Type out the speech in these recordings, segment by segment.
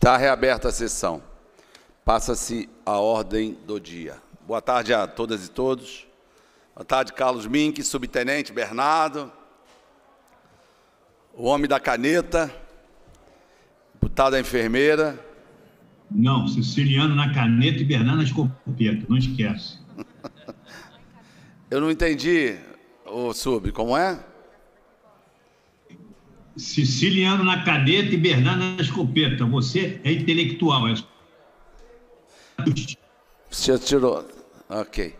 Está reaberta a sessão. Passa-se a ordem do dia. Boa tarde a todas e todos. Boa tarde, Carlos Mink, subtenente Bernardo, o homem da caneta, deputada enfermeira. Não, Siciliano na caneta e Bernardo na escopeta, não esquece. Eu não entendi, o sub, como é? Siciliano na caneta e Bernardo na escopeta. Você é intelectual. É... Você tirou. Ok.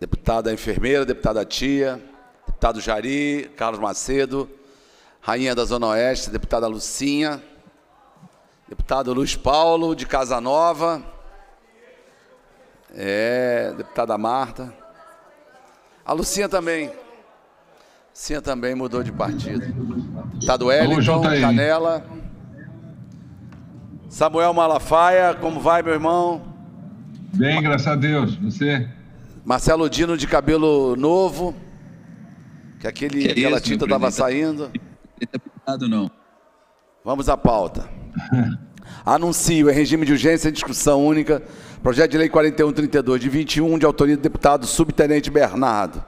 Deputada enfermeira, deputada tia, deputado Jari, Carlos Macedo, rainha da Zona Oeste, deputada Lucinha, deputado Luiz Paulo de Casanova, é, deputada Marta. A Lucinha também. Lucinha também mudou de partido. Deputado Wellington, Canela. Samuel Malafaia, como vai, meu irmão? Bem, graças a Deus. Você? Marcelo Dino de cabelo novo, que, aquele, que aquela isso, tinta estava saindo. Não não. Vamos à pauta. Anuncio em regime de urgência e discussão única projeto de lei 4132 de 21 de autoria do deputado subtenente Bernardo,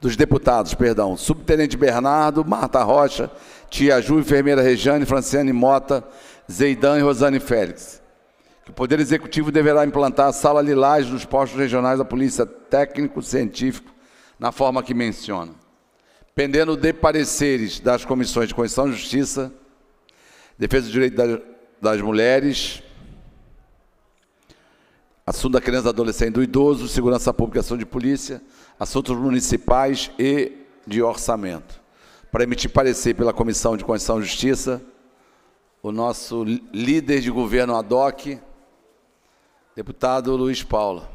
dos deputados, perdão, subtenente Bernardo, Marta Rocha, Tia Ju, enfermeira Regiane, Franciane Mota, Zeidan e Rosane Félix. O Poder Executivo deverá implantar a sala lilás nos postos regionais da Polícia Técnico-Científico na forma que menciono. Pendendo de pareceres das comissões de Constituição e Justiça, Defesa do Direito das Mulheres, assunto da criança, do adolescente do idoso, segurança pública, ação de polícia, assuntos municipais e de orçamento. Para emitir parecer pela Comissão de Constituição e Justiça, o nosso líder de governo ad hoc, deputado Luiz Paulo.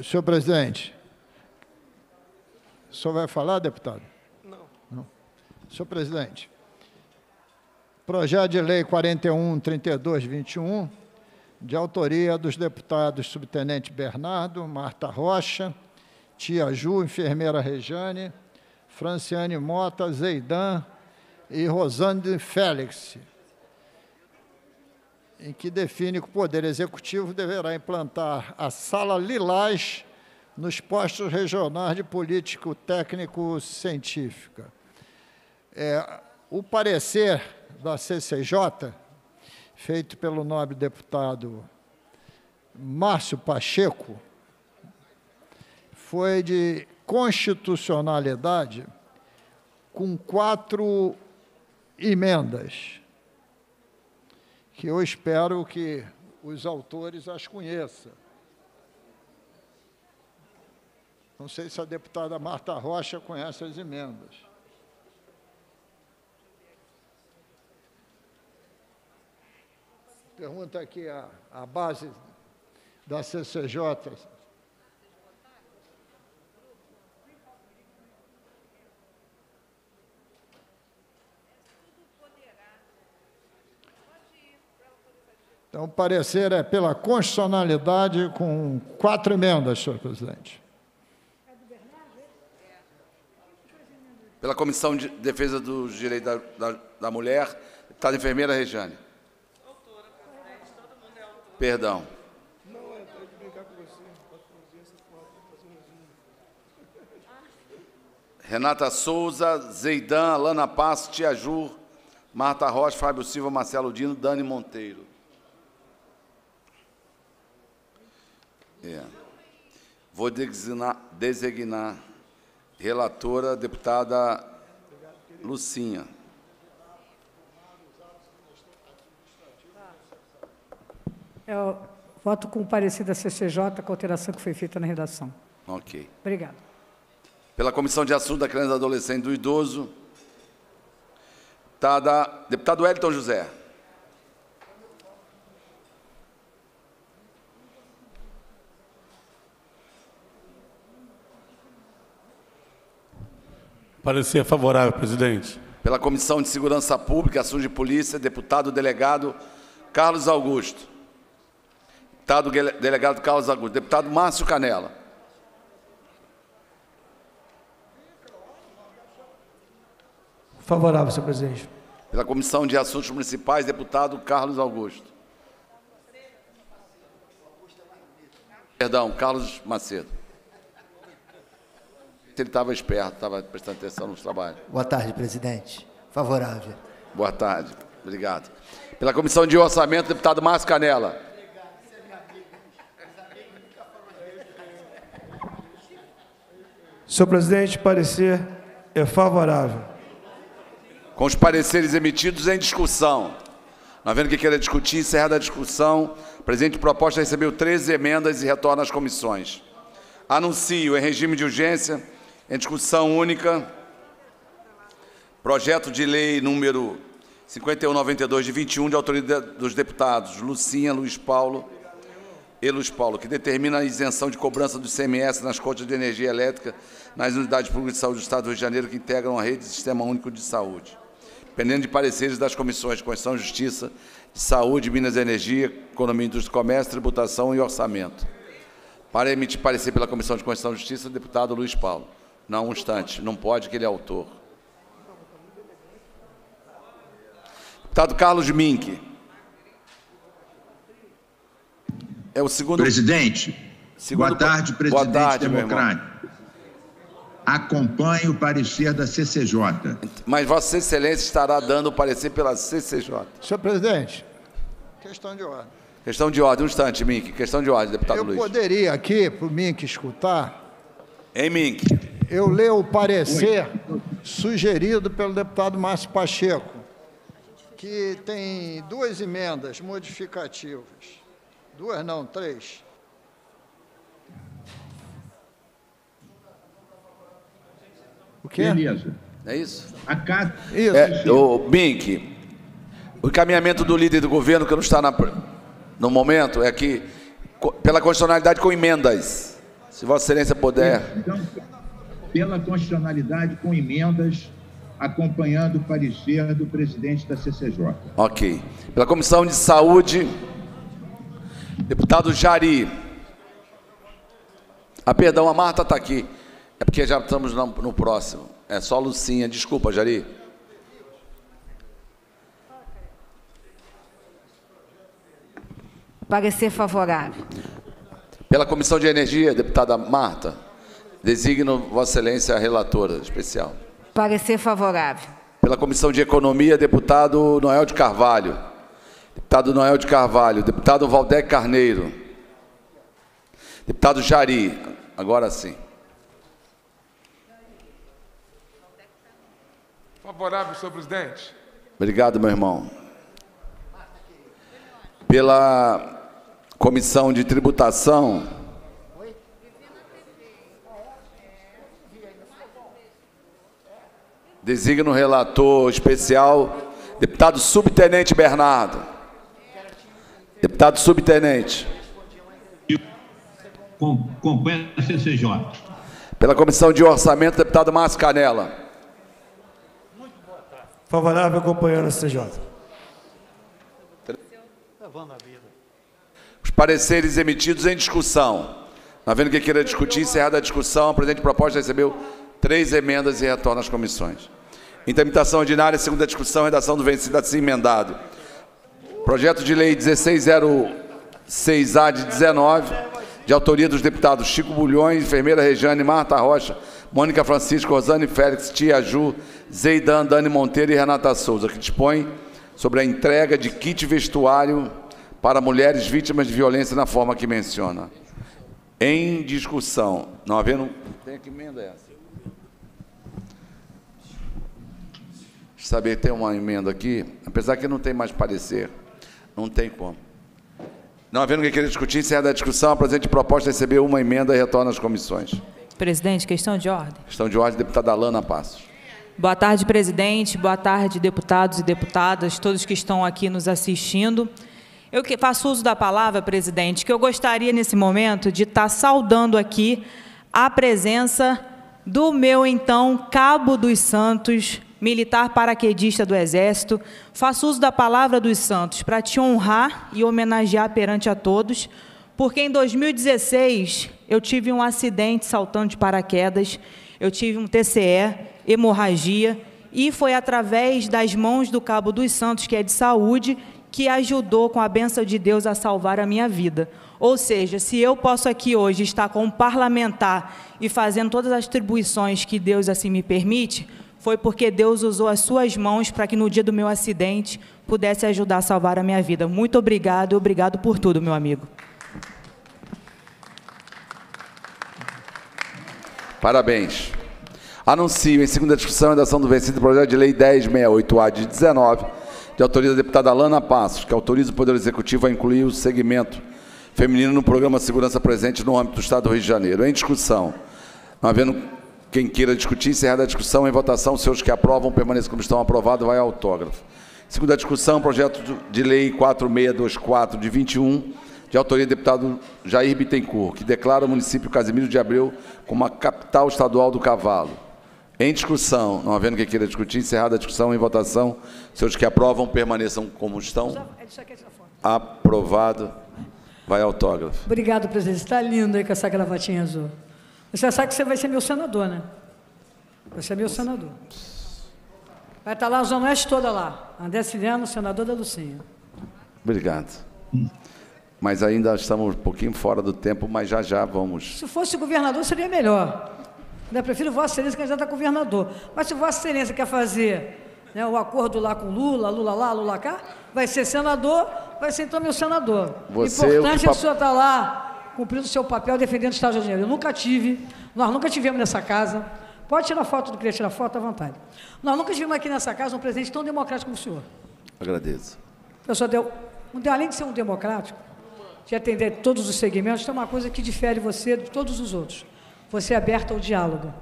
Senhor presidente, senhor vai falar, deputado? Não. Não. Senhor presidente, projeto de lei 413221, de autoria dos deputados subtenente Bernardo, Marta Rocha, Tia Ju, enfermeira Rejane, Franciane Mota, Zeidan e Rosane Félix, em que define que o Poder Executivo deverá implantar a Sala Lilás nos postos regionais de político técnico-científica. É, o parecer da CCJ, feito pelo nobre deputado Márcio Pacheco, foi de constitucionalidade com quatro emendas que eu espero que os autores as conheçam. Não sei se a deputada Marta Rocha conhece as emendas. Pergunta aqui a, a base da CCJ. Então, o parecer é pela constitucionalidade com quatro emendas, senhor presidente. Pela Comissão de Defesa dos Direitos da, da, da Mulher, deputada enfermeira Rejane. Perdão. Renata Souza, Zeidan, Alana Passo, Tia Jur, Marta Rocha, Fábio Silva, Marcelo Dino, Dani Monteiro. É. Vou designar, designar relatora deputada Lucinha. Eu voto com o parecer da CCJ com a alteração que foi feita na redação. Ok. Obrigado. Pela Comissão de Assuntos da Criança, do Adolescente e do Idoso, tá deputado Wellington José. Parecer favorável, presidente. Pela Comissão de Segurança Pública, Assuntos de Polícia, deputado delegado Carlos Augusto. Deputado delegado Carlos Augusto. Deputado Márcio Canela. Favorável, senhor presidente. Pela Comissão de Assuntos Municipais, deputado Carlos Augusto. Perdão, Carlos Macedo. Ele estava esperto, estava prestando atenção no trabalho. Boa tarde, presidente. Favorável. Boa tarde. Obrigado. Pela Comissão de Orçamento, deputado Márcio Canela. Senhor presidente, parecer é favorável. Com os pareceres emitidos em discussão. Não havendo que queira discutir, encerrada a discussão, o presidente proposta recebeu 13 emendas e retorna às comissões. Anuncio em regime de urgência, em discussão única, projeto de lei número 5192 de 21, de autoria dos deputados Lucinha, Luiz Paulo e Luiz Paulo, que determina a isenção de cobrança do CMS nas contas de energia elétrica nas unidades públicas de saúde do Estado do Rio de Janeiro que integram a rede do Sistema Único de Saúde dependendo de pareceres das comissões de Constituição e Justiça, de Saúde, Minas e Energia, Economia, Indústria e Comércio, Tributação e Orçamento. Para emitir parecer pela Comissão de Constituição e Justiça, deputado Luiz Paulo. Não, um instante, não pode, que ele é autor. Deputado Carlos Mink. É o segundo... Presidente, segundo... boa tarde, presidente boa tarde, democrático acompanhe o parecer da CCJ. Mas Vossa Excelência estará dando o parecer pela CCJ. Senhor presidente, questão de ordem. Questão de ordem, um instante, Mink. Questão de ordem, deputado eu Luiz. Eu poderia aqui, para o Mink escutar. Hein, Mink? Eu ler o parecer sugerido pelo deputado Márcio Pacheco, que tem duas emendas modificativas. Duas não, três O quê? Beleza. É isso? A casa... Isso. É, o Bink, o encaminhamento do líder do governo, que não está na, no momento, é que, pela constitucionalidade com emendas. Se Vossa Excelência puder. Então, pela constitucionalidade com emendas, acompanhando o parecer do presidente da CCJ. Ok. Pela Comissão de Saúde, deputado Jari. Ah, perdão, a Marta está aqui. É porque já estamos no, no próximo. É só Lucinha. Desculpa, Jari. Parecer favorável. Pela Comissão de Energia, deputada Marta, designo Vossa Excelência a relatora especial. Parecer favorável. Pela Comissão de Economia, deputado Noel de Carvalho. Deputado Noel de Carvalho. Deputado Valdec Carneiro. Deputado Jari. Agora sim. Favorável, senhor presidente. Obrigado, meu irmão. Pela Comissão de Tributação. Designo relator especial, deputado subtenente Bernardo. Deputado subtenente. Acompanha a CCJ. Pela Comissão de Orçamento, deputado Márcio Canela. Favorável acompanhando a CJ. Os pareceres emitidos em discussão. Não havendo que queira discutir, encerrada a discussão, a presente proposta recebeu três emendas e retorna às comissões. Em tramitação ordinária, segunda discussão, redação do vencido assim emendado. Projeto de lei 1606A de 19, de autoria dos deputados Chico Bulhões, enfermeira Rejane, Marta Rocha, Mônica Francisco, Rosane Félix, Tia Ju, Zeidan, Dani Monteiro e Renata Souza, que dispõe sobre a entrega de kit vestuário para mulheres vítimas de violência na forma que menciona. Em discussão. Não havendo. Tem que emenda essa? Saber tem uma emenda aqui, apesar que não tem mais parecer, não tem como. Não havendo que querer discutir, encerra a discussão, a presente proposta receber uma emenda e retorna às comissões. Presidente, questão de ordem. Questão de ordem, deputada Alana Passos. Boa tarde, presidente. Boa tarde, deputados e deputadas, todos que estão aqui nos assistindo. Eu faço uso da palavra, presidente, que eu gostaria nesse momento de estar saudando aqui a presença do meu então cabo dos Santos, militar paraquedista do Exército, faço uso da palavra dos santos para te honrar e homenagear perante a todos, porque em 2016 eu tive um acidente saltando de paraquedas, eu tive um TCE, hemorragia, e foi através das mãos do Cabo dos Santos, que é de saúde, que ajudou com a benção de Deus a salvar a minha vida. Ou seja, se eu posso aqui hoje estar como parlamentar e fazendo todas as atribuições que Deus assim me permite, foi porque Deus usou as suas mãos para que no dia do meu acidente pudesse ajudar a salvar a minha vida. Muito obrigado obrigado por tudo, meu amigo. Parabéns. Anuncio em segunda discussão a redação do vencido projeto de lei 1068-A de 19, de autoria da deputada Alana Passos, que autoriza o Poder Executivo a incluir o segmento feminino no programa Segurança Presente no âmbito do Estado do Rio de Janeiro. Em discussão, não havendo quem queira discutir, encerrada a discussão, em votação, os senhores que aprovam permaneçam como estão aprovados, vai ao autógrafo. Segunda discussão, projeto de lei 4624 de 21, de autoria do deputado Jair Bittencourt, que declara o município Casimiro de Abreu como a capital estadual do cavalo. Em discussão, não havendo quem queira discutir, encerrada a discussão, em votação, os senhores que aprovam permaneçam como estão. Aprovado. Vai autógrafo. Obrigado, presidente. Está lindo aí com essa gravatinha azul. Você sabe que você vai ser meu senador, né? Vai ser meu senador. Vai estar lá a Zona Oeste toda lá. André Ciliano, senador da Lucinha. Obrigado. Mas ainda estamos um pouquinho fora do tempo, mas já já vamos. Se fosse governador, seria melhor. Eu prefiro Vossa Excelência candidato a governador. Mas se Vossa Excelência quer fazer né, o acordo lá com Lula, Lula lá, Lula cá, vai ser senador, vai ser então meu senador. Você, o importante o é que o senhor está lá cumprindo o seu papel defendendo o Estado de Janeiro. Eu nunca tive, nós nunca tivemos nessa casa. Pode tirar foto do que tirar foto à vontade. Nós nunca tivemos aqui nessa casa um presidente tão democrático como o senhor. Agradeço. Senhor deu, além de ser um democrático, de atender todos os segmentos, tem uma coisa que difere você de todos os outros. Você é aberto ao diálogo.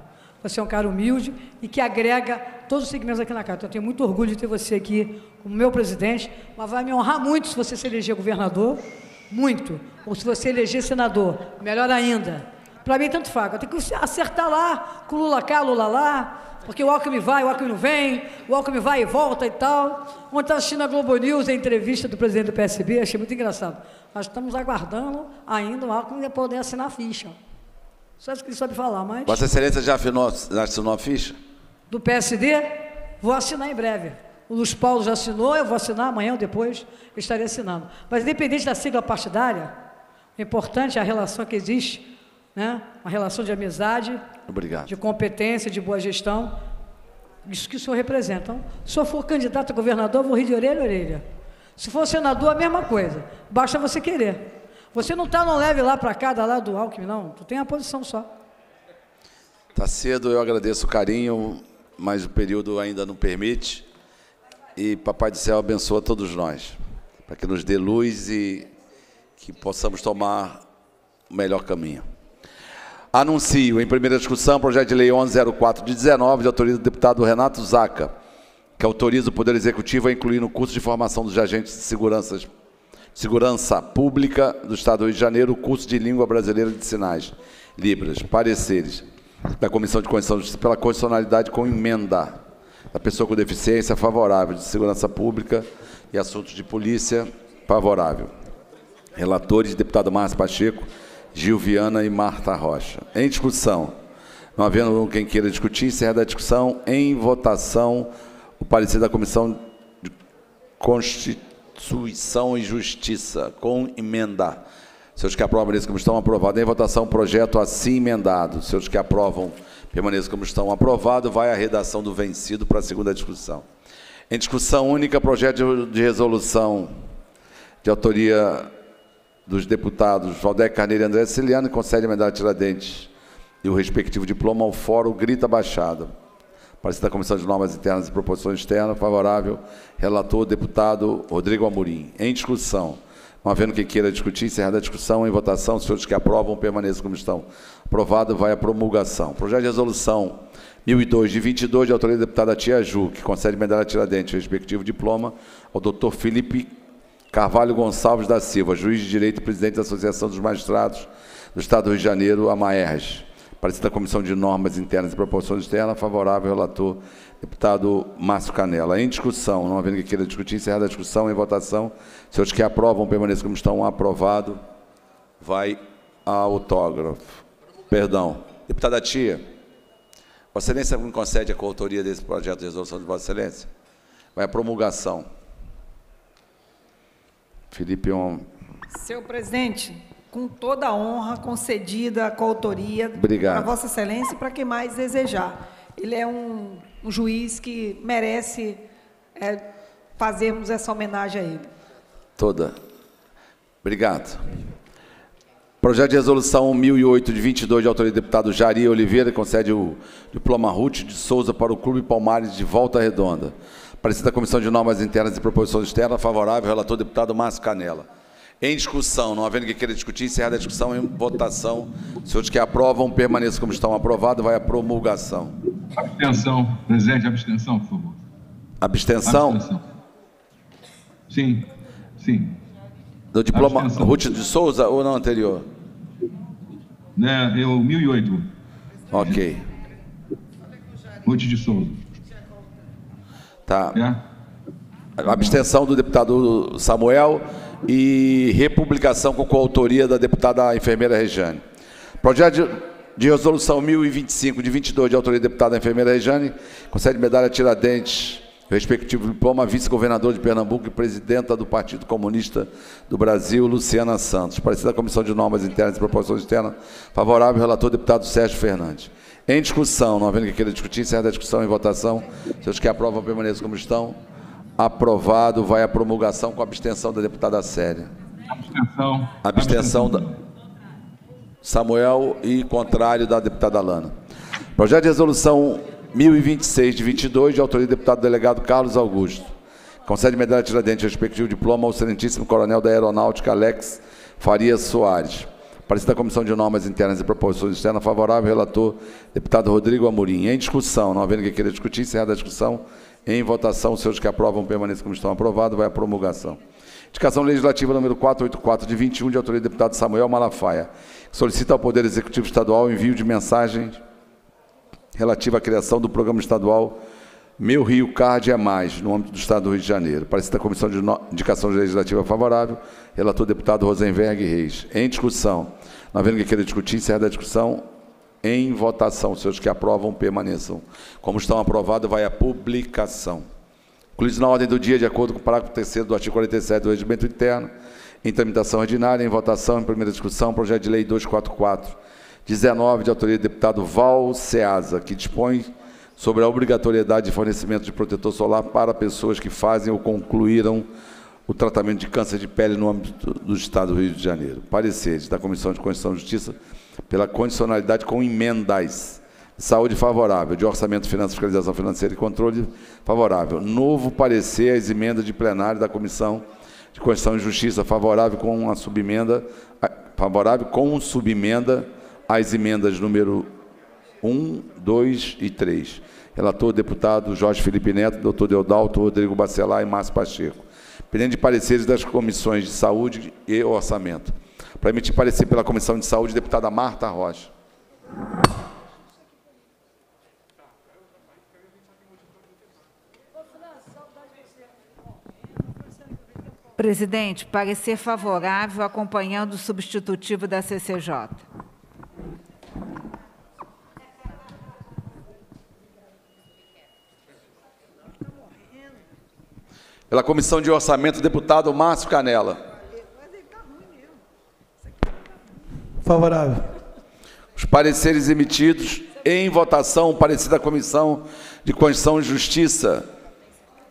Você é um cara humilde e que agrega todos os segmentos aqui na casa. Então, eu tenho muito orgulho de ter você aqui como meu presidente, mas vai me honrar muito se você se eleger governador, muito. Ou se você eleger senador, melhor ainda. Para mim, tanto faz. Eu tenho que acertar lá, com Lula cá, Lula lá, porque o Alckmin vai, o Alckmin não vem, o Alckmin vai e volta e tal. Ontem assistindo a Globo News, a entrevista do presidente do PSB, achei muito engraçado. Nós estamos aguardando ainda o Alckmin poder assinar a ficha. Só isso que ele sabe falar, mas... Vossa Excelência já assinou, já assinou a ficha? Do PSD, vou assinar em breve. O Luiz Paulo já assinou, eu vou assinar amanhã ou depois, eu estarei assinando. Mas independente da sigla partidária, o importante é a relação que existe, né? uma relação de amizade, Obrigado. de competência, de boa gestão, isso que o senhor representa. Então, se o senhor for candidato a governador, eu vou rir de orelha a orelha. Se for senador, a mesma coisa. Basta você querer. Você não está no leve lá para cá, da lá do Alckmin, não. Tu tem a posição só. Está cedo, eu agradeço o carinho, mas o período ainda não permite. E Papai do Céu abençoa todos nós, para que nos dê luz e que possamos tomar o melhor caminho. Anuncio em primeira discussão o projeto de lei 1104 de 19, de autoria do deputado Renato Zaca, que autoriza o Poder Executivo a incluir no curso de formação dos agentes de segurança, segurança Pública do Estado do Rio de Janeiro o curso de Língua Brasileira de Sinais, Libras, pareceres da Comissão de Constituição Justiça pela constitucionalidade com emenda da pessoa com deficiência favorável, de segurança pública e assuntos de polícia favorável. Relatores, deputado Márcio Pacheco, Gil Viana e Marta Rocha. Em discussão, não havendo quem queira discutir, encerra a discussão. Em votação, o parecer da Comissão de Constituição e Justiça, com emenda. Seus que aprovam, permaneçam como estão, aprovado. Em votação, projeto assim emendado. Seus que aprovam, permaneçam como estão, aprovado. Vai a redação do vencido para a segunda discussão. Em discussão única, projeto de resolução de autoria dos deputados Valdec Carneiro e André Ciliano, concede a medalha Tiradentes e o respectivo diploma ao Fórum Grita Baixada. Parecer da Comissão de Normas Internas e Proposições Externas, favorável, relator, deputado Rodrigo Amorim. Em discussão, não havendo quem queira discutir, encerrada a discussão, em votação, os senhores que aprovam permaneçam como estão. Aprovado, vai a promulgação. Projeto de resolução 1002, de 22, de autoria da deputada Tia Ju, que concede medalha Tiradentes, respectivo diploma, ao doutor Felipe Carvalho Gonçalves da Silva, juiz de direito e presidente da Associação dos Magistrados do Estado do Rio de Janeiro, a Maerj. Parecida da Comissão de Normas Internas e Proporções Externas, favorável, relator, deputado Márcio Canela. Em discussão, não havendo que queira discutir, encerrada a discussão, em votação. Senhores que aprovam, permaneçam como estão. Aprovado. Vai a autógrafo. Perdão. Deputada Tia, Vossa Excelência me concede a coautoria desse projeto de resolução de Vossa Excelência? Vai a promulgação. Felipe On. Senhor presidente, com toda a honra concedida a coautoria Obrigado. para Vossa Excelência e para quem mais desejar. Ele é um, um juiz que merece é, fazermos essa homenagem a ele. Toda. Obrigado. Projeto de resolução 1008 de 22 de autoria do deputado Jari Oliveira concede o diploma Ruth de Souza para o Clube Palmares de Volta Redonda. Parecida da Comissão de Normas Internas e Proposições Externas, favorável, relator deputado Márcio Canela. Em discussão, não havendo que queira discutir, encerrada a discussão em votação. Senhores que aprovam, permaneçam como estão aprovados, vai a promulgação. Abstenção. Presidente, abstenção, por favor. Abstenção? Abstenção. Sim, sim. Do diploma Abstenção. Ruth de Souza ou não anterior? Né, eu, 1008. Ok. Ruth de Souza. Tá. É? Abstenção do deputado Samuel e republicação com coautoria da deputada enfermeira Rejane. Projeto de, de resolução 1025, de 22, de autoria da deputada enfermeira Rejane, concede medalha Tiradentes, respectivo diploma, à vice-governadora de Pernambuco e presidenta do Partido Comunista do Brasil, Luciana Santos. Parecida da Comissão de Normas Internas e Proposições Externas, favorável, relator deputado Sérgio Fernandes. Em discussão, não havendo que queira discutir, encerra a discussão em votação. Seus que aprovam permaneçam como estão. Aprovado, vai a promulgação com abstenção da deputada Séria. Abstenção. Abstenção da Samuel e contrário da deputada Lana. Projeto de resolução 1026 de 22, de autoria do deputado delegado Carlos Augusto. Concede medalha Tiradentes, respectivo diploma ao excelentíssimo coronel da Aeronáutica Alex Farias Soares. Parecida da Comissão de Normas Internas e Proposições Externas, favorável, relator, deputado Rodrigo Amorim. Em discussão, não havendo que queira discutir, encerrada a discussão, em votação, os senhores que aprovam permaneçam como estão aprovados, vai a promulgação. Indicação legislativa número 484, de 21, de autoria do deputado Samuel Malafaia, solicita ao Poder Executivo Estadual o envio de mensagem relativa à criação do programa estadual Meu Rio Card é Mais, no âmbito do Estado do Rio de Janeiro. Parecida da Comissão de. Indicação Legislativa favorável, relator deputado Rosenberg Reis. Em discussão, não havendo que queira discutir, encerra a discussão em votação. Os senhores que aprovam, permaneçam. Como estão aprovados, vai a publicação. Incluídos na ordem do dia, de acordo com o parágrafo 3 do artigo 47 do Regimento Interno, em tramitação ordinária, em votação, em primeira discussão, projeto de lei 244, 19, de autoria do deputado Val Ceasa, que dispõe sobre a obrigatoriedade de fornecimento de protetor solar para pessoas que fazem ou concluíram o tratamento de câncer de pele no âmbito do Estado do Rio de Janeiro. Pareceres da Comissão de Constituição e Justiça pela condicionalidade com emendas. Saúde favorável, de Orçamento, Finanças, Fiscalização Financeira e Controle favorável. Novo parecer às emendas de plenário da Comissão de Constituição e Justiça favorável com uma subemenda favorável com subemenda às emendas número 1, 2 e 3. Relator, deputado Jorge Felipe Neto, doutor Deodalto, Rodrigo Bacelar e Márcio Pacheco. Pendente de pareceres das comissões de saúde e orçamento. Para emitir parecer pela Comissão de Saúde, deputada Marta Rocha. Presidente, parecer favorável acompanhando o substitutivo da CCJ. Pela Comissão de Orçamento, deputado Márcio Canela. Favorável. Os pareceres emitidos em votação, parecer da Comissão de Constituição e Justiça,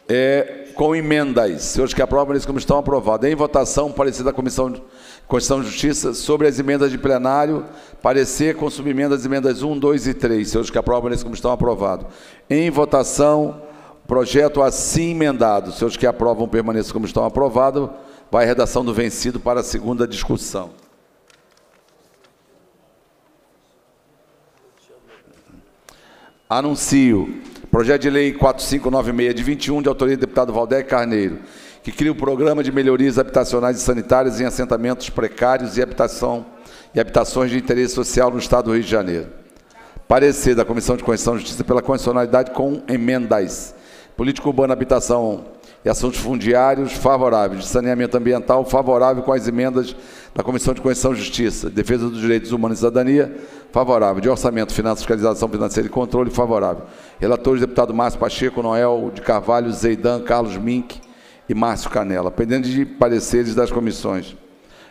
é, com emendas. Senhores que aprovam, eles como estão aprovados. Em votação, parecer da Comissão de Constituição e Justiça sobre as emendas de plenário, parecer com subemendas emendas 1, 2 e 3. Senhores que aprovam, eles como estão aprovados. Em votação, projeto assim emendado. Senhores que aprovam, permaneçam como estão aprovados. Vai a redação do vencido para a segunda discussão. Anuncio. Projeto de Lei 4596 de 21, de autoria do deputado Valdec Carneiro, que cria o programa de melhorias habitacionais e sanitárias em assentamentos precários e, habitação, e habitações de interesse social no Estado do Rio de Janeiro. Parecer da Comissão de Constituição e Justiça pela constitucionalidade com emendas. Política Urbana, Habitação e Assuntos Fundiários, favorável. De Saneamento Ambiental, favorável com as emendas da Comissão de Constituição e Justiça. Defesa dos Direitos Humanos e Cidadania, favorável. De Orçamento, Finanças, Fiscalização Financeira e Controle, favorável. Relatores, deputado Márcio Pacheco, Noel de Carvalho, Zeidan, Carlos Mink e Márcio Canela. Pendente de pareceres das comissões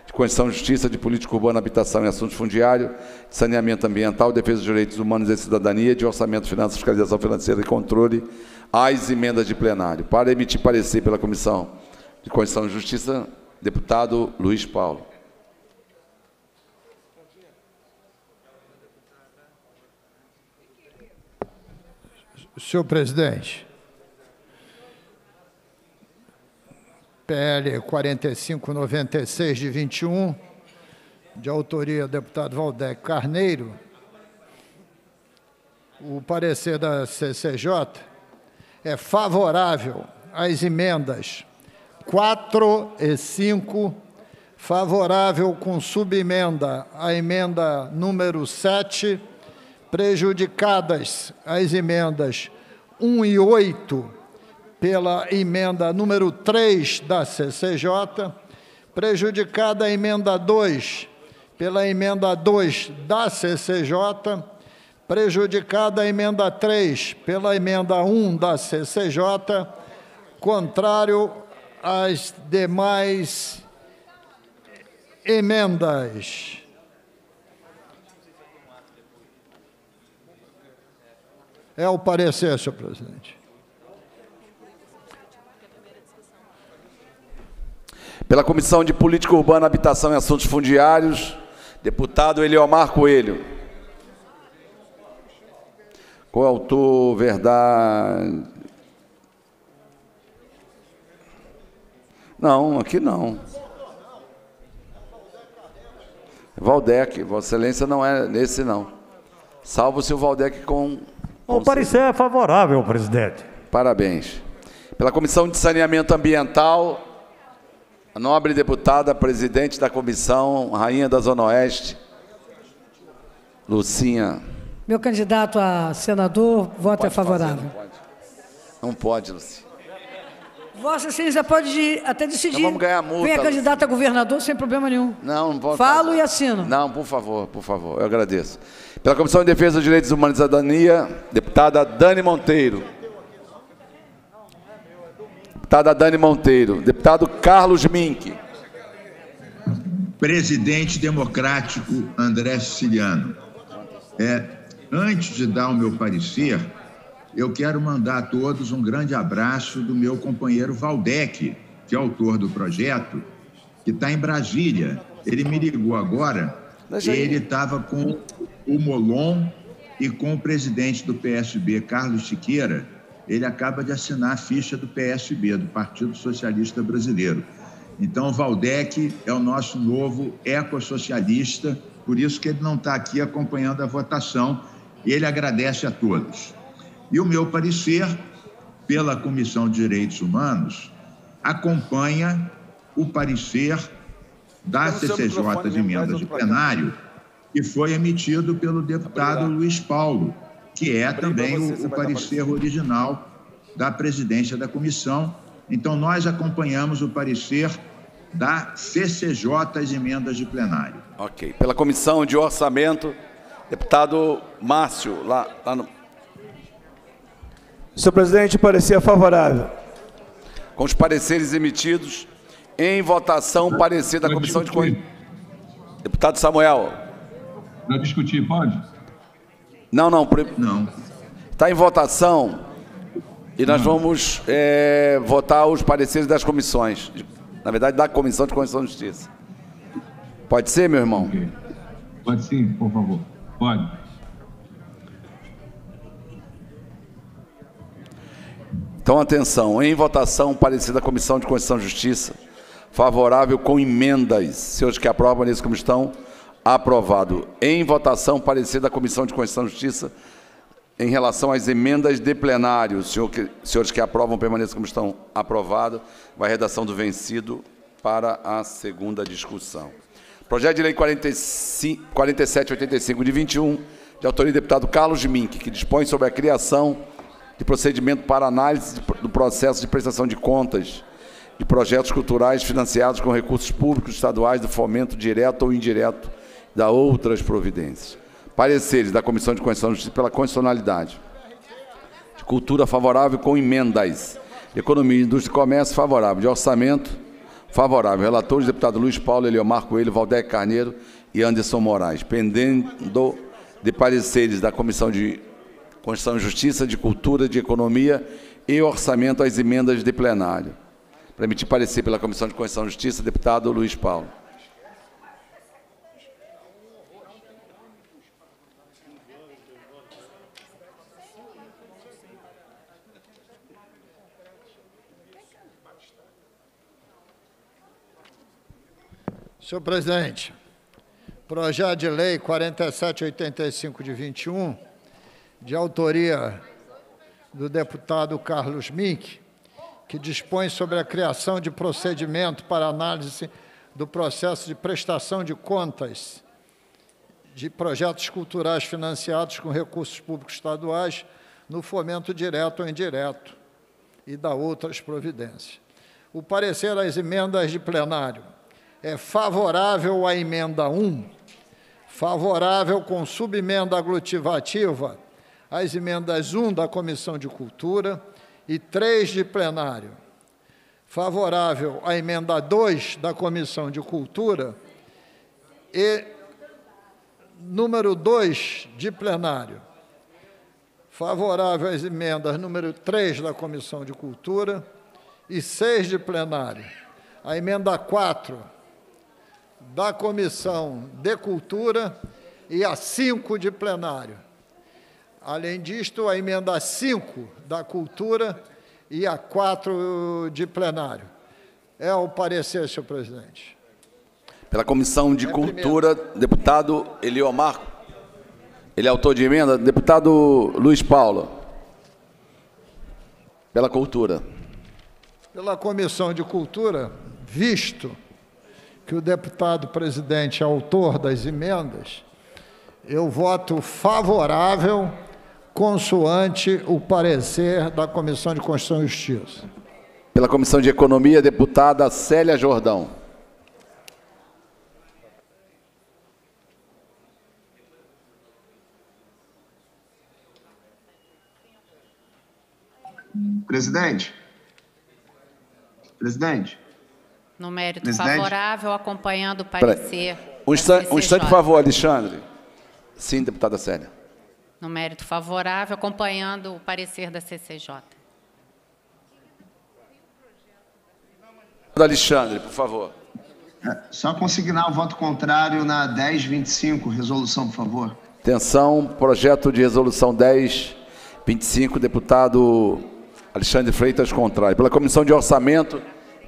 de Constituição e Justiça, de Política Urbana, Habitação e Assuntos Fundiários, de Saneamento Ambiental, Defesa dos Direitos Humanos e Cidadania, de Orçamento, Finanças, Fiscalização Financeira e Controle, às emendas de plenário. Para emitir parecer pela Comissão de Constituição e Justiça, deputado Luiz Paulo. Senhor presidente, PL 4596 de 21, de autoria do deputado Valdec Carneiro, o parecer da CCJ é favorável às emendas 4 e 5, favorável com subemenda à emenda número 7, prejudicadas as emendas 1 e 8 pela emenda número 3 da CCJ, prejudicada a emenda 2 pela emenda 2 da CCJ, prejudicada a emenda 3 pela emenda 1 da CCJ, contrário às demais emendas. É o parecer, senhor presidente. Pela Comissão de Política Urbana, Habitação e Assuntos Fundiários, deputado Eliomar Coelho. Coautor, verdade. Não, aqui não. Valdec, Vossa Excelência não é nesse não. Salvo se o Valdec com. O parecer é favorável, presidente. Parabéns. Pela Comissão de Saneamento Ambiental, a nobre deputada, presidente da comissão, rainha da Zona Oeste, Lucinha. Meu candidato a senador, voto é favorável. Fazer, não pode, não pode Lucinha. Vossa Excelência pode até decidir. Então vamos ganhar multa. Venha candidato a governador sem problema nenhum. Não, não pode. Falo fazer. e assino. Não, por favor, por favor, eu agradeço. Pela Comissão de Defesa dos Direitos Humanos e Cidadania, deputada Dani Monteiro. Deputada Dani Monteiro. Deputado Carlos Mink. Presidente democrático André Siciliano. É, antes de dar o meu parecer, eu quero mandar a todos um grande abraço do meu companheiro Valdec, que é autor do projeto, que está em Brasília. Ele me ligou agora, ele estava com o Molon e com o presidente do PSB, Carlos Siqueira. Ele acaba de assinar a ficha do PSB, do Partido Socialista Brasileiro. Então, Valdec é o nosso novo ecossocialista, por isso que ele não está aqui acompanhando a votação, e ele agradece a todos. E o meu parecer, pela Comissão de Direitos Humanos, acompanha o parecer da CCJ de emendas de plenário, que foi emitido pelo deputado Obrigado. Luiz Paulo, que é também o, o parecer original da presidência da comissão. Então, nós acompanhamos o parecer da CCJ às emendas de plenário. Ok. Pela Comissão de Orçamento, deputado Márcio, lá, lá no... Senhor presidente, parecer favorável. Com os pareceres emitidos, em votação, parecer da Comissão discutir. de... Deputado Samuel. Para discutir, pode? Não, não. Não. Está em votação e nós vamos é, votar os pareceres das comissões. Na verdade, da Comissão de Constituição e Justiça. Pode ser, meu irmão? Okay. Pode sim, por favor. Pode. Então, atenção. Em votação, parecer da Comissão de Constituição e Justiça. Favorável com emendas. Senhores que aprovam nesse como estão, aprovado. Em votação, parecer da Comissão de Constituição e Justiça em relação às emendas de plenário. Senhor que, senhores que aprovam permaneçam como estão, aprovado. Vai redação do vencido para a segunda discussão. Projeto de Lei 45, 4785 de 21, de autoria do deputado Carlos Mink, que dispõe sobre a criação de procedimento para análise do processo de prestação de contas de projetos culturais financiados com recursos públicos estaduais do fomento direto ou indireto da outras providências. Pareceres da Comissão de Constituição e Justiça pela constitucionalidade. De cultura favorável com emendas. De Economia, Indústria e Comércio favorável. De orçamento favorável. Relatores, deputado Luiz Paulo, Eliomar Coelho, Valdec Carneiro e Anderson Moraes. Pendendo de pareceres da Comissão de Constituição e Justiça, de Cultura, de Economia e Orçamento às emendas de plenário. Para emitir parecer pela Comissão de Constituição e Justiça, deputado Luiz Paulo. Senhor presidente, projeto de lei 4785 de 21, de autoria do deputado Carlos Mink, que dispõe sobre a criação de procedimento para análise do processo de prestação de contas de projetos culturais financiados com recursos públicos estaduais no fomento direto ou indireto e da outras providências. O parecer às emendas de plenário é favorável à emenda 1, favorável com subemenda aglutivativa às emendas 1 da Comissão de Cultura e 3 de plenário. Favorável à emenda 2 da Comissão de Cultura e número 2 de plenário. Favorável às emendas número 3 da Comissão de Cultura e 6 de plenário. A emenda 4 da Comissão de Cultura e a 5 de plenário. Além disto, a emenda 5 da Cultura e a 4 de plenário. É o parecer, senhor presidente. Pela Comissão de É Cultura, deputado Eliomar. Ele é autor de emenda? Deputado Luiz Paulo. Pela Cultura. Pela Comissão de Cultura, visto que o deputado presidente é autor das emendas, eu voto favorável consoante o parecer da Comissão de Constituição e Justiça. Pela Comissão de Economia, deputada Célia Jordão. Presidente. Presidente. No mérito Presidente. favorável, acompanhando o parecer. Um da instante, um instante, por favor, Alexandre. Sim, deputada Célia. No mérito favorável, acompanhando o parecer da CCJ. Alexandre, por favor. É, Só consignar o voto contrário na 1025, resolução, por favor. Atenção, projeto de resolução 1025, deputado Alexandre Freitas contrário. Pela Comissão de Orçamento,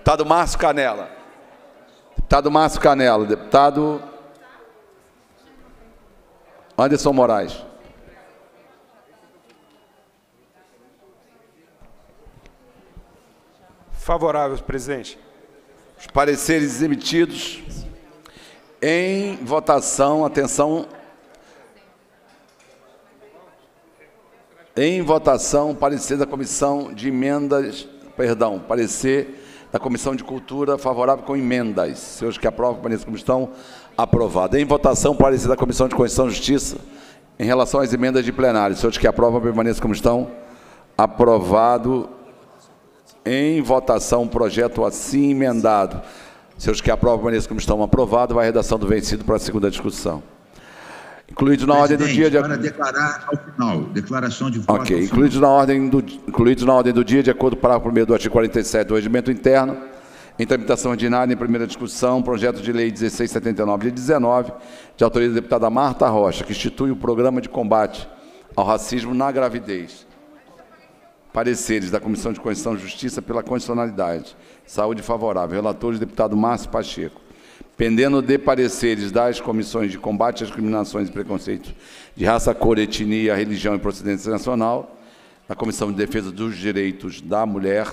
deputado Márcio Canela. Deputado Márcio Canela. Deputado Anderson Moraes. Favorável, presidente. Os pareceres emitidos em votação, atenção. Em votação, parecer da Comissão de Emendas, perdão, parecer da Comissão de Cultura favorável com emendas. Senhores que aprovam, permaneçam como estão, aprovado. Em votação, parecer da Comissão de Constituição e Justiça em relação às emendas de plenário. Senhores que aprovam, permaneçam como estão, aprovado. Em votação, o projeto assim emendado. Senhores que aprovam, permaneçam como estão, aprovado. Vai a redação do vencido para a segunda discussão. Incluído na ordem do dia de... Para declarar ao final, declaração de voto. Ok, incluídos na, ordem do, incluídos na ordem do dia, de acordo com o parágrafo 1 do artigo 47 do Regimento Interno, em tramitação ordinária, em primeira discussão, projeto de lei 1679 de 19, de autoria da deputada Marta Rocha, que institui o programa de combate ao racismo na gravidez. Pareceres da Comissão de Constituição e Justiça pela constitucionalidade. Saúde favorável. Relatores, deputado Márcio Pacheco. Pendendo de pareceres das comissões de combate às discriminações e preconceitos de raça, cor, etnia, religião e procedência nacional, na Comissão de Defesa dos Direitos da Mulher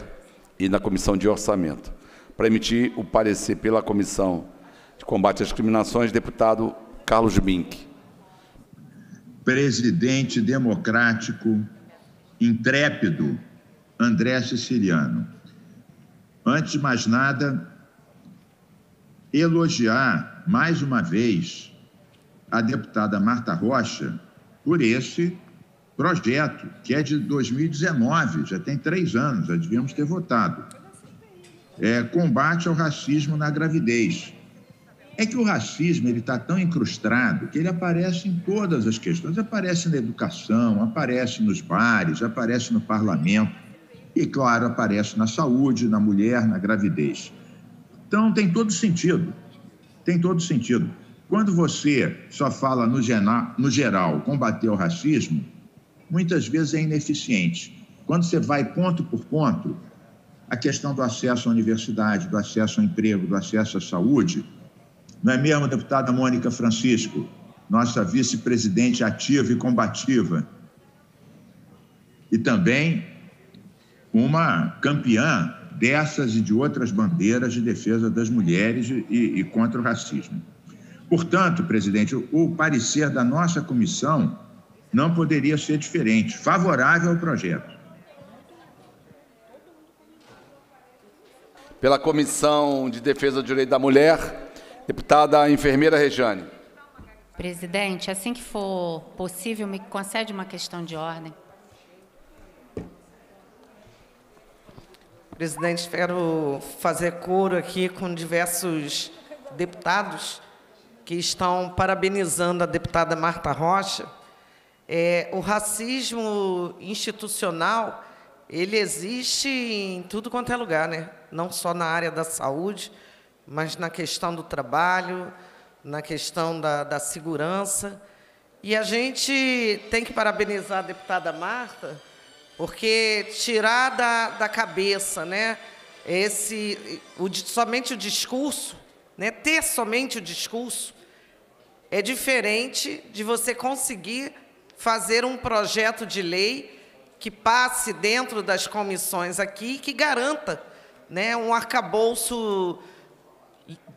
e na Comissão de Orçamento. Para emitir o parecer pela Comissão de Combate às Discriminações, deputado Carlos Mink. presidente democrático, intrépido, André Siciliano. Antes de mais nada, elogiar mais uma vez a deputada Marta Rocha por esse projeto, que é de 2019, já tem três anos, já devíamos ter votado. É, combate ao racismo na gravidez. É que o racismo ele está tão incrustado que ele aparece em todas as questões. Aparece na educação, aparece nos bares, aparece no parlamento e, claro, aparece na saúde, na mulher, na gravidez. Então, tem todo sentido. Tem todo sentido. Quando você só fala no geral, no geral combater o racismo, muitas vezes é ineficiente. Quando você vai ponto por ponto, a questão do acesso à universidade, do acesso ao emprego, do acesso à saúde, não é mesmo, deputada Mônica Francisco, nossa vice-presidente ativa e combativa, e também uma campeã dessas e de outras bandeiras de defesa das mulheres e, e contra o racismo. Portanto, presidente, o parecer da nossa comissão não poderia ser diferente, favorável ao projeto. Pela Comissão de Defesa do Direito da Mulher, deputada enfermeira Rejane. Presidente, assim que for possível, me concede uma questão de ordem. Presidente, quero fazer coro aqui com diversos deputados que estão parabenizando a deputada Marta Rocha. É, o racismo institucional, ele existe em tudo quanto é lugar, né? não só na área da saúde, mas na questão do trabalho, na questão da, da segurança. E a gente tem que parabenizar a deputada Marta, porque tirar da, da cabeça né, esse, o, somente o discurso, né, ter somente o discurso, é diferente de você conseguir fazer um projeto de lei que passe dentro das comissões aqui que garanta né, um arcabouço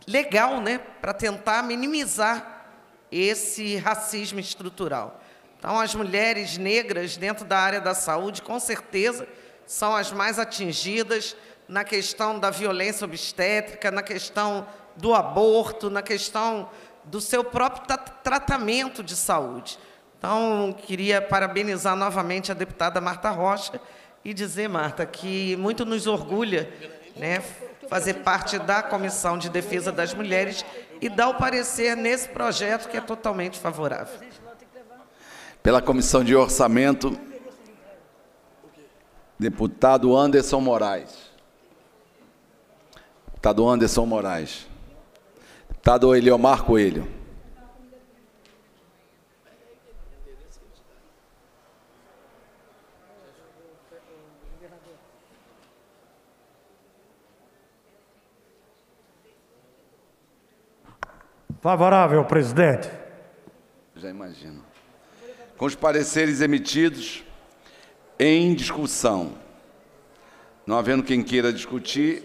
legal né, para tentar minimizar esse racismo estrutural. Então, as mulheres negras dentro da área da saúde, com certeza, são as mais atingidas na questão da violência obstétrica, na questão do aborto, na questão do seu próprio tratamento de saúde. Então, queria parabenizar novamente a deputada Marta Rocha e dizer, Marta, que muito nos orgulha né, fazer parte da Comissão de Defesa das Mulheres e dar o parecer nesse projeto que é totalmente favorável pela Comissão de Orçamento, deputado Anderson Moraes. Deputado Anderson Moraes. Deputado Eliomar Coelho. Favorável, presidente. Já imagino com os pareceres emitidos em discussão. Não havendo quem queira discutir,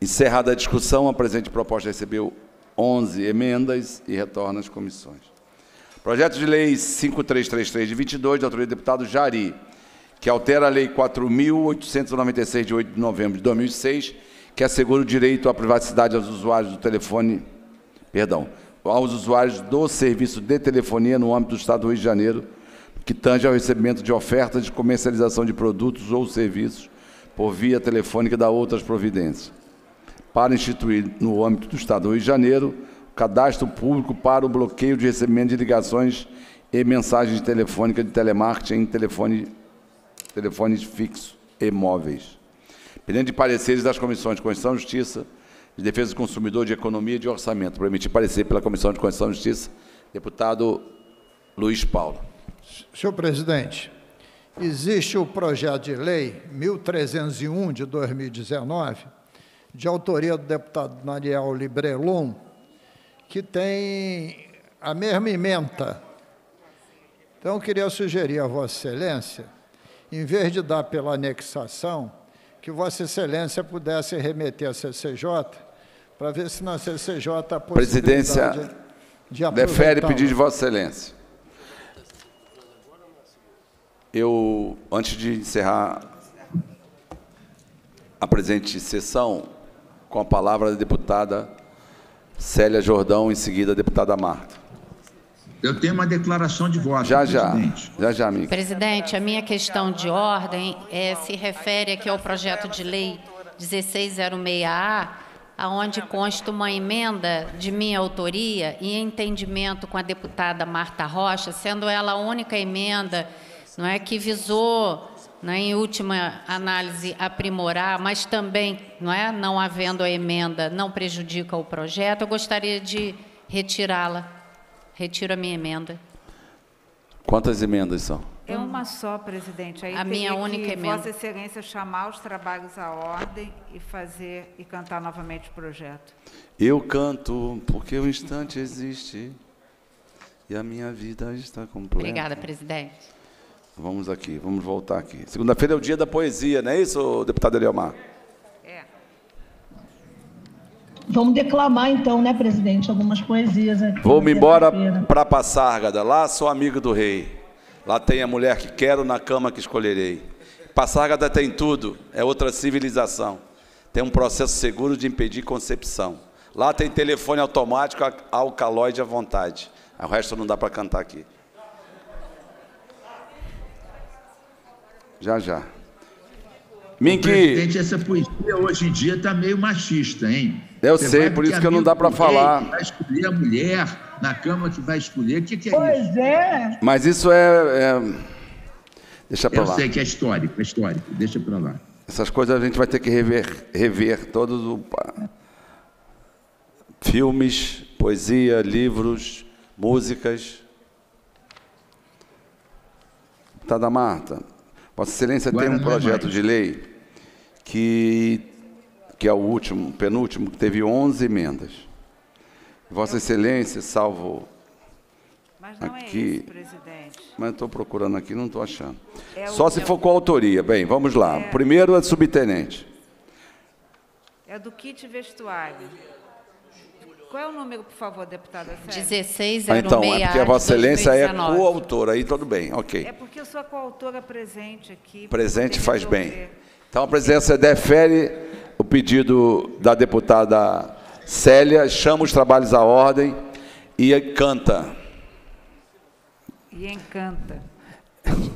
encerrada a discussão, a presente proposta recebeu 11 emendas e retorna às comissões. Projeto de Lei 5333 de 22, da autoria do deputado Jari, que altera a Lei 4.896 de 8 de novembro de 2006, que assegura o direito à privacidade aos usuários do telefone, perdão, aos usuários do serviço de telefonia no âmbito do Estado do Rio de Janeiro, que tange ao recebimento de ofertas de comercialização de produtos ou serviços por via telefônica da outras providências. Para instituir, no âmbito do Estado do Rio de Janeiro, cadastro público para o bloqueio de recebimento de ligações e mensagens telefônicas de telemarketing em telefone, telefones fixos e móveis. Pendente de pareceres das comissões de Constituição e Justiça, de Defesa do Consumidor, de Economia e de Orçamento. Para emitir parecer pela Comissão de Constituição e Justiça, deputado Luiz Paulo. Senhor presidente, existe o projeto de lei 1301 de 2019, de autoria do deputado Daniel Librelon, que tem a mesma emenda. Então, eu queria sugerir a Vossa Excelência, em vez de dar pela anexação, que Vossa Excelência pudesse remeter à CCJ, para ver se na CCJ a Presidência de defere pedido de Vossa Excelência. Eu, antes de encerrar a presente sessão, com a palavra da deputada Célia Jordão, em seguida a deputada Marta. Eu tenho uma declaração de voto. Já, já. presidente. Já, já, amigo. Presidente, a minha questão de ordem é, se refere aqui ao projeto de lei 1606A, aonde consta uma emenda de minha autoria e entendimento com a deputada Marta Rocha, sendo ela a única emenda não é, que visou, né, em última análise, aprimorar, mas também, não, é, não havendo a emenda, não prejudica o projeto. Eu gostaria de retirá-la. Retiro a minha emenda. Quantas emendas são? É uma só, presidente. Aí A minha única que emenda. Vossa Excelência chamar os trabalhos à ordem e fazer e cantar novamente o projeto. Eu canto porque o instante existe e a minha vida está completa. Obrigada, presidente. Vamos aqui, vamos voltar aqui. Segunda-feira é o dia da poesia, não é isso, deputado Eliomar? Vamos declamar então, né, presidente, algumas poesias aqui. Vou-me embora para Passárgada. Lá sou amigo do rei. Lá tem a mulher que quero, na cama que escolherei. Passárgada tem tudo, é outra civilização. Tem um processo seguro de impedir concepção. Lá tem telefone automático, alcaloide à vontade. O resto não dá para cantar aqui. Já, já. Mink, Presidente, essa poesia hoje em dia está meio machista, hein? Eu Você sei, por isso que não dá do falar. Vai escolher a mulher na cama que vai escolher. O que, que é Pois isso? é. mas isso é. é- Deixa para Eu lá. sei que é histórico, é histórico. Deixa para lá. Essas coisas a gente vai ter que rever, rever todos o filmes, poesia, livros, músicas. Deputada Marta, Vossa Excelência tem um é projeto de lei que, que é o último, penúltimo, que teve 11 emendas. Vossa Excelência, salvo Mas não é aqui, esse, presidente. mas estou procurando aqui, não estou achando. É o- Só se é for o- com autoria. Bem, vamos lá. Primeiro é subtenente. É do kit vestuário. Qual é o número, por favor, deputada Sérgio? 1606 Ah, então, é porque a Vossa Excelência é 2019. coautora, aí tudo bem, ok. É porque eu sou a coautora presente aqui. Presente faz bem. Então a presidência defere o pedido da deputada Célia, chama os trabalhos à ordem e canta. E encanta.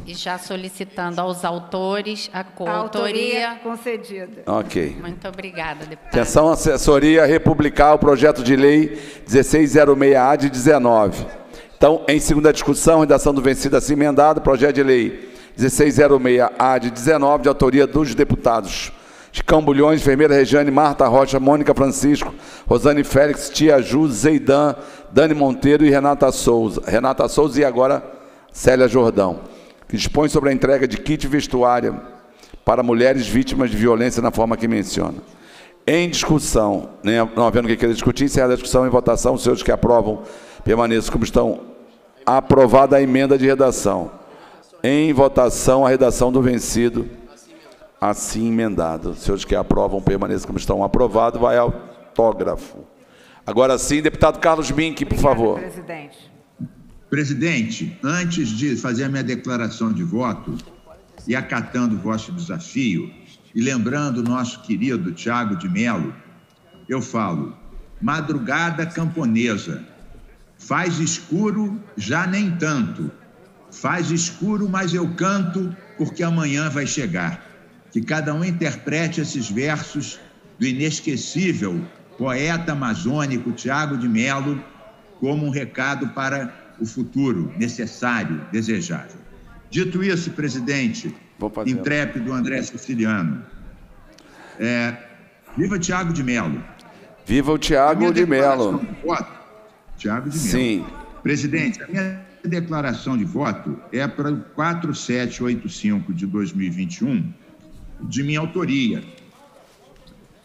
E já solicitando aos autores a A coautoria. autoria concedida. Ok. Muito obrigada, deputada. Atenção, assessoria republicar o projeto de lei 1606A de 19. Então, em segunda discussão, redação do vencido assim emendado, projeto de lei 1606A de 19, de autoria dos deputados Chicão Bulhões, enfermeira Regiane, Marta Rocha, Mônica Francisco, Rosane Félix, Tia Ju, Zeidan, Dani Monteiro e Renata Souza. Renata Souza e agora Célia Jordão, que dispõe sobre a entrega de kit vestuário para mulheres vítimas de violência na forma que menciona. Em discussão, não havendo que queira discutir, encerrada a discussão em votação, os senhores que aprovam permaneçam como estão. Aprovada a emenda de redação. Em votação, a redação do vencido, assim emendado. Os senhores que aprovam permaneçam como estão. Aprovado, vai autógrafo. Agora sim, deputado Carlos Mink, por favor. Presidente. Presidente, antes de fazer a minha declaração de voto e acatando o vosso desafio, e lembrando o nosso querido Tiago de Melo, eu falo, madrugada camponesa, faz escuro, já nem tanto. Faz escuro, mas eu canto, porque amanhã vai chegar. Que cada um interprete esses versos do inesquecível poeta amazônico Tiago de Melo como um recado para o futuro necessário, desejável. Dito isso, presidente, intrépido André Siciliano, é, viva Tiago de Melo. Viva o Tiago de Melo. Voto. Tiago de Melo. Sim. Presidente, a minha declaração de voto é para o 4785 de 2021, de minha autoria.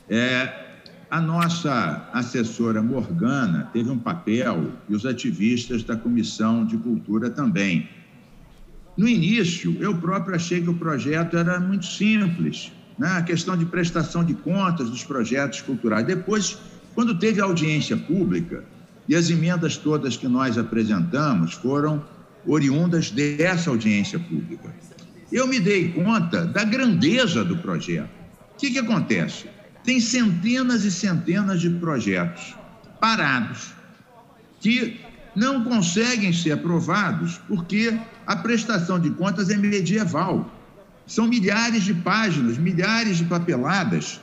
É, a nossa assessora Morgana teve um papel e os ativistas da Comissão de Cultura também. No início, eu próprio achei que o projeto era muito simples, né? a questão de prestação de contas dos projetos culturais. Depois, quando teve audiência pública, e as emendas todas que nós apresentamos foram oriundas dessa audiência pública. Eu me dei conta da grandeza do projeto. O que, que acontece? Tem centenas e centenas de projetos parados que não conseguem ser aprovados porque a prestação de contas é medieval. São milhares de páginas, milhares de papeladas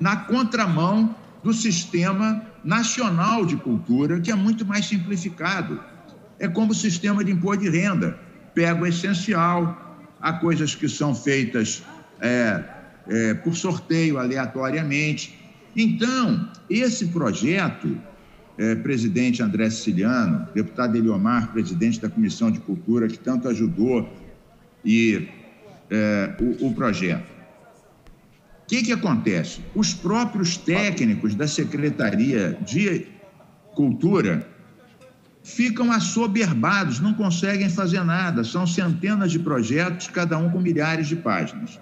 na contramão do sistema nacional de cultura, que é muito mais simplificado. É como o sistema de imposto de renda. Pega o essencial, há coisas que são feitas é, é, por sorteio aleatoriamente. Então, esse projeto, é, presidente André Siciliano, deputado Eliomar, presidente da Comissão de Cultura, que tanto ajudou e é, o, o projeto. O que, que acontece? Os próprios técnicos da Secretaria de Cultura ficam assoberbados, não conseguem fazer nada. São centenas de projetos, cada um com milhares de páginas.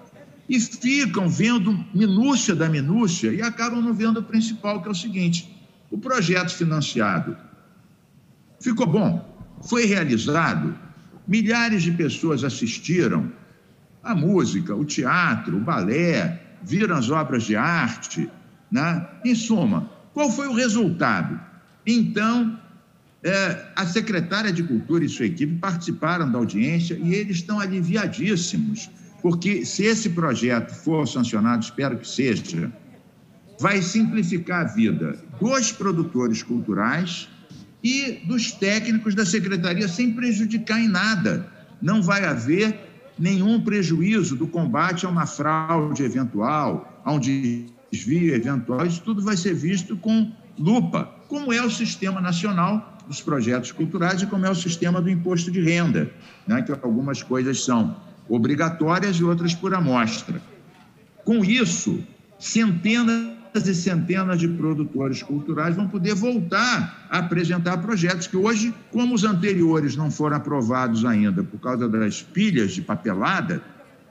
E ficam vendo minúcia da minúcia e acabam não vendo o principal, que é o seguinte: o projeto financiado ficou bom, foi realizado, milhares de pessoas assistiram a música, o teatro, o balé, viram as obras de arte. Né? Em suma, qual foi o resultado? Então, é, a secretária de Cultura e sua equipe participaram da audiência e eles estão aliviadíssimos, porque se esse projeto for sancionado, espero que seja, vai simplificar a vida dos produtores culturais e dos técnicos da secretaria sem prejudicar em nada. Não vai haver nenhum prejuízo do combate a uma fraude eventual, a um desvio eventual. Isso tudo vai ser visto com lupa, como é o sistema nacional dos projetos culturais e como é o sistema do imposto de renda, né? que algumas coisas são obrigatórias e outras por amostra. Com isso, centenas e centenas de produtores culturais vão poder voltar a apresentar projetos que hoje, como os anteriores não foram aprovados ainda por causa das pilhas de papelada,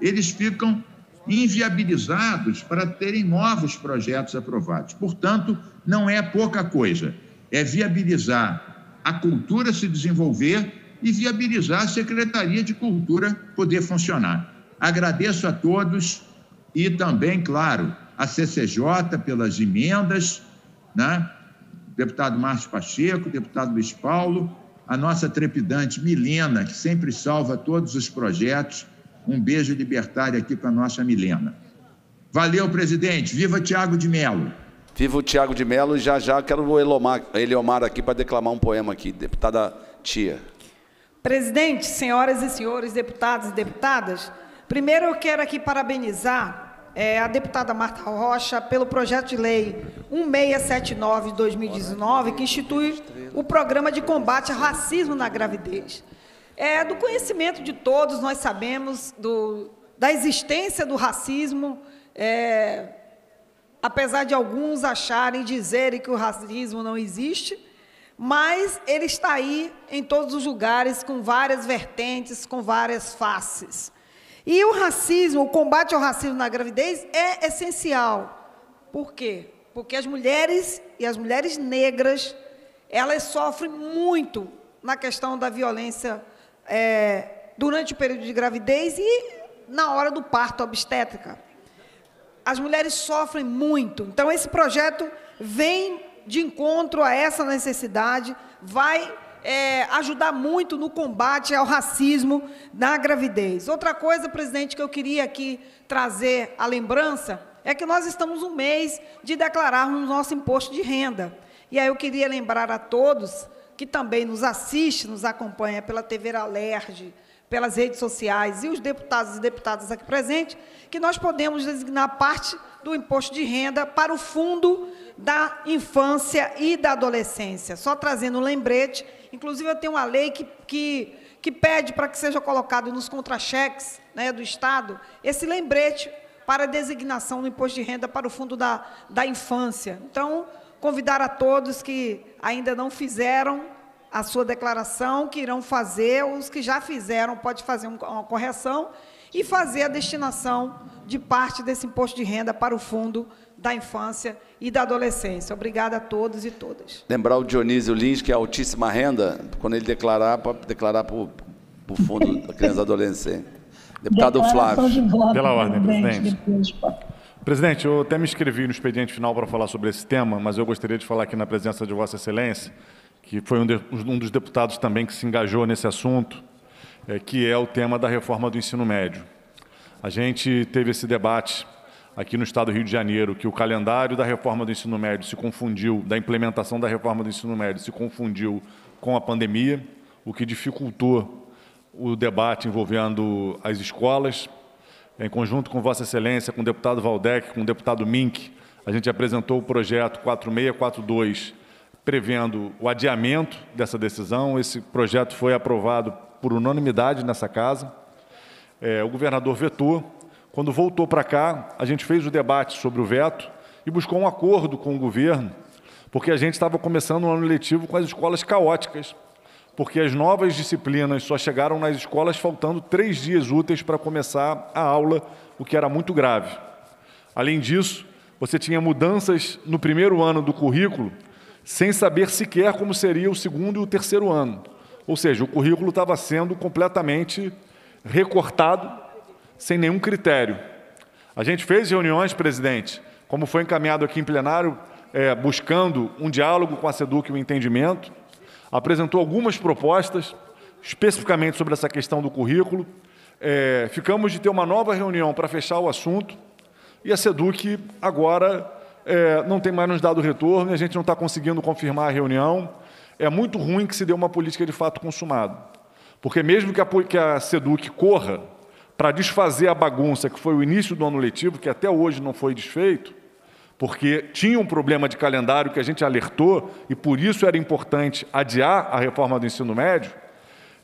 eles ficam inviabilizados para terem novos projetos aprovados. Portanto, não é pouca coisa, é viabilizar a cultura se desenvolver e viabilizar a Secretaria de Cultura poder funcionar. Agradeço a todos e também, claro, a CCJ pelas emendas, né? deputado Márcio Pacheco, deputado Luiz Paulo, a nossa trepidante Milena, que sempre salva todos os projetos. Um beijo libertário aqui para a nossa Milena. Valeu, presidente. Viva Tiago de Mello. Viva o Tiago de Mello e já já quero o Elomar, Eliomar aqui para declamar um poema aqui. Deputada Tia. Presidente, senhoras e senhores deputados e deputadas, primeiro eu quero aqui parabenizar é, a deputada Marta Rocha pelo projeto de lei 1679 de 2019, que institui o programa de combate ao racismo na gravidez. É do conhecimento de todos, nós sabemos do, da existência do racismo, é, apesar de alguns acharem, dizerem que o racismo não existe, mas ele está aí em todos os lugares, com várias vertentes, com várias faces. E o racismo, o combate ao racismo na gravidez é essencial. Por quê? Porque as mulheres e as mulheres negras, elas sofrem muito na questão da violência é, durante o período de gravidez e na hora do parto obstétrica. As mulheres sofrem muito. Então, esse projeto vem de encontro a essa necessidade, vai é, ajudar muito no combate ao racismo na gravidez. Outra coisa, presidente, que eu queria aqui trazer a lembrança é que nós estamos um mês de declararmos nosso imposto de renda. E aí eu queria lembrar a todos que também nos assiste, nos acompanha pela TV Alerj, pelas redes sociais e os deputados e deputadas aqui presentes, que nós podemos designar parte do imposto de renda para o fundo da infância e da adolescência. Só trazendo um lembrete, inclusive eu tenho uma lei que, que, que pede para que seja colocado nos contra-cheques né, do Estado esse lembrete para designação do imposto de renda para o fundo da, da infância. Então, convidar a todos que ainda não fizeram a sua declaração, que irão fazer, os que já fizeram, pode fazer uma correção e fazer a destinação de parte desse imposto de renda para o fundo da infância e da adolescência. Obrigada a todos e todas. Lembrar o Dionísio Lins, que é altíssima renda, quando ele declarar, para declarar para o fundo da criança e adolescente. Deputado Flávio. de voto, Pela ordem, presidente. depois, pode. Presidente, eu até me inscrevi no expediente final para falar sobre esse tema, mas eu gostaria de falar aqui na presença de Vossa Excelência, que foi um, de- um dos deputados também que se engajou nesse assunto, é, que é o tema da reforma do ensino médio. A gente teve esse debate aqui no Estado do Rio de Janeiro, que o calendário da reforma do ensino médio se confundiu, da implementação da reforma do ensino médio se confundiu com a pandemia, o que dificultou o debate envolvendo as escolas. Em conjunto com Vossa Excelência, com o deputado Valdec, com o deputado Mink, a gente apresentou o projeto 4642, prevendo o adiamento dessa decisão. Esse projeto foi aprovado por unanimidade nessa casa. É, o governador vetou. Quando voltou para cá, a gente fez o debate sobre o veto e buscou um acordo com o governo, porque a gente estava começando o ano letivo com as escolas caóticas, porque as novas disciplinas só chegaram nas escolas faltando três dias úteis para começar a aula, o que era muito grave. Além disso, você tinha mudanças no primeiro ano do currículo, sem saber sequer como seria o segundo e o terceiro ano. Ou seja, o currículo estava sendo completamente recortado, sem nenhum critério. A gente fez reuniões, presidente, como foi encaminhado aqui em plenário, é, buscando um diálogo com a SEDUC e um entendimento, apresentou algumas propostas, especificamente sobre essa questão do currículo. É, ficamos de ter uma nova reunião para fechar o assunto e a SEDUC agora é, não tem mais nos dado retorno e a gente não está conseguindo confirmar a reunião. É muito ruim que se dê uma política de fato consumada, porque mesmo que a, que a SEDUC corra para desfazer a bagunça que foi o início do ano letivo, que até hoje não foi desfeito, porque tinha um problema de calendário que a gente alertou e por isso era importante adiar a reforma do ensino médio,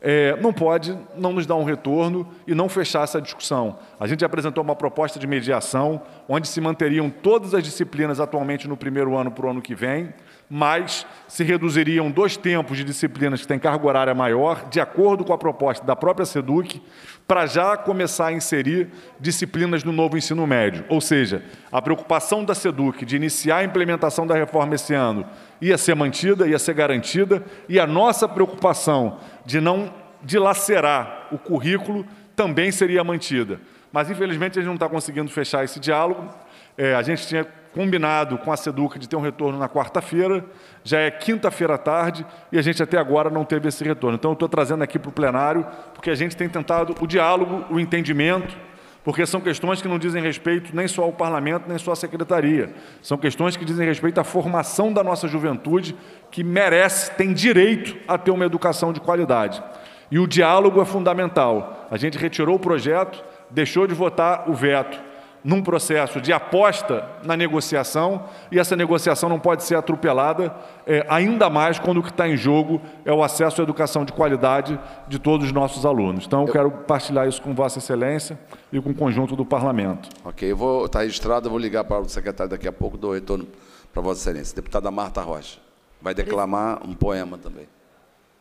é, não pode não nos dar um retorno e não fechar essa discussão. A gente apresentou uma proposta de mediação, onde se manteriam todas as disciplinas atualmente no primeiro ano para o ano que vem, mas se reduziriam dois tempos de disciplinas que têm carga horária maior, de acordo com a proposta da própria SEDUC, para já começar a inserir disciplinas no novo ensino médio. Ou seja, a preocupação da SEDUC de iniciar a implementação da reforma esse ano ia ser mantida, ia ser garantida, e a nossa preocupação de não dilacerar o currículo também seria mantida. Mas, infelizmente, a gente não está conseguindo fechar esse diálogo. É, a gente tinha combinado com a SEDUC de ter um retorno na quarta-feira, já é quinta-feira à tarde, e a gente até agora não teve esse retorno. Então, eu estou trazendo aqui para o plenário, porque a gente tem tentado o diálogo, o entendimento, porque são questões que não dizem respeito nem só ao parlamento, nem só à secretaria. São questões que dizem respeito à formação da nossa juventude, que merece, tem direito a ter uma educação de qualidade. E o diálogo é fundamental. A gente retirou o projeto, deixou de votar o veto num processo de aposta na negociação, e essa negociação não pode ser atropelada, é, ainda mais quando o que está em jogo é o acesso à educação de qualidade de todos os nossos alunos. Então, eu quero partilhar isso com Vossa Excelência e com o conjunto do Parlamento. Ok, eu vou estar registrado, eu vou ligar para o secretário daqui a pouco, dou retorno para Vossa Excelência. Deputada Marta Rocha. Vai declamar um poema também.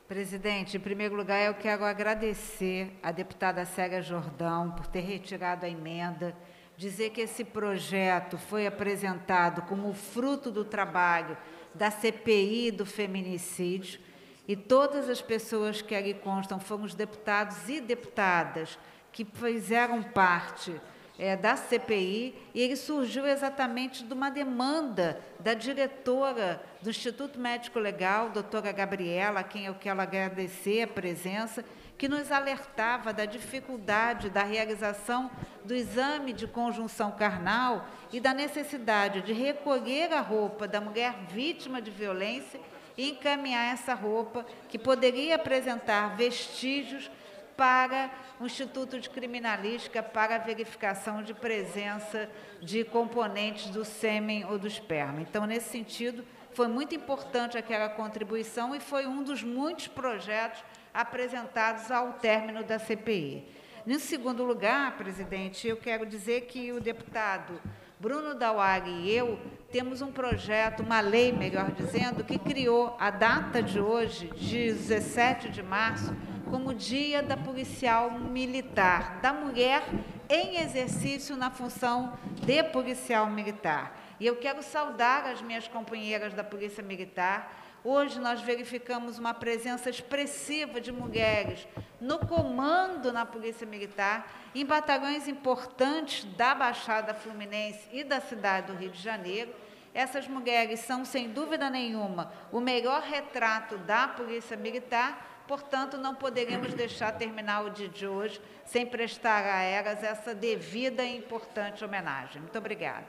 Presidente, em primeiro lugar, eu quero agradecer à deputada Célia Jordão por ter retirado a emenda, dizer que esse projeto foi apresentado como fruto do trabalho da CPI do feminicídio e todas as pessoas que ali constam foram os deputados e deputadas que fizeram parte é, da CPI, e ele surgiu exatamente de uma demanda da diretora do Instituto Médico Legal, doutora Gabriela, a quem eu quero agradecer a presença, que nos alertava da dificuldade da realização do exame de conjunção carnal e da necessidade de recolher a roupa da mulher vítima de violência e encaminhar essa roupa, que poderia apresentar vestígios para o Instituto de Criminalística para a verificação de presença de componentes do sêmen ou do esperma. Então, nesse sentido, foi muito importante aquela contribuição e foi um dos muitos projetos apresentados ao término da CPI. Em segundo lugar, presidente, eu quero dizer que o deputado Bruno Dauari e eu temos um projeto, uma lei, melhor dizendo, que criou a data de hoje, de 17 de março, como Dia da Policial Militar, da mulher em exercício na função de policial militar. E eu quero saudar as minhas companheiras da Polícia Militar, Hoje nós verificamos uma presença expressiva de mulheres no comando na Polícia Militar, em batalhões importantes da Baixada Fluminense e da cidade do Rio de Janeiro. Essas mulheres são, sem dúvida nenhuma, o melhor retrato da Polícia Militar, portanto, não poderemos deixar terminar o dia de hoje sem prestar a elas essa devida e importante homenagem. Muito obrigada.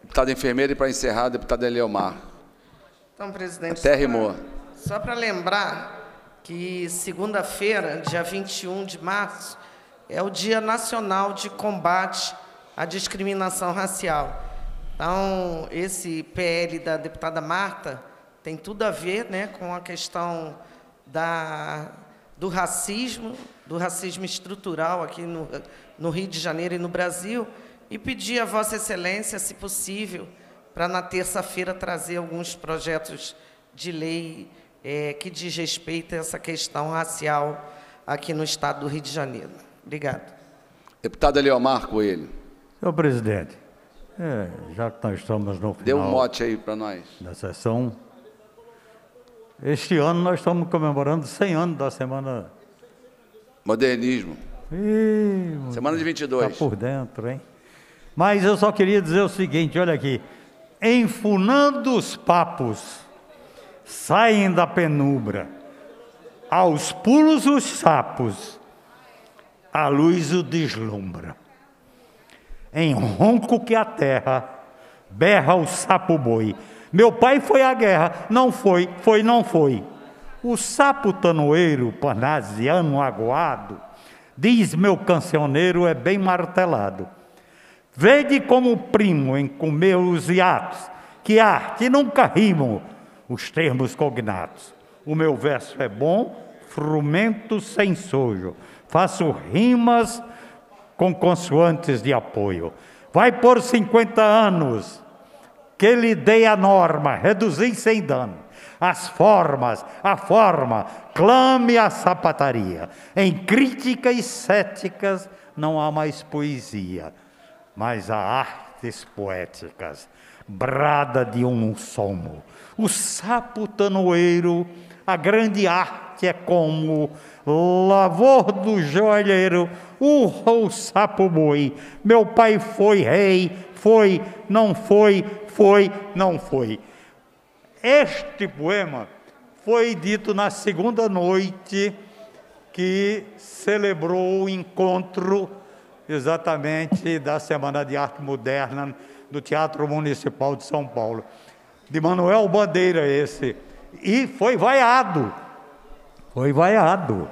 Deputada enfermeira e para encerrar, deputada Eleomar. Então, presidente. Até rimou. Só para lembrar que segunda-feira, dia 21 de março, é o Dia Nacional de Combate à Discriminação Racial. Então, esse PL da deputada Marta tem tudo a ver né, com a questão da, do racismo, do racismo estrutural aqui no, no Rio de Janeiro e no Brasil, e pedir a Vossa Excelência, se possível, para na terça-feira trazer alguns projetos de lei é, que diz respeito a essa questão racial aqui no estado do Rio de Janeiro. Obrigado. Deputado Eliomar Coelho. Senhor presidente, é, já que nós estamos no final... Dê um mote aí para nós. Da sessão. Este ano nós estamos comemorando 100 anos da Semana... Modernismo. Ih, Semana de 22. Está por dentro, hein? Mas eu só queria dizer o seguinte, olha aqui enfunando os papos, saem da penumbra, aos pulos os sapos, a luz o deslumbra. Em ronco que a terra, berra o sapo boi. Meu pai foi à guerra, não foi, foi, não foi. O sapo tanoeiro, panasiano aguado, diz meu cancioneiro, é bem martelado. Vede como primo em comer os hiatos, que arte nunca rimam os termos cognatos. O meu verso é bom, frumento sem sojo. Faço rimas com consoantes de apoio. Vai por 50 anos que lhe dei a norma, reduzi sem dano. As formas, a forma, clame a sapataria. Em críticas céticas não há mais poesia mas há artes poéticas, brada de um somo. O sapo tanoeiro, a grande arte é como lavor do joalheiro, urra o sapo boi. Meu pai foi rei, foi, não foi, foi, não foi. Este poema foi dito na segunda noite que celebrou o encontro exatamente da Semana de Arte Moderna do Teatro Municipal de São Paulo. De Manuel Bandeira esse. E foi vaiado. Foi vaiado.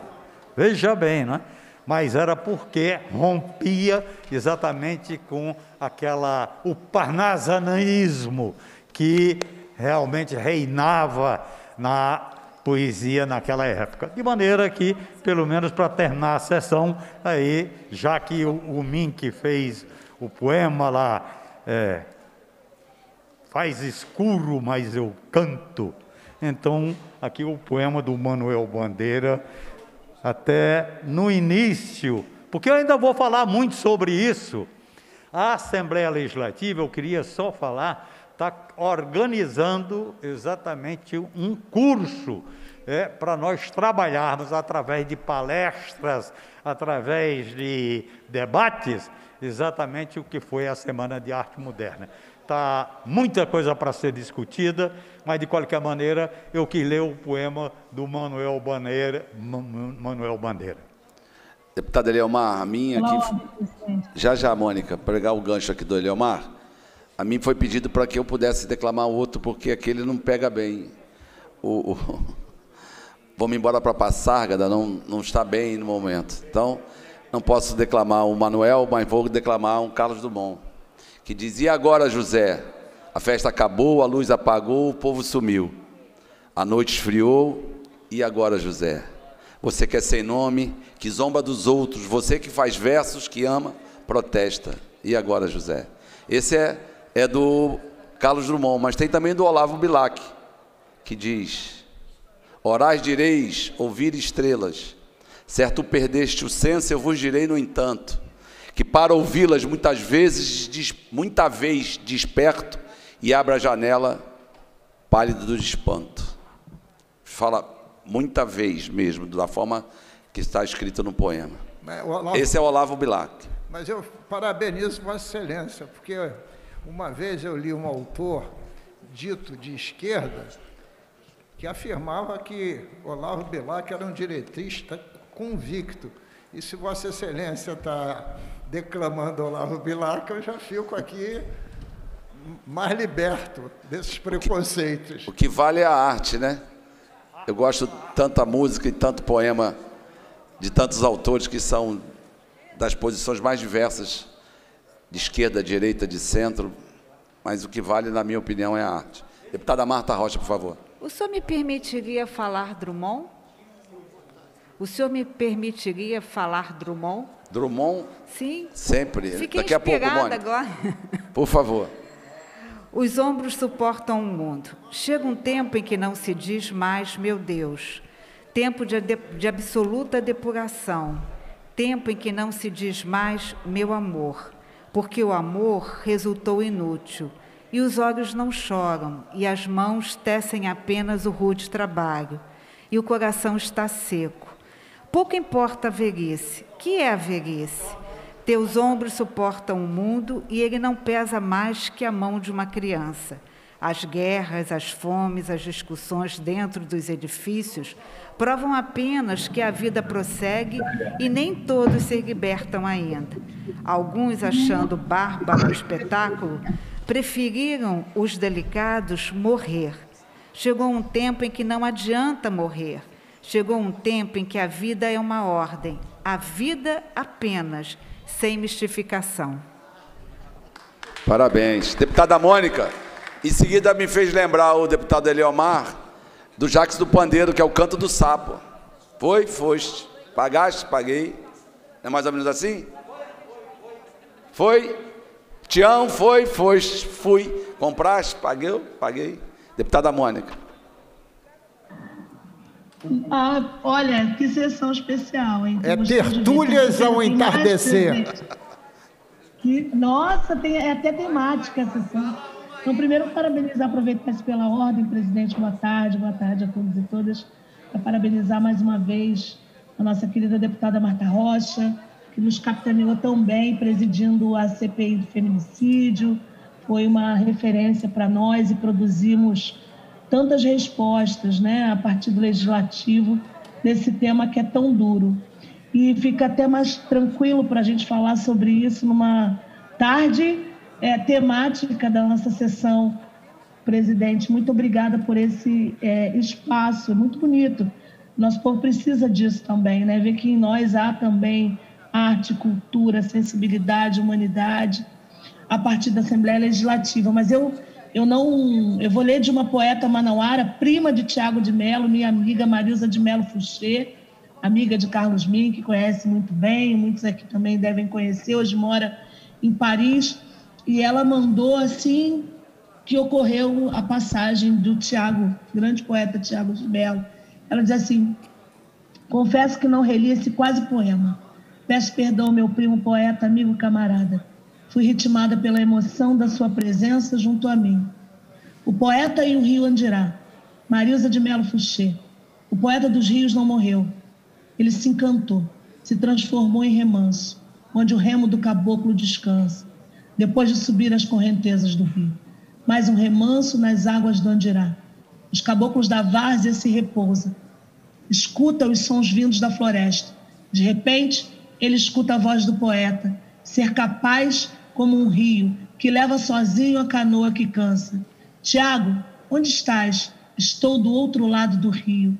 Veja bem, não é? Mas era porque rompia exatamente com aquela o parnasanaísmo que realmente reinava na poesia naquela época. De maneira que, pelo menos para terminar a sessão, aí, já que o, o Mink fez o poema lá, é, faz escuro, mas eu canto. Então, aqui o poema do Manuel Bandeira, até no início, porque eu ainda vou falar muito sobre isso. A Assembleia Legislativa, eu queria só falar está organizando exatamente um curso é, para nós trabalharmos através de palestras, através de debates, exatamente o que foi a Semana de Arte Moderna. Está muita coisa para ser discutida, mas de qualquer maneira eu quis ler o poema do Manuel Bandeira. Manuel Bandeira. Deputada Eliomar, a minha aqui. Já já, Mônica, pegar o gancho aqui do Eliomar. A mim foi pedido para que eu pudesse declamar outro, porque aquele não pega bem. O, o... Vamos embora para Passárgada, não, não está bem no momento. Então, não posso declamar o Manuel, mas vou declamar um Carlos Dumont, que dizia agora José, a festa acabou, a luz apagou, o povo sumiu. A noite esfriou, e agora José? Você que é sem nome, que zomba dos outros, você que faz versos, que ama, protesta. E agora José? Esse é é do Carlos Drummond, mas tem também do Olavo Bilac, que diz: Orais direis, ouvir estrelas, certo perdeste o senso, eu vos direi, no entanto, que para ouvi-las muitas vezes, muita vez desperto e abra a janela pálido do espanto. Fala muita vez mesmo, da forma que está escrito no poema. Mas, Olavo- Esse é o Olavo Bilac. Mas eu parabenizo Vossa Excelência, porque uma vez eu li um autor dito de esquerda que afirmava que Olavo Bilac era um diretrista convicto. E se Vossa Excelência está declamando Olavo Bilac, eu já fico aqui mais liberto desses preconceitos. O que vale é a arte, né? Eu gosto tanta música e tanto poema de tantos autores que são das posições mais diversas, de esquerda, direita, de centro, mas o que vale, na minha opinião, é a arte. Deputada Marta Rocha, por favor. O senhor me permitiria falar Drummond? O senhor me permitiria falar Drummond? Drummond, Sim. sempre. Fiquei Daqui a pouco, Mônica. agora. Por favor. Os ombros suportam o mundo. Chega um tempo em que não se diz mais, meu Deus. Tempo de, de absoluta depuração. Tempo em que não se diz mais, meu amor. Porque o amor resultou inútil. E os olhos não choram, e as mãos tecem apenas o rude trabalho. E o coração está seco. Pouco importa a velhice. Que é a velhice? Teus ombros suportam o mundo e ele não pesa mais que a mão de uma criança. As guerras, as fomes, as discussões dentro dos edifícios provam apenas que a vida prossegue e nem todos se libertam ainda. Alguns, achando bárbaro o espetáculo, preferiram os delicados morrer. Chegou um tempo em que não adianta morrer. Chegou um tempo em que a vida é uma ordem, a vida apenas, sem mistificação. Parabéns. Deputada Mônica, em seguida me fez lembrar o deputado Eliomar do Jacques do Pandeiro, que é o canto do sapo. Foi? Foste. Pagaste? Paguei. Não é mais ou menos assim? Foi? Tião, foi? Foste. Fui. Compraste? Paguei? Paguei. Deputada Mônica. Ah, olha, que sessão especial, hein? É tertúlias ao entardecer. Que, nossa, tem, é até temática a sessão. Então, primeiro, parabenizar, aproveitar pela ordem, presidente, boa tarde, boa tarde a todos e todas. Para parabenizar mais uma vez a nossa querida deputada Marta Rocha, que nos capitaneou tão bem presidindo a CPI do feminicídio. Foi uma referência para nós e produzimos tantas respostas né, a partir do legislativo nesse tema que é tão duro. E fica até mais tranquilo para a gente falar sobre isso numa tarde é, temática da nossa sessão. Presidente, muito obrigada por esse é, espaço, é muito bonito. Nosso povo precisa disso também, né? Ver que em nós há também arte, cultura, sensibilidade, humanidade, a partir da Assembleia Legislativa. Mas eu eu não, eu vou ler de uma poeta manauara, prima de Tiago de Mello, minha amiga Marisa de Mello Fouché, amiga de Carlos Min, que conhece muito bem, muitos aqui também devem conhecer, hoje mora em Paris, e ela mandou assim que ocorreu a passagem do Tiago, grande poeta Tiago de Mello. Ela diz assim: Confesso que não reli esse quase poema. Peço perdão meu primo poeta, amigo camarada. Fui ritmada pela emoção da sua presença junto a mim. O poeta e o rio Andirá, Marisa de Melo Fouché. O poeta dos rios não morreu. Ele se encantou, se transformou em remanso, onde o remo do caboclo descansa, depois de subir as correntezas do rio. Mais um remanso nas águas do Andirá. Os caboclos da várzea se repousam. Escuta os sons vindos da floresta. De repente, ele escuta a voz do poeta, ser capaz como um rio que leva sozinho a canoa que cansa. Tiago, onde estás? Estou do outro lado do rio.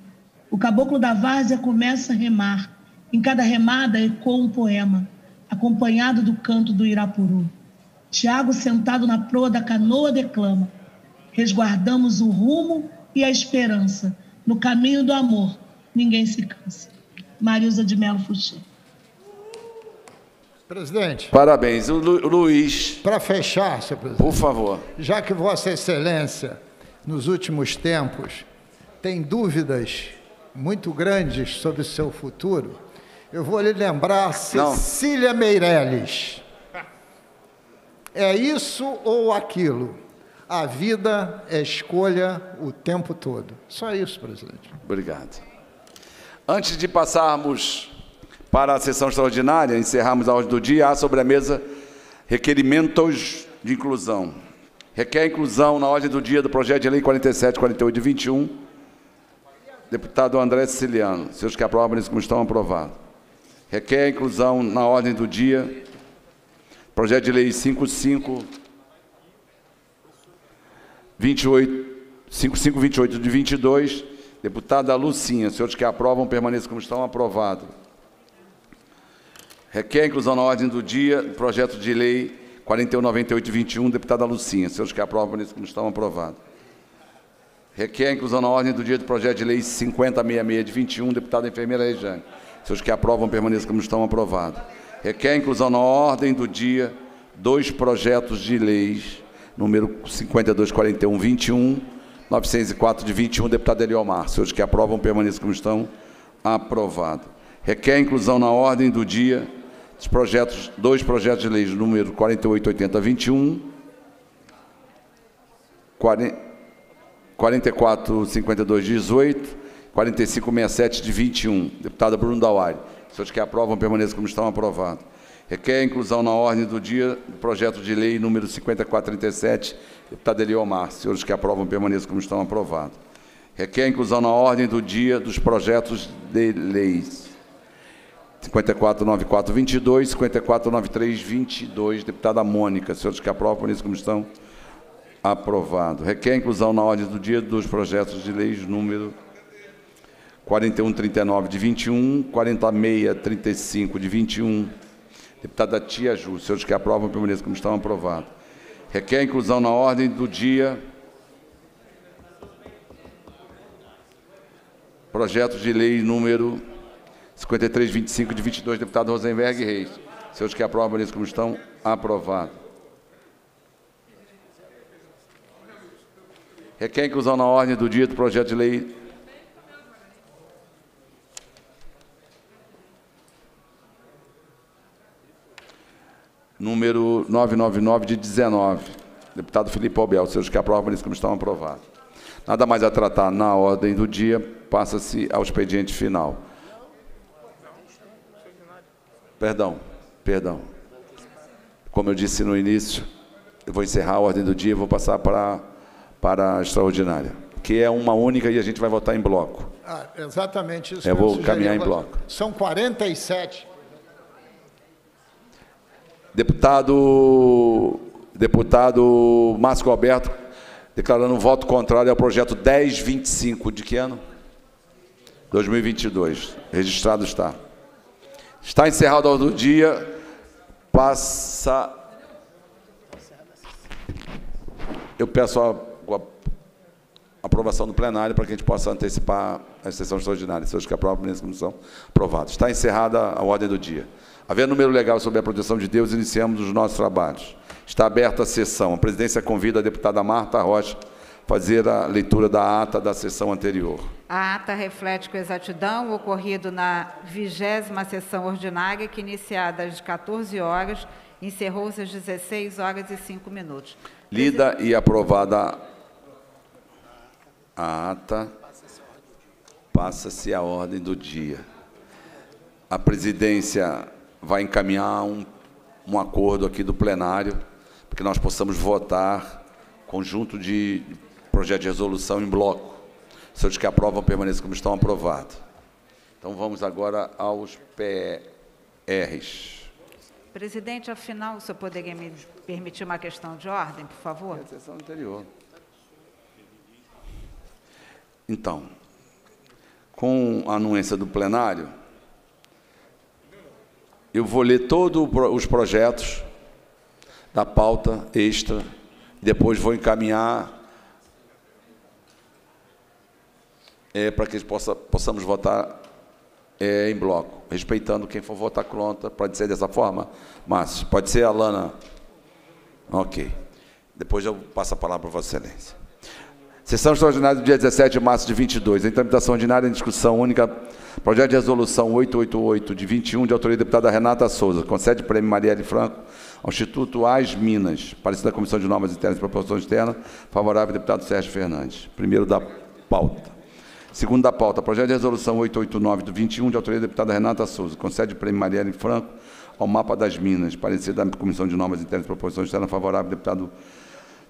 O caboclo da várzea começa a remar. Em cada remada ecoa um poema, acompanhado do canto do Irapuru. Tiago, sentado na proa da canoa, declama: Resguardamos o rumo e a esperança. No caminho do amor, ninguém se cansa. Marisa de Melo Fuxê. Presidente. Parabéns. O Lu- Luiz. Para fechar, senhor presidente. Por favor. Já que Vossa Excelência, nos últimos tempos, tem dúvidas muito grandes sobre o seu futuro, eu vou lhe lembrar Cecília Meirelles. É isso ou aquilo? A vida é escolha o tempo todo. Só isso, presidente. Obrigado. Antes de passarmos para a sessão extraordinária, encerrarmos a ordem do dia, há sobre a mesa requerimentos de inclusão. Requer inclusão na ordem do dia do projeto de lei 47, 48 e 21. Deputado André Siciliano. Seus que aprovam, como estão aprovados. Requer inclusão na ordem do dia projeto de lei 55 28 5528 de 22. Deputada Lucinha. Senhores que aprovam, permaneçam como estão aprovados. Requer inclusão na ordem do dia projeto de lei 4198 de 21, deputada Lucinha. Senhores que aprovam, isso como estão aprovados. Requer inclusão na ordem do dia do projeto de lei 5066 de 21, deputada enfermeira Rejane. Senhores que aprovam, permaneçam como estão aprovados. Requer inclusão na ordem do dia dois projetos de leis, número 5241 21, 904 de 21, deputado Eliomar. Senhores que aprovam, permaneçam como estão aprovados. Requer inclusão na ordem do dia os projetos, dois projetos de lei, número 488021, 445218, 4567 de 21. Deputada Bruno Dauari. Senhores que aprovam, permaneçam como estão aprovados. Requer a inclusão na ordem do dia do projeto de lei número 5437, deputada Eliomar. Senhores que aprovam, permaneçam como estão aprovados. Requer a inclusão na ordem do dia dos projetos de leis 549422, 549322, deputada Mônica. Senhores que aprovam, isso como estão aprovado. Requer a inclusão na ordem do dia dos projetos de leis número 4139 de 21, 4635 de 21. Deputada Tia Ju. Senhores que aprovam, permaneçam como estão aprovados. Requer a inclusão na ordem do dia projeto de lei número 5325 de 22, deputado Rosenberg Reis. Senhores que aprovam isso como estão, aprovado. Requer inclusão na ordem do dia do projeto de lei número 999 de 19. Deputado Felipe Albel, senhores que aprovam isso como estão aprovados. Nada mais a tratar na ordem do dia, passa-se ao expediente final. Perdão, perdão. Como eu disse no início, eu vou encerrar a ordem do dia e vou passar para, para a extraordinária, que é uma única e a gente vai votar em bloco. Ah, exatamente isso. Eu vou caminhar em bloco. São 47. Deputado, deputado Márcio Alberto, declarando um voto contrário ao projeto 1025. De que ano? 2022. Registrado está. Está encerrado o do dia. Passa. Eu peço a, a aprovação do plenário para que a gente possa antecipar a sessão extraordinária. Senhores que aprovam a comissão, aprovado. Está encerrada a ordem do dia. Havendo número legal sobre a proteção de Deus, iniciamos os nossos trabalhos. Está aberta a sessão. A presidência convida a deputada Marta Rocha fazer a leitura da ata da sessão anterior. A ata reflete com exatidão o ocorrido na vigésima sessão ordinária, que iniciada às 14 horas, encerrou-se às 16 horas e 5 minutos. Lida e aprovada a ata, passa-se a ordem do dia. A presidência vai encaminhar um, um acordo aqui do plenário, para que nós possamos votar conjunto de projeto de resolução em bloco. Senhores que aprovam permaneçam como estão aprovados. Então vamos agora aos PRs. Presidente, afinal, o senhor poderia me permitir uma questão de ordem, por favor? É a sessão anterior. Então, com a anuência do plenário, eu vou ler todos os projetos da pauta extra, depois vou encaminhar é, para que possa, possamos votar é, em bloco, respeitando quem for votar contra. Pode ser dessa forma, Márcio? Pode ser, Alana? Ok. Depois eu passo a palavra para Vossa Excelência. Sessão extraordinária do dia 17 de março de 22. Em tramitação ordinária, em discussão única, projeto de resolução 888 de 21, de autoria da deputada Renata Souza, concede prêmio Marielle Franco ao Instituto AS Minas, parecido da Comissão de Normas Internas e Proposição Externa, favorável deputado Sérgio Fernandes. Primeiro da pauta. Segundo da pauta, projeto de resolução 889 do 21, de autoria da deputada Renata Souza, concede prêmio Marielle Franco ao Mapa das Minas, parecido da Comissão de Normas Internas e Proposição Externa, favorável deputado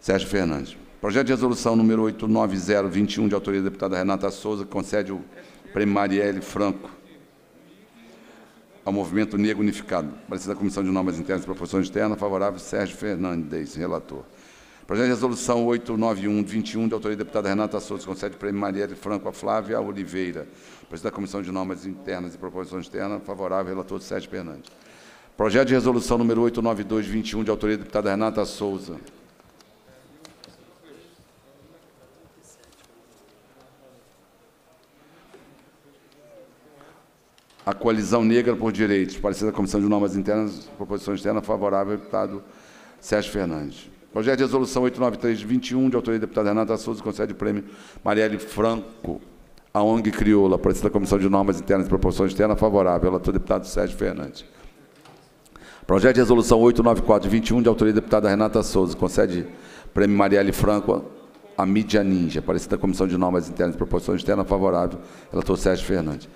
Sérgio Fernandes. Projeto de resolução número 89021, de autoria da deputada Renata Souza, concede o prêmio Marielle Franco ao Movimento Negro Unificado. Parecer da Comissão de Normas Internas e Proposições Externas, favorável Sérgio Fernandes, relator. Projeto de resolução 89121, de autoria da deputada Renata Souza, concede o prêmio Marielle Franco a Flávia Oliveira. Presidente da Comissão de Normas Internas e Proposições Externas, favorável, relator Sérgio Fernandes. Projeto de resolução número 89221, de autoria da deputada Renata Souza, a Coalizão Negra por Direitos, parecer da Comissão de Normas Internas, proposição externa favorável, deputado Sérgio Fernandes. Projeto de resolução 893-21, de autoria do deputado Renato Souza, concede o prêmio Marielle Franco, a ONG Crioula, parecer da Comissão de Normas Internas e proposição externa favorável, relator deputado Sérgio Fernandes. Projeto de resolução 894-21, de autoria do deputado Renata Souza, concede prêmio Marielle Franco a Mídia Ninja, parecer da Comissão de Normas Internas e proposição externa favorável, relator Sérgio Fernandes.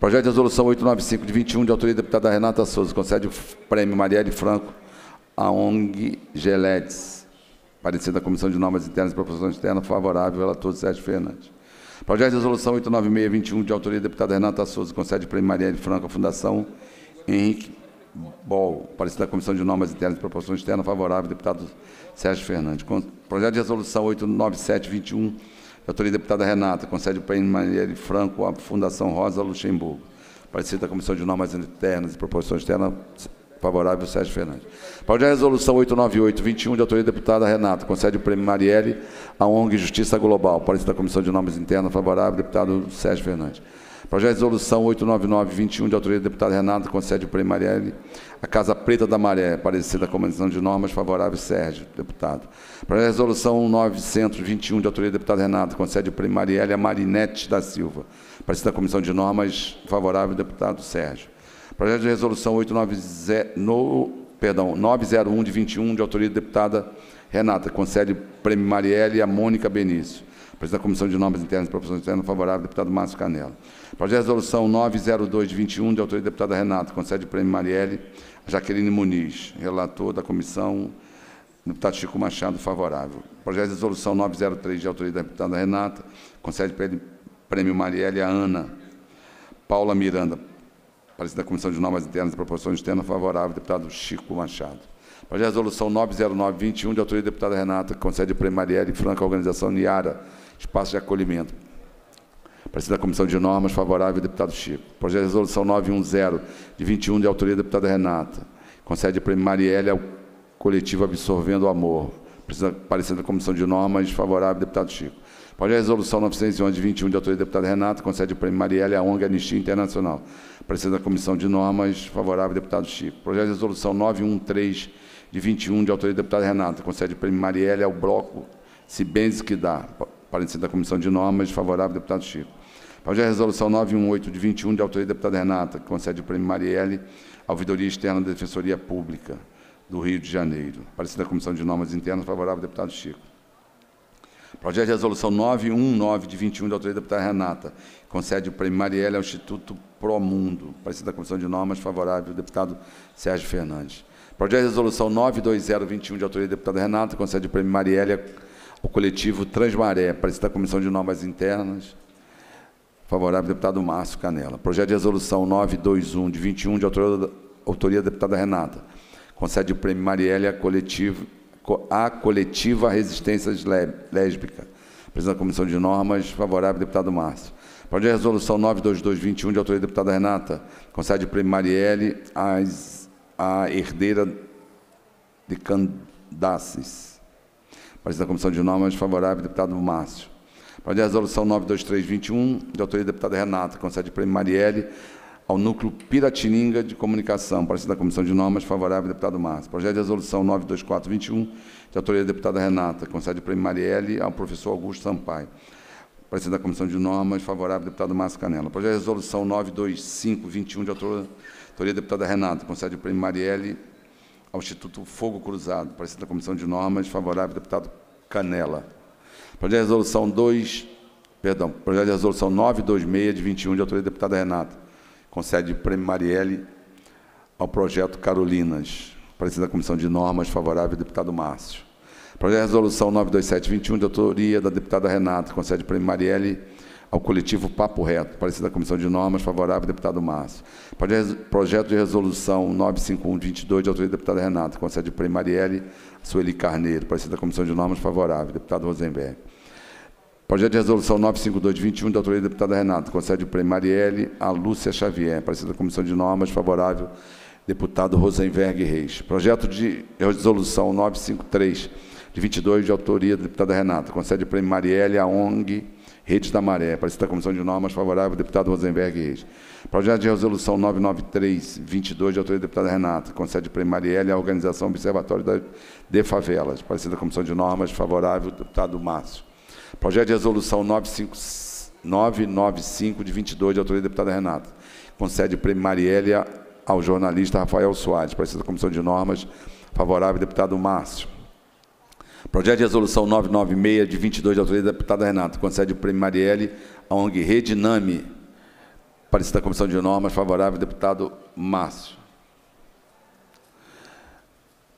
Projeto de resolução 895 de 21, de autoria da deputada Renata Souza, concede o prêmio Marielle Franco à ONG Geledes. Parecer da Comissão de Normas Internas e Proposições Externas, favorável, relator Sérgio Fernandes. Projeto de resolução 896-21, de autoria da deputada Renata Souza, concede o prêmio Marielle Franco à Fundação Henrique Bol. Parecer da Comissão de Normas Internas e Proposições Externas, favorável, deputado Sérgio Fernandes. Projeto de resolução 897-21, autoria da deputada Renata, concede o prêmio Marielle Franco à Fundação Rosa Luxemburgo. Parecido da Comissão de Normas Internas e Proposições Externas, favorável Sérgio Fernandes. Projeto de resolução 898-21, de autoria da deputada Renata, concede o prêmio Marielle à ONG Justiça Global. Parecido da Comissão de Normas Internas, favorável deputado Sérgio Fernandes. Projeto de resolução 899-21, de autoria do deputado Renato, concede o prêmio Marielle à Casa Preta da Maré, parecida da Comissão de Normas, favorável Sérgio, deputado. Projeto de resolução 921, de autoria do deputado Renato, concede o Marielle a Marinete da Silva, parecida da Comissão de Normas, favorável deputado Sérgio. Projeto de resolução 890, no, perdão, 901 de 21, de autoria da deputada Renata, concede o prêmio Marielle a Mônica Benício. Presidente da Comissão de Normas Internas e Proposições Externas, favorável, deputado Márcio Canela. Projeto de resolução 902 de 21, de autoria da deputada Renata, concede o prêmio Marielle a Jaqueline Muniz, relator da comissão, deputado Chico Machado, favorável. Projeto de resolução 903, de autoria da deputada Renata, concede prêmio Marielle a Ana Paula Miranda, presidente da Comissão de Normas Internas e Proposições Externas, favorável, deputado Chico Machado. Projeto de resolução 90921, de autoria da deputada Renata, concede prêmio Marielle Franca à organização Niara, Espaço de Acolhimento. Presidente da Comissão de Normas, favorável, deputado Chico. Projeto de resolução 910, de 21, de autoria da deputada Renata. Concede prêmio Marielle ao coletivo Absorvendo o Amor. Parecendo da Comissão de Normas, favorável, deputado Chico. Projeto de resolução 911, de 21, de autoria da deputada Renata. Concede prêmio Marielle à ONG Anistia Internacional. Parecendo da Comissão de Normas, favorável, deputado Chico. Projeto de resolução 913, de 21, de autoria da deputada Renata. Concede prêmio Marielle ao Bloco Cibense que dá. Parecendo da Comissão de Normas, favorável, deputado Chico. Projeto de resolução 918, de 21, de autoria da deputada Renata, que concede o prêmio Marielle à Ouvidoria Externa da Defensoria Pública do Rio de Janeiro. Parecida da Comissão de Normas Internas, favorável, deputado Chico. Projeto de resolução 919, de 21, de autoria da deputada Renata, que concede o prêmio Marielle ao Instituto Promundo. Parecida da Comissão de Normas, favorável, deputado Sérgio Fernandes. Projeto de resolução 92021, de autoria da deputada Renata, concede o prêmio Marielle ao coletivo Transmaré, parecida da Comissão de Normas Internas, Favorável, deputado Márcio Canela. Projeto de resolução 921, de 21, de autoria, autoria da deputada Renata. Concede o prêmio Marielle à coletiva, à coletiva Resistência Lésbica. Presidente da Comissão de Normas, favorável, deputado Márcio. Projeto de resolução 92221, de autoria da deputada Renata. Concede o prêmio Marielle às, à herdeira de Candaces. Presidente da Comissão de Normas, favorável, deputado Márcio. Projeto de resolução 92321, de autoria da deputada Renata, concede o prêmio Marielle ao Núcleo Piratininga de Comunicação. Parecer da Comissão de Normas, favorável, deputado Márcio. Projeto de resolução 92421, de autoria da deputada Renata, concede o prêmio Marielle ao professor Augusto Sampaio. Parecer da Comissão de Normas, favorável, deputado Márcio Canela. Projeto de resolução 92521, de autoria, da deputada Renata, concede o prêmio Marielle ao Instituto Fogo Cruzado. Parecer da Comissão de Normas, favorável, deputado Canela. Projeto de resolução 2, perdão, projeto de resolução 926 de 21, de autoria da deputada Renata, concede prêmio Marielle ao projeto Carolinas. Parecer da Comissão de Normas, favorável, deputado Márcio. Projeto de resolução 92721, de autoria da deputada Renata, concede prêmio Marielle ao coletivo Papo Reto. Parecer da Comissão de Normas, favorável, deputado Márcio. Projeto de resolução 95122, de autoria da deputada Renata, concede prêmio Marielle Sueli Carneiro. Parecer da Comissão de Normas, favorável, deputado Rosenberg. Projeto de resolução 95221, de autoria da deputada Renata, concede o prêmio Marielle a Lúcia Xavier. Parecer da Comissão de Normas, favorável, deputado Rosenberg Reis. Projeto de resolução 953, de 22, de autoria da deputada Renata, concede o prêmio Marielle a ONG Redes da Maré. Parecer da Comissão de Normas, favorável, deputado Rosenberg Reis. Projeto de resolução 993, 22, de autoria da deputada Renata, concede o prêmio Marielle à Organização Observatório de Favelas. Parecer da Comissão de Normas, favorável, deputado Márcio. Projeto de resolução 95, 995, de 22, de autoria da deputada Renata, concede o prêmio Marielle ao jornalista Rafael Soares. Parecer da Comissão de Normas, favorável, deputado Márcio. Projeto de resolução 996, de 22, de autoria da deputada Renata, concede o prêmio Marielle à ONG Rediname. Parecer da Comissão de Normas, favorável, deputado Márcio.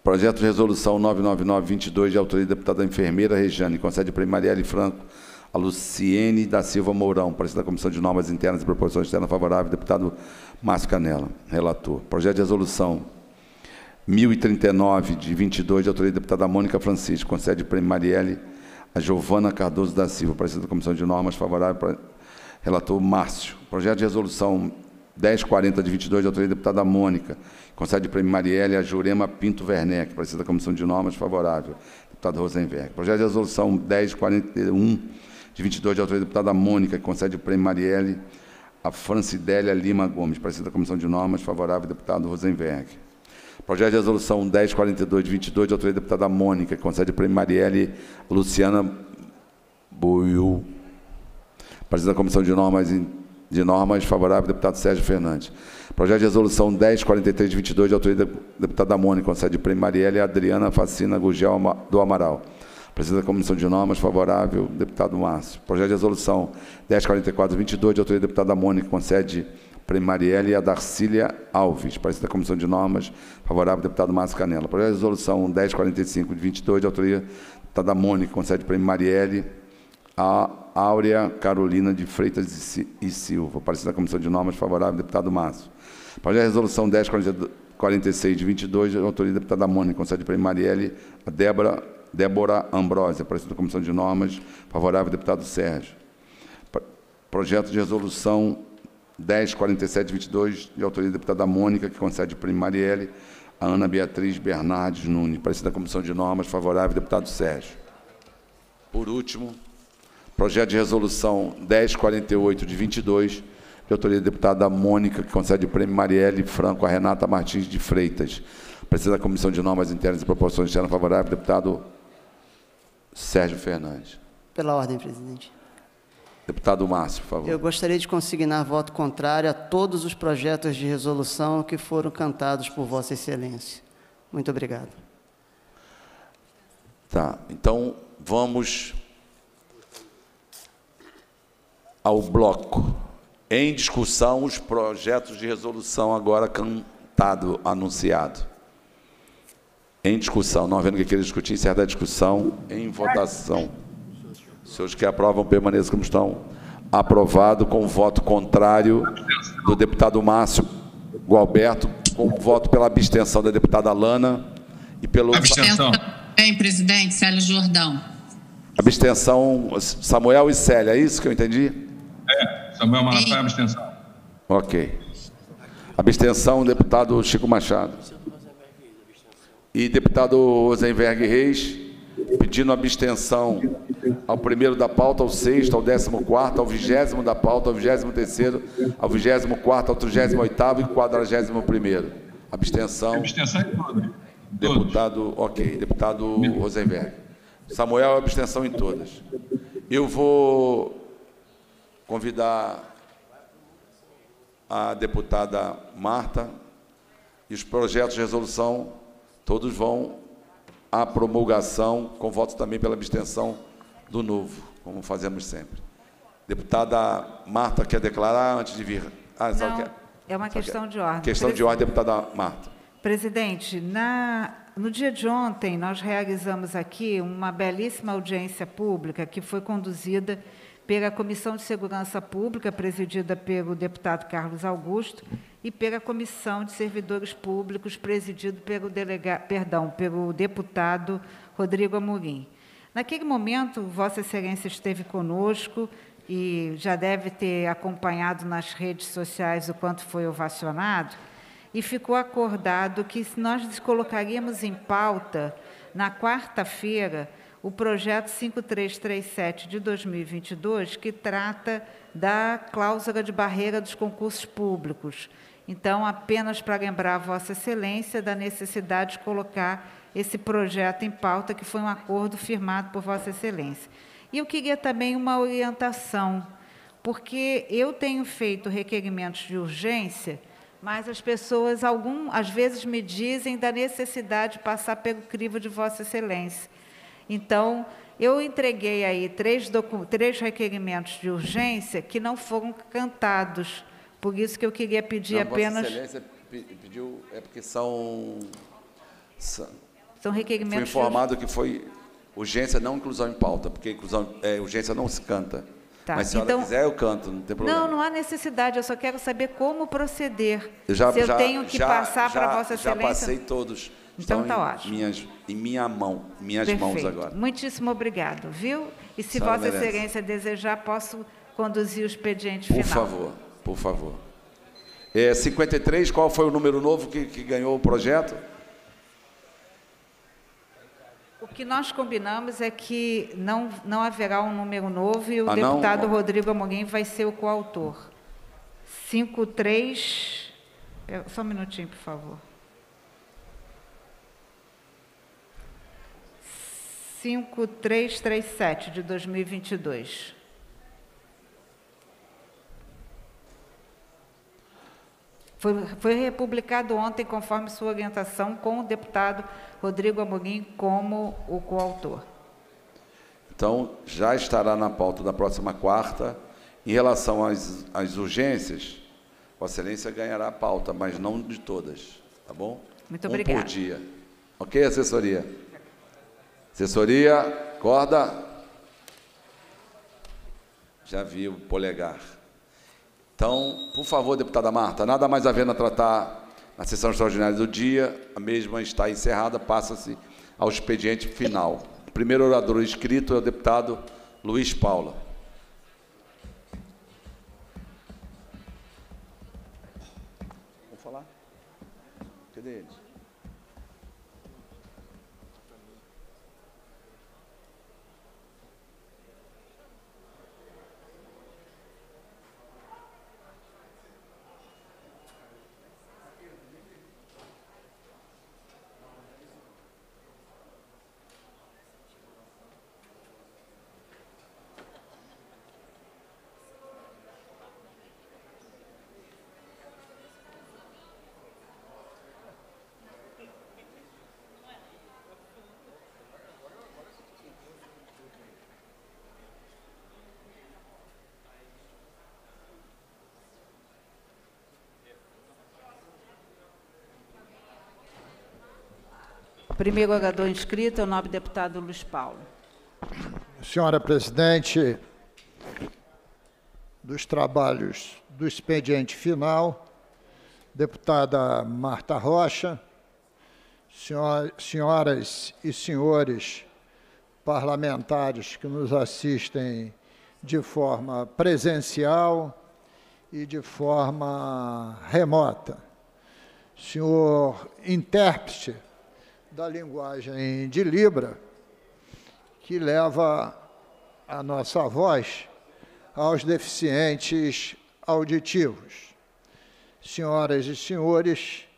Projeto de resolução 99922, de autoria da deputada enfermeira Rejane, concede o prêmio Marielle Franco a Luciene da Silva Mourão, parecer da Comissão de Normas Internas e Proposições Externas favorável, deputado Márcio Canela, relator. Projeto de resolução 1039, de 22, de autoria da deputada Mônica Francisco, concede o prêmio Marielle a Giovana Cardoso da Silva, parecer da Comissão de Normas favorável, para relator Márcio. Projeto de resolução 1040, de 22, de autoria da deputada Mônica, concede o prêmio Marielle a Jurema Pinto Werneck, parecer da Comissão de Normas favorável, deputado Rosenberg. Projeto de resolução 1041, de 22, de autoria da deputada Mônica, que concede o prêmio Marielle a Francidélia Lima Gomes, parecer da Comissão de Normas favorável, deputado Rosenberg. Projeto de resolução 1042 de 22, de autoria da deputada Mônica, que concede o prêmio Marielle Luciana Buiu. Presidente da Comissão de Normas, de Normas favorável, deputado Sérgio Fernandes. Projeto de resolução 1043 de 22, de autoria da deputada Mônica, concede prêmio Marielle Adriana Facina Gugel do Amaral. Presidente da Comissão de Normas, favorável, deputado Márcio. Projeto de resolução 1044 de 22, de autoria da deputada Mônica, concede Prêmio Marielle e a Darcília Alves, parecer da Comissão de Normas, favorável, deputado Márcio Canela. Projeto de resolução 1045 de 22, de autoria da deputada Mônica, concede prêmio Marielle a Áurea Carolina de Freitas e Silva, parecer da Comissão de Normas, favorável, deputado Márcio. Projeto de resolução 1046 de 22, de autoria da deputada Mônica, concede prêmio Marielle a Débora, Débora Ambrósia, parecer da Comissão de Normas, favorável, deputado Sérgio. Projeto de resolução 104722, de autoria da deputada Mônica, que concede prêmio Marielle a Ana Beatriz Bernardes Nunes, parecida da Comissão de Normas, favorável, deputado Sérgio. Por último, projeto de resolução 1048 de 22, de autoria da deputada Mônica, que concede o prêmio Marielle Franco a Renata Martins de Freitas, parecida da Comissão de Normas Internas e Proporções Externas, favorável, deputado Sérgio Fernandes. Pela ordem, presidente. Deputado Márcio, por favor. Eu gostaria de consignar voto contrário a todos os projetos de resolução que foram cantados por Vossa Excelência. Muito obrigado. Tá, então vamos ao bloco. Em discussão, os projetos de resolução agora cantado, anunciado. Em discussão, não havendo que queira discutir, encerra a discussão, em votação. Os senhores que aprovam permaneçam como estão. Aprovado com voto contrário do deputado Márcio Gualberto, com voto pela abstenção da deputada Lana e pelo. Abstenção. Bem, presidente, Célio Jordão. Abstenção, Samuel e Célia, é isso que eu entendi? É, Samuel Malafaia, abstenção. Ok. Abstenção, deputado Chico Machado. E deputado Rosenberg Reis. pedindo abstenção ao primeiro da pauta, ao sexto, ao décimo quarto, ao vigésimo da pauta, ao vigésimo terceiro, ao vigésimo quarto, ao trigésimo oitavo e quadragésimo primeiro. Abstenção. Abstenção em todas. Deputado, ok. Deputado Rosenberg. Samuel, abstenção em todas. Eu vou convidar a deputada Marta e os projetos de resolução todos vão à promulgação, com votos também pela abstenção do novo, como fazemos sempre. Deputada Marta quer declarar antes de vir? Ah, Não, quer, é uma questão quer, de ordem. Questão de ordem, deputada Marta. Presidente, na, no dia de ontem, nós realizamos aqui uma belíssima audiência pública que foi conduzida pela Comissão de Segurança Pública, presidida pelo deputado Carlos Augusto, e pela Comissão de Servidores Públicos, presidido pelo, delega, perdão, pelo deputado Rodrigo Amorim. Naquele momento, Vossa Excelência esteve conosco e já deve ter acompanhado nas redes sociais o quanto foi ovacionado, e ficou acordado que nós colocaríamos em pauta, na quarta-feira, o projeto 5337 de 2022, que trata da cláusula de barreira dos concursos públicos. Então, apenas para lembrar Vossa Excelência da necessidade de colocar esse projeto em pauta, que foi um acordo firmado por Vossa Excelência. E eu queria também uma orientação, porque eu tenho feito requerimentos de urgência, mas as pessoas, algum, às vezes, me dizem da necessidade de passar pelo crivo de Vossa Excelência. Então, eu entreguei aí três, três requerimentos de urgência que não foram cantados. Por isso que eu queria pedir não, apenas. Vossa Excelência pediu, é porque são. São requerimentos. Fui informado que foi urgência, não inclusão em pauta, porque inclusão, é, urgência não se canta. Tá. Mas se a então, quiser, eu canto, não tem problema. Não, não há necessidade, eu só quero saber como proceder. Eu já, se eu já, tenho que já, passar para Vossa Excelência. Já passei todos. Então está ótimo. Minhas, em minha mão, em minhas Perfeito. mãos agora. Muitíssimo obrigado, viu? E se Vossa. Excelência desejar, posso conduzir o expediente por final. Por favor, por favor. É, 53, qual foi o número novo que, que ganhou o projeto? O que nós combinamos é que não, não haverá um número novo e o ah, deputado não? Rodrigo Amorim vai ser o coautor. 53. Só um minutinho, por favor. 5337 de 2022. Foi, foi republicado ontem, conforme sua orientação, com o deputado Rodrigo Amorim como o coautor. Então, já estará na pauta da próxima quarta. Em relação às, às urgências, Vossa Excelência ganhará a pauta, mas não de todas, tá bom? Muito um obrigada. por dia. Ok, assessoria? Assessoria, corda. Já vi o polegar. Então, por favor, deputada Marta, nada mais havendo a tratar na sessão extraordinária do dia, a mesma está encerrada, passa-se ao expediente final. O primeiro orador inscrito é o deputado Luiz Paula. Vamos falar? Cadê eles? Primeiro orador inscrito é o nobre deputado Luiz Paulo. Senhora presidente, dos trabalhos do expediente final, deputada Marta Rocha, senhoras e senhores parlamentares que nos assistem de forma presencial e de forma remota. Senhor intérprete da linguagem de Libra, que leva a nossa voz aos deficientes auditivos. Senhoras e senhores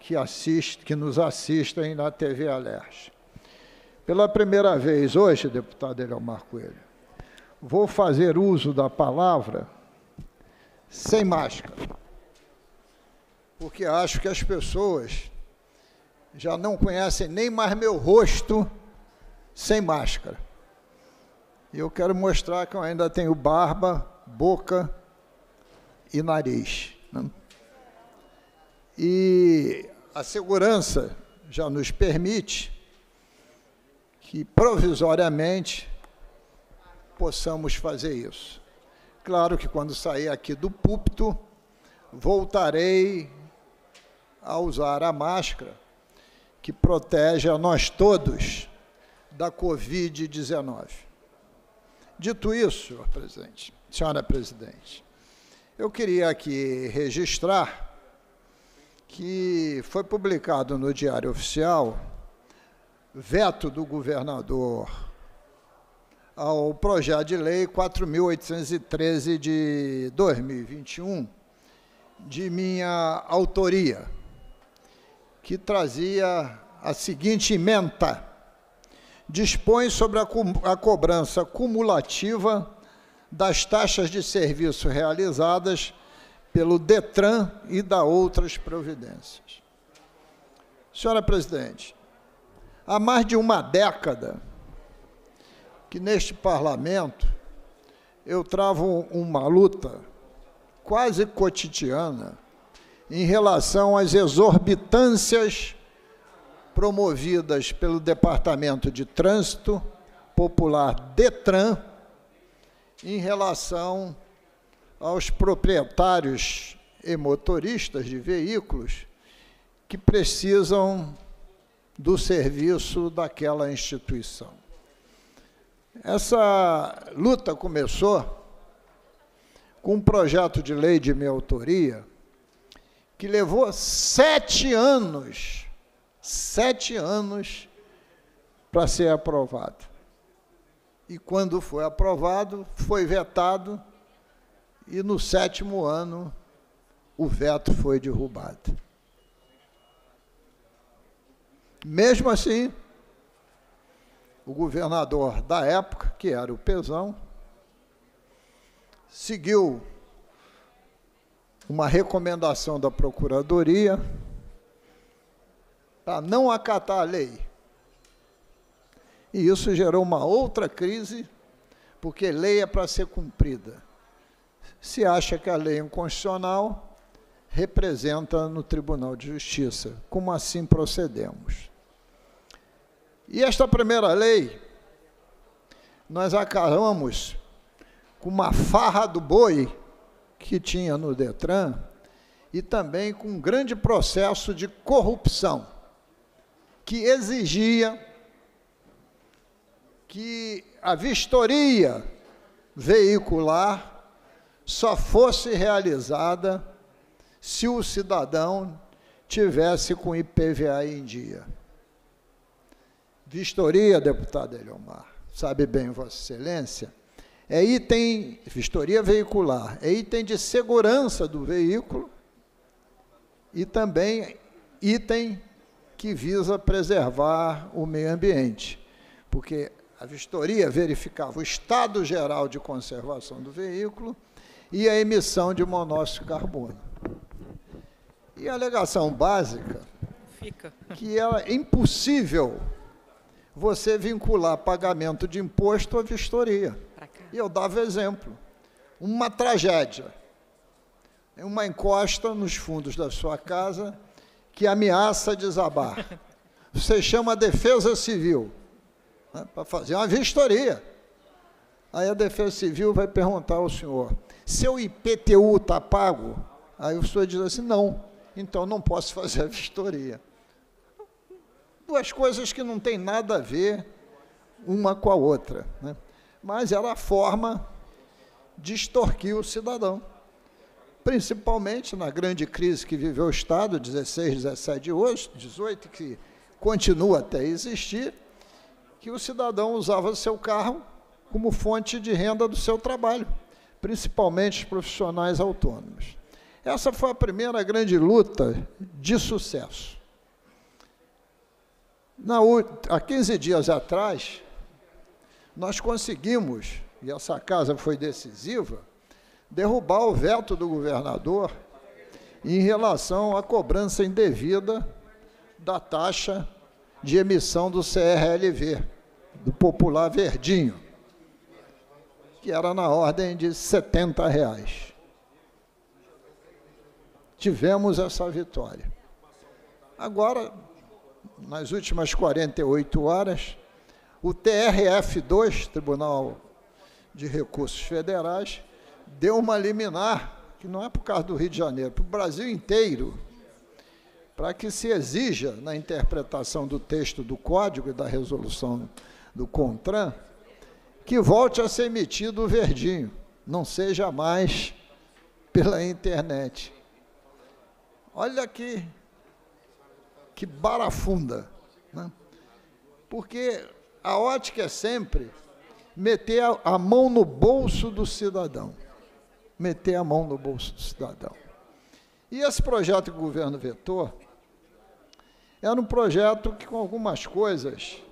que, assist, que nos assistem na TV Alerj. Pela primeira vez hoje, deputado Eliomar Coelho, vou fazer uso da palavra sem máscara, porque acho que as pessoas já não conhecem nem mais meu rosto sem máscara. E eu quero mostrar que eu ainda tenho barba, boca e nariz. Né? E a segurança já nos permite que provisoriamente possamos fazer isso. Claro que quando sair aqui do púlpito, voltarei a usar a máscara que protege a nós todos da Covid-19. Dito isso, presidente, senhora presidente, eu queria aqui registrar que foi publicado no Diário Oficial veto do governador ao projeto de lei 4.813 de 2021, de minha autoria, que trazia a seguinte emenda: dispõe sobre a, co a cobrança cumulativa das taxas de serviço realizadas pelo DETRAN e da outras providências. Senhora presidente, há mais de uma década que neste parlamento eu travo uma luta quase cotidiana em relação às exorbitâncias promovidas pelo Departamento de Trânsito Popular DETRAN em relação aos proprietários e motoristas de veículos que precisam do serviço daquela instituição. Essa luta começou com um projeto de lei de minha autoria que levou sete anos, sete anos para ser aprovado. E quando foi aprovado, foi vetado e no sétimo ano o veto foi derrubado. Mesmo assim, o governador da época, que era o Pezão, seguiu uma recomendação da Procuradoria para não acatar a lei. E isso gerou uma outra crise, porque lei é para ser cumprida se acha que a lei inconstitucional representa no Tribunal de Justiça. Como assim procedemos? E esta primeira lei, nós acabamos com uma farra do boi que tinha no Detran e também com um grande processo de corrupção que exigia que a vistoria veicular só fosse realizada se o cidadão tivesse com IPVA em dia. Vistoria, deputado Eliomar, sabe bem Vossa Excelência, é item, vistoria veicular, é item de segurança do veículo e também item que visa preservar o meio ambiente, porque a vistoria verificava o estado geral de conservação do veículo e a emissão de monóxido de carbono. E a alegação básica, Fica. que é impossível você vincular pagamento de imposto à vistoria. E eu dava exemplo. Uma tragédia. Uma encosta nos fundos da sua casa que ameaça desabar. Você chama a defesa civil né, para fazer uma vistoria. Aí a defesa civil vai perguntar ao senhor, seu IPTU está pago? Aí o senhor diz assim, não, então não posso fazer a vistoria. Duas coisas que não têm nada a ver uma com a outra. Né? Mas era a forma de extorquir o cidadão. Principalmente na grande crise que viveu o Estado, 16, 17 de hoje, 18, que continua até existir, que o cidadão usava seu carro como fonte de renda do seu trabalho, principalmente os profissionais autônomos. Essa foi a primeira grande luta de sucesso. Na, há 15 dias atrás, nós conseguimos, e essa casa foi decisiva, derrubar o veto do governador em relação à cobrança indevida da taxa de emissão do CRLV, do popular verdinho, que era na ordem de 70 reais. Tivemos essa vitória. Agora, nas últimas 48 horas, o TRF2, Tribunal de Recursos Federais, deu uma liminar, que não é por causa do Rio de Janeiro, para o Brasil inteiro, para que se exija, na interpretação do texto do Código e da resolução do CONTRAN, que volte a ser emitido o verdinho, não seja mais pela internet. Olha que, que barafunda. Né? Porque a ótica é sempre meter a, a mão no bolso do cidadão. Meter a mão no bolso do cidadão. E esse projeto que o governo vetou era um projeto que, com algumas coisas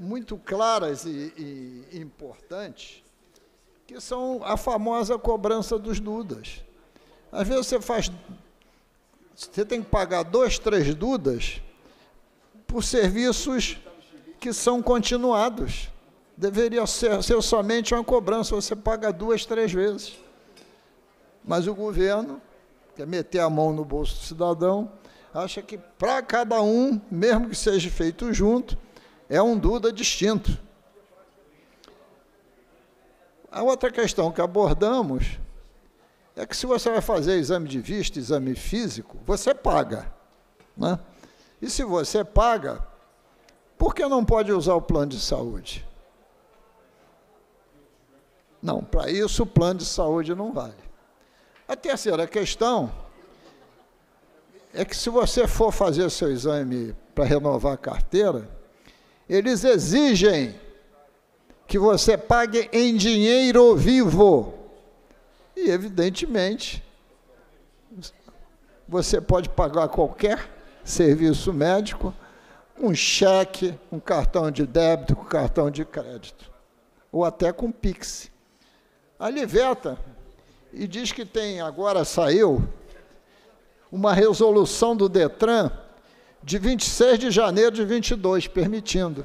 muito claras e, e importantes, que são a famosa cobrança dos dudas. Às vezes você faz. Você tem que pagar dois, três dudas por serviços que são continuados. Deveria ser, ser somente uma cobrança, você paga duas, três vezes. Mas o governo quer meter a mão no bolso do cidadão acha que para cada um, mesmo que seja feito junto, é um Duda distinto. A outra questão que abordamos é que se você vai fazer exame de vista, exame físico, você paga. Né? E se você paga, por que não pode usar o plano de saúde? Não, para isso o plano de saúde não vale. A terceira questão é que se você for fazer seu exame para renovar a carteira, eles exigem que você pague em dinheiro vivo. E, evidentemente, você pode pagar qualquer serviço médico com cheque, com cartão de débito, com cartão de crédito, ou até com Pix. A Liveta, e diz que tem, agora saiu, uma resolução do Detran de 26 de janeiro de 22, permitindo.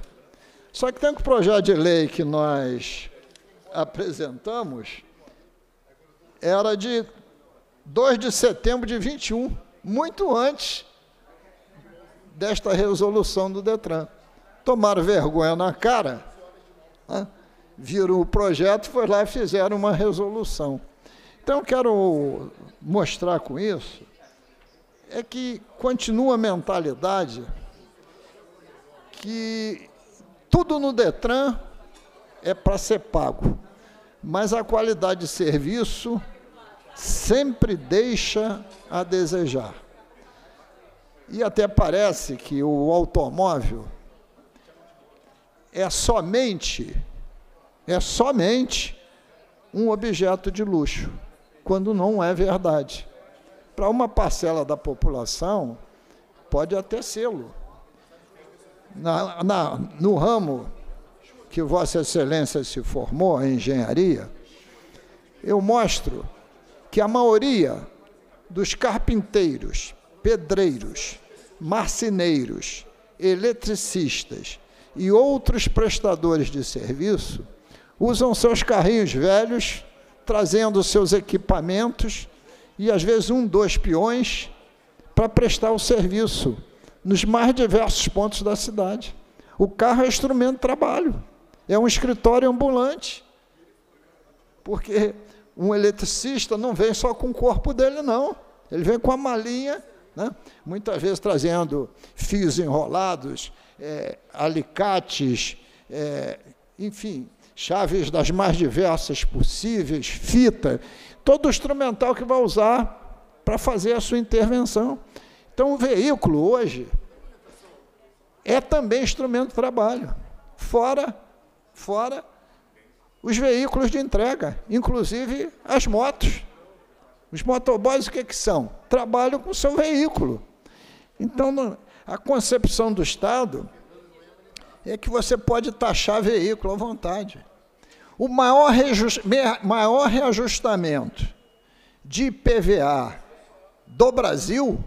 Só que tem um projeto de lei que nós apresentamos, era de 2 de setembro de 21, muito antes desta resolução do Detran. Tomaram vergonha na cara, né? viram o projeto, foi lá e fizeram uma resolução. Então, quero mostrar com isso é que continua a mentalidade que tudo no Detran é para ser pago, mas a qualidade de serviço sempre deixa a desejar. E até parece que o automóvel é somente é somente um objeto de luxo, quando não é verdade. Para uma parcela da população, pode até sê-lo. Na, na, no ramo que Vossa Excelência se formou, em engenharia, eu mostro que a maioria dos carpinteiros, pedreiros, marceneiros, eletricistas e outros prestadores de serviço usam seus carrinhos velhos, trazendo seus equipamentos e às vezes um, dois peões para prestar o serviço nos mais diversos pontos da cidade. O carro é instrumento de trabalho, é um escritório ambulante. Porque um eletricista não vem só com o corpo dele, não. Ele vem com a malinha, né? muitas vezes trazendo fios enrolados, é, alicates, é, enfim, chaves das mais diversas possíveis, fita todo o instrumental que vai usar para fazer a sua intervenção. Então, o veículo hoje é também instrumento de trabalho. Fora, fora os veículos de entrega, inclusive as motos. Os motoboys o que, que são? Trabalham com seu veículo. Então, a concepção do Estado é que você pode taxar veículo à vontade. O maior, maior reajustamento de IPVA do Brasil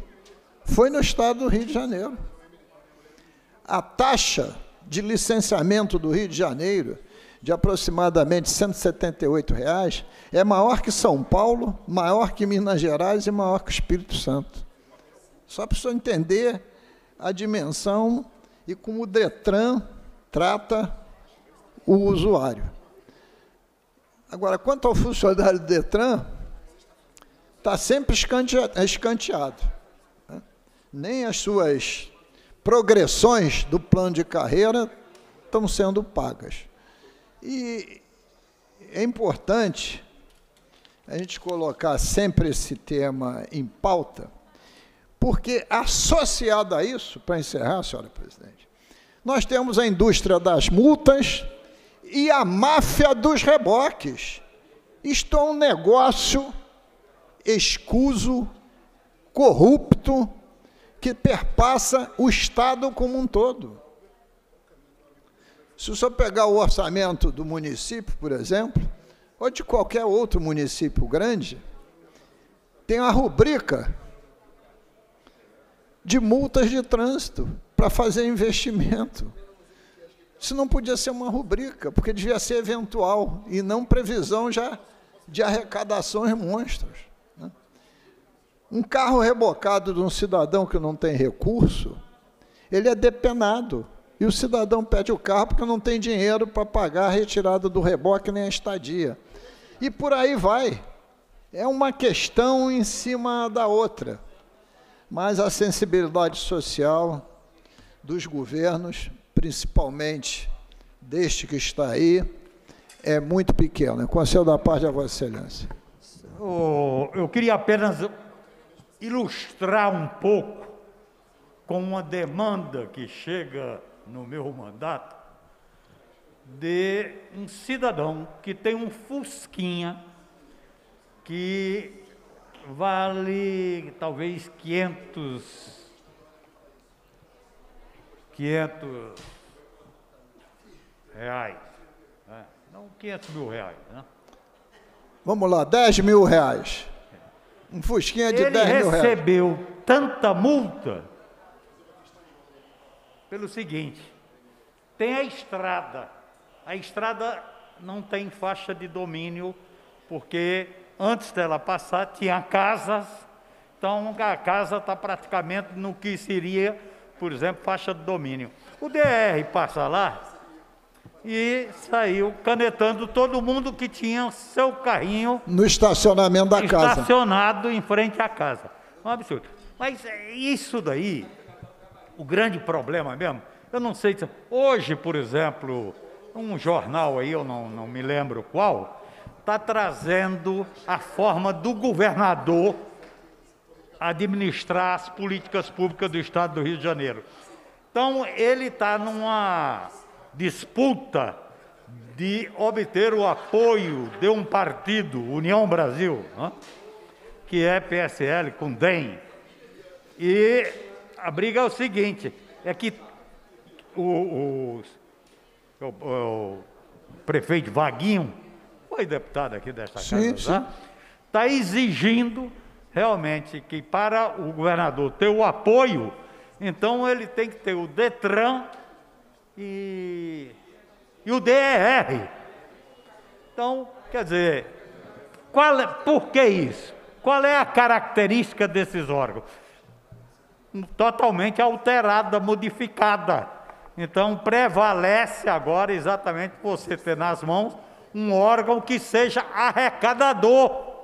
foi no estado do Rio de Janeiro. A taxa de licenciamento do Rio de Janeiro, de aproximadamente 178 reais, é maior que São Paulo, maior que Minas Gerais e maior que o Espírito Santo. Só para você entender a dimensão e como o Detran trata o usuário. Agora, quanto ao funcionário do Detran, está sempre escanteado. Né? Nem as suas progressões do plano de carreira estão sendo pagas. E é importante a gente colocar sempre esse tema em pauta, porque associado a isso, para encerrar, senhora presidente, nós temos a indústria das multas e a máfia dos reboques. Isto é um negócio escuso, corrupto, que perpassa o Estado como um todo. Se o senhor pegar o orçamento do município, por exemplo, ou de qualquer outro município grande, tem a rubrica de multas de trânsito para fazer investimento. Isso não podia ser uma rubrica, porque devia ser eventual e não previsão já de arrecadações monstros. Né? Um carro rebocado de um cidadão que não tem recurso, ele é depenado. E o cidadão pede o carro porque não tem dinheiro para pagar a retirada do reboque nem a estadia. E por aí vai. É uma questão em cima da outra. Mas a sensibilidade social dos governos, principalmente deste que está aí, é muito pequena. Conselho da parte a Vossa Excelência. Eu queria apenas ilustrar um pouco com uma demanda que chega no meu mandato de um cidadão que tem um Fusquinha que vale talvez 500 500 reais. Né? Não 500 mil reais. Né? Vamos lá, 10 mil reais. Um Fusquinha de Ele 10 mil reais. recebeu tanta multa pelo seguinte: tem a estrada. A estrada não tem faixa de domínio, porque antes dela passar tinha casas, então a casa está praticamente no que seria, por exemplo, faixa de domínio. O DR passa lá e saiu canetando todo mundo que tinha seu carrinho No estacionamento da casa. estacionado em frente à casa. Um absurdo. Mas é isso daí, o grande problema mesmo, eu não sei se. Hoje, por exemplo, um jornal aí, eu não, não me lembro qual, está trazendo a forma do governador administrar as políticas públicas do Estado do Rio de Janeiro. Então, ele está numa disputa de obter o apoio de um partido, União Brasil, né, que é PSL com DEM. E a briga é o seguinte, é que o, o, o, o prefeito Vaguinho, foi deputado aqui desta Sim, casa, está exigindo realmente que para o governador ter o apoio, então ele tem que ter o Detran e, e o DER. Então, quer dizer, qual é, por que isso? Qual é a característica desses órgãos? Totalmente alterada, modificada. Então, prevalece agora exatamente você ter nas mãos um órgão que seja arrecadador.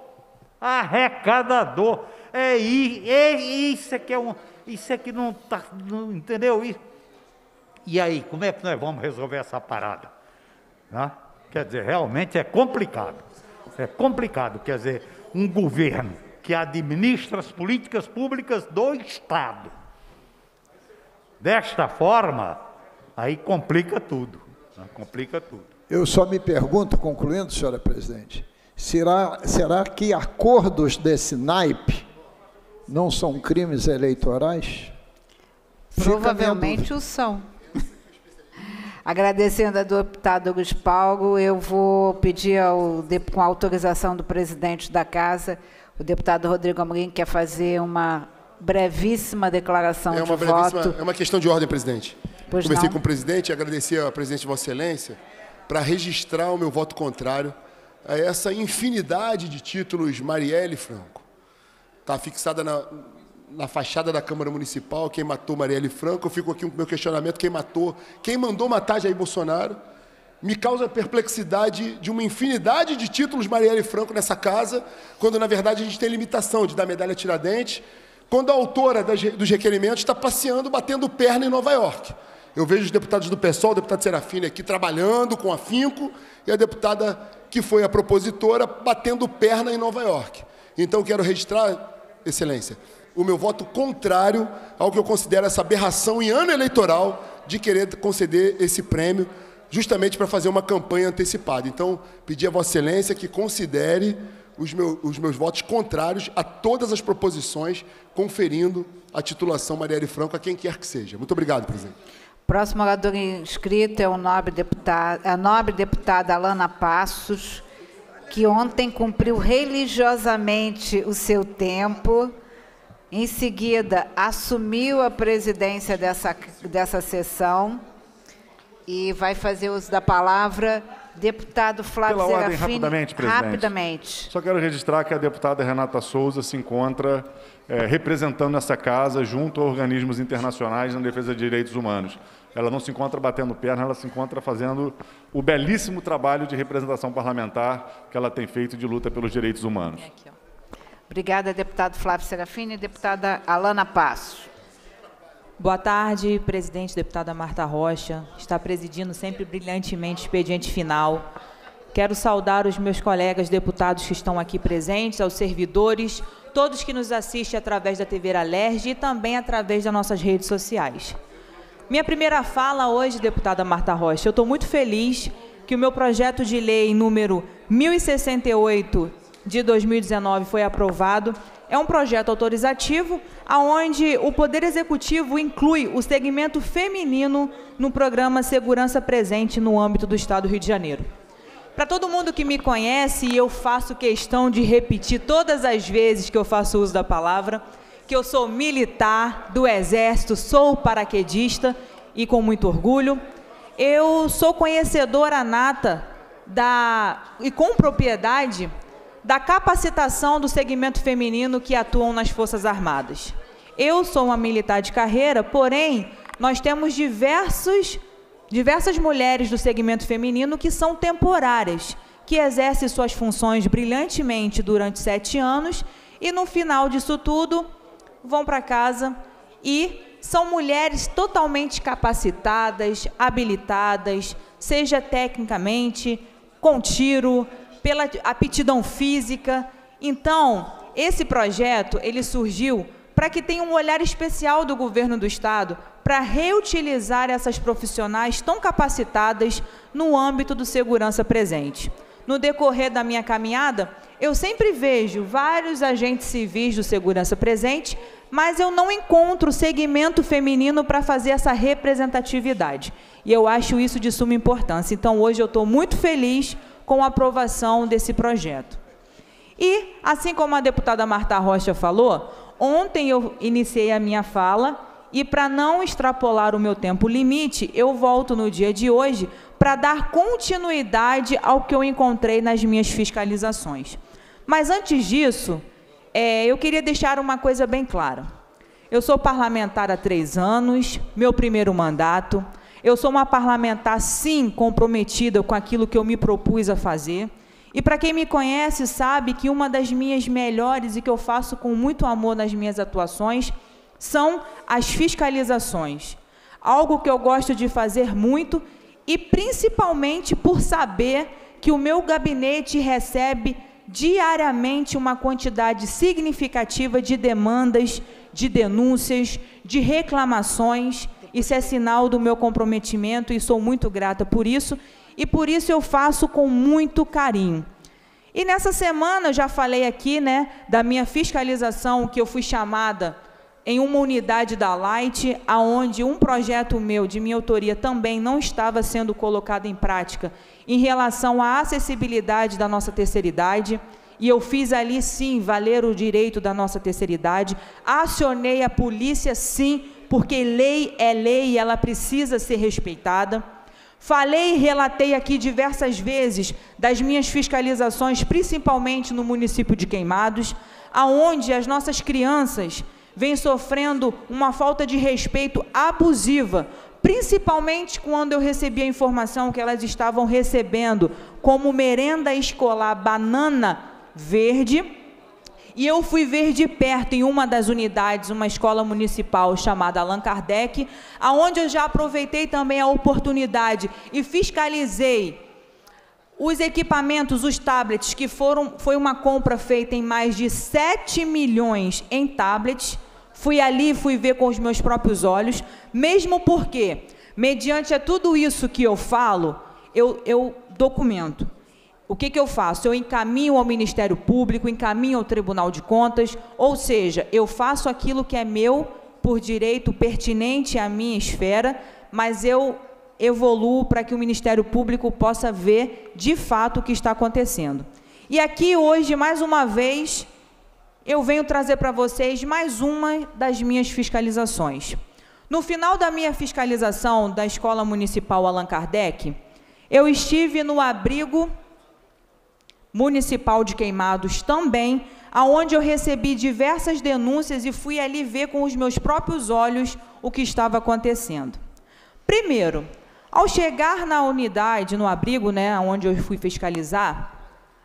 Arrecadador. É, é isso é que é um. Isso é que não está. Entendeu? E, e aí, como é que nós vamos resolver essa parada? Né? Quer dizer, realmente é complicado. É complicado. Quer dizer, um governo que administra as políticas públicas do Estado. Desta forma, aí complica tudo. Complica tudo. Eu só me pergunto, concluindo, senhora presidente, será, será que acordos desse naipe não são crimes eleitorais? Provavelmente o são. Agradecendo ao deputado Augusto Paulo, eu vou pedir, ao, com a autorização do presidente da Casa, o deputado Rodrigo Amorim quer fazer uma brevíssima declaração É uma de brevíssima, voto. é uma questão de ordem, presidente. Pois Conversei não. com o presidente e agradecer a presidente de Vossa Excelência para registrar o meu voto contrário a essa infinidade de títulos Marielle Franco. Está fixada na, na fachada da Câmara Municipal quem matou Marielle Franco. Eu fico aqui com o meu questionamento: quem matou, quem mandou matar Jair Bolsonaro. Me causa perplexidade de uma infinidade de títulos Marielle Franco nessa casa, quando na verdade a gente tem limitação de dar medalha Tiradentes, quando a autora das dos requerimentos está passeando, batendo perna em Nova York. Eu vejo os deputados do PSOL, o deputado Serafine aqui trabalhando com afinco, e a deputada que foi a propositora batendo perna em Nova York. Então quero registrar, Excelência, o meu voto contrário ao que eu considero essa aberração em ano eleitoral de querer conceder esse prêmio justamente para fazer uma campanha antecipada. Então, pedir a Vossa Excelência que considere os, meu- os meus votos contrários a todas as proposições, conferindo a titulação Marielle Franco a quem quer que seja. Muito obrigado, presidente. Próximo orador inscrito é o nobre deputado, a nobre deputada Alana Passos, que ontem cumpriu religiosamente o seu tempo. Em seguida, assumiu a presidência dessa, dessa sessão e vai fazer uso da palavra deputado Flávio Pela ordem, Serafini. rapidamente, presidente. Rapidamente. Só quero registrar que a deputada Renata Souza se encontra eh, representando essa casa junto a organismos internacionais na defesa de direitos humanos. Ela não se encontra batendo perna, ela se encontra fazendo o belíssimo trabalho de representação parlamentar que ela tem feito de luta pelos direitos humanos. Obrigada, deputado Flávio Serafini. Deputada Alana Passos. Boa tarde, presidente, deputada Marta Rocha. Está presidindo sempre brilhantemente o expediente final. Quero saudar os meus colegas deputados que estão aqui presentes, aos servidores, todos que nos assistem através da TV Alerj e também através das nossas redes sociais. Minha primeira fala hoje, deputada Marta Rocha, eu estou muito feliz que o meu projeto de lei número 1068 de 2019 foi aprovado. É um projeto autorizativo aonde o Poder Executivo inclui o segmento feminino no programa Segurança Presente no âmbito do Estado do Rio de Janeiro. Para todo mundo que me conhece, e eu faço questão de repetir todas as vezes que eu faço uso da palavra, que eu sou militar do Exército, sou paraquedista e com muito orgulho. Eu sou conhecedora nata da, e com propriedade da capacitação do segmento feminino que atuam nas Forças Armadas. Eu sou uma militar de carreira, porém, nós temos diversos, diversas mulheres do segmento feminino que são temporárias, que exercem suas funções brilhantemente durante sete anos e, no final disso tudo, vão para casa e são mulheres totalmente capacitadas, habilitadas, seja tecnicamente, com tiro, pela aptidão física. Então, esse projeto, ele surgiu para que tenha um olhar especial do governo do estado para reutilizar essas profissionais tão capacitadas no âmbito do segurança presente. No decorrer da minha caminhada, eu sempre vejo vários agentes civis do segurança presente, mas eu não encontro segmento feminino para fazer essa representatividade. E eu acho isso de suma importância. Então, hoje eu estou muito feliz com a aprovação desse projeto. E, assim como a deputada Marta Rocha falou, ontem eu iniciei a minha fala e, para não extrapolar o meu tempo limite, eu volto no dia de hoje para dar continuidade ao que eu encontrei nas minhas fiscalizações. Mas antes disso, é, eu queria deixar uma coisa bem clara. Eu sou parlamentar há três anos, meu primeiro mandato. Eu sou uma parlamentar, sim, comprometida com aquilo que eu me propus a fazer. E para quem me conhece sabe que uma das minhas melhores e que eu faço com muito amor nas minhas atuações são as fiscalizações. Algo que eu gosto de fazer muito e principalmente por saber que o meu gabinete recebe diariamente uma quantidade significativa de demandas, de denúncias, de reclamações Isso é sinal do meu comprometimento e sou muito grata por isso. E por isso eu faço com muito carinho. E nessa semana eu já falei aqui, né, da minha fiscalização que eu fui chamada em uma unidade da Light, aonde um projeto meu de minha autoria também não estava sendo colocado em prática em relação à acessibilidade da nossa terceira idade. E eu fiz ali sim valer o direito da nossa terceira idade. Acionei a polícia sim, porque lei é lei e ela precisa ser respeitada. Falei e relatei aqui diversas vezes das minhas fiscalizações, principalmente no município de Queimados, aonde as nossas crianças vêm sofrendo uma falta de respeito abusiva, principalmente quando eu recebi a informação que elas estavam recebendo como merenda escolar banana verde. E eu fui ver de perto em uma das unidades, uma escola municipal chamada Allan Kardec, aonde eu já aproveitei também a oportunidade e fiscalizei os equipamentos, os tablets, que foram, foi uma compra feita em mais de 7 milhões em tablets. Fui ali, fui ver com os meus próprios olhos, mesmo porque, mediante a tudo isso que eu falo, eu, eu documento. O que, que eu faço? Eu encaminho ao Ministério Público, encaminho ao Tribunal de Contas, ou seja, eu faço aquilo que é meu por direito pertinente à minha esfera, mas eu evoluo para que o Ministério Público possa ver de fato o que está acontecendo. E aqui hoje, mais uma vez, eu venho trazer para vocês mais uma das minhas fiscalizações. No final da minha fiscalização da Escola Municipal Allan Kardec, eu estive no abrigo municipal de Queimados também, aonde eu recebi diversas denúncias e fui ali ver com os meus próprios olhos o que estava acontecendo. Primeiro, ao chegar na unidade, no abrigo, né, onde eu fui fiscalizar,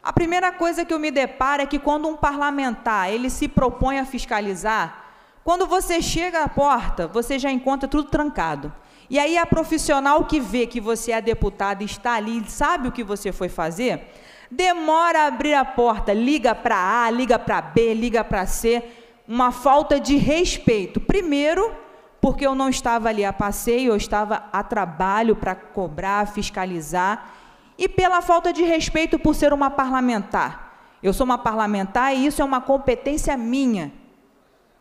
a primeira coisa que eu me deparo é que quando um parlamentar ele se propõe a fiscalizar, quando você chega à porta, você já encontra tudo trancado. E aí a profissional que vê que você é deputado está ali, sabe o que você foi fazer, demora a abrir a porta, liga para A, liga para B, liga para C, uma falta de respeito. Primeiro, porque eu não estava ali a passeio, eu estava a trabalho para cobrar, fiscalizar, e pela falta de respeito por ser uma parlamentar. Eu sou uma parlamentar e isso é uma competência minha.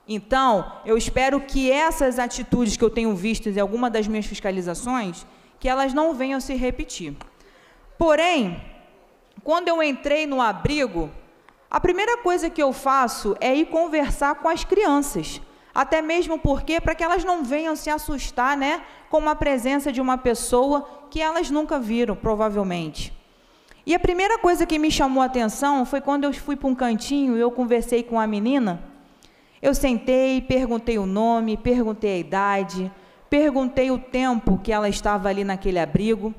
Então, eu espero que essas atitudes que eu tenho visto em alguma das minhas fiscalizações, que elas não venham se repetir. Porém, quando eu entrei no abrigo, a primeira coisa que eu faço é ir conversar com as crianças até mesmo porque para que elas não venham se assustar, né, com a presença de uma pessoa que elas nunca viram, provavelmente. E a primeira coisa que me chamou a atenção foi quando eu fui para um cantinho e eu conversei com a menina. Eu sentei, perguntei o nome, perguntei a idade, perguntei o tempo que ela estava ali naquele abrigo,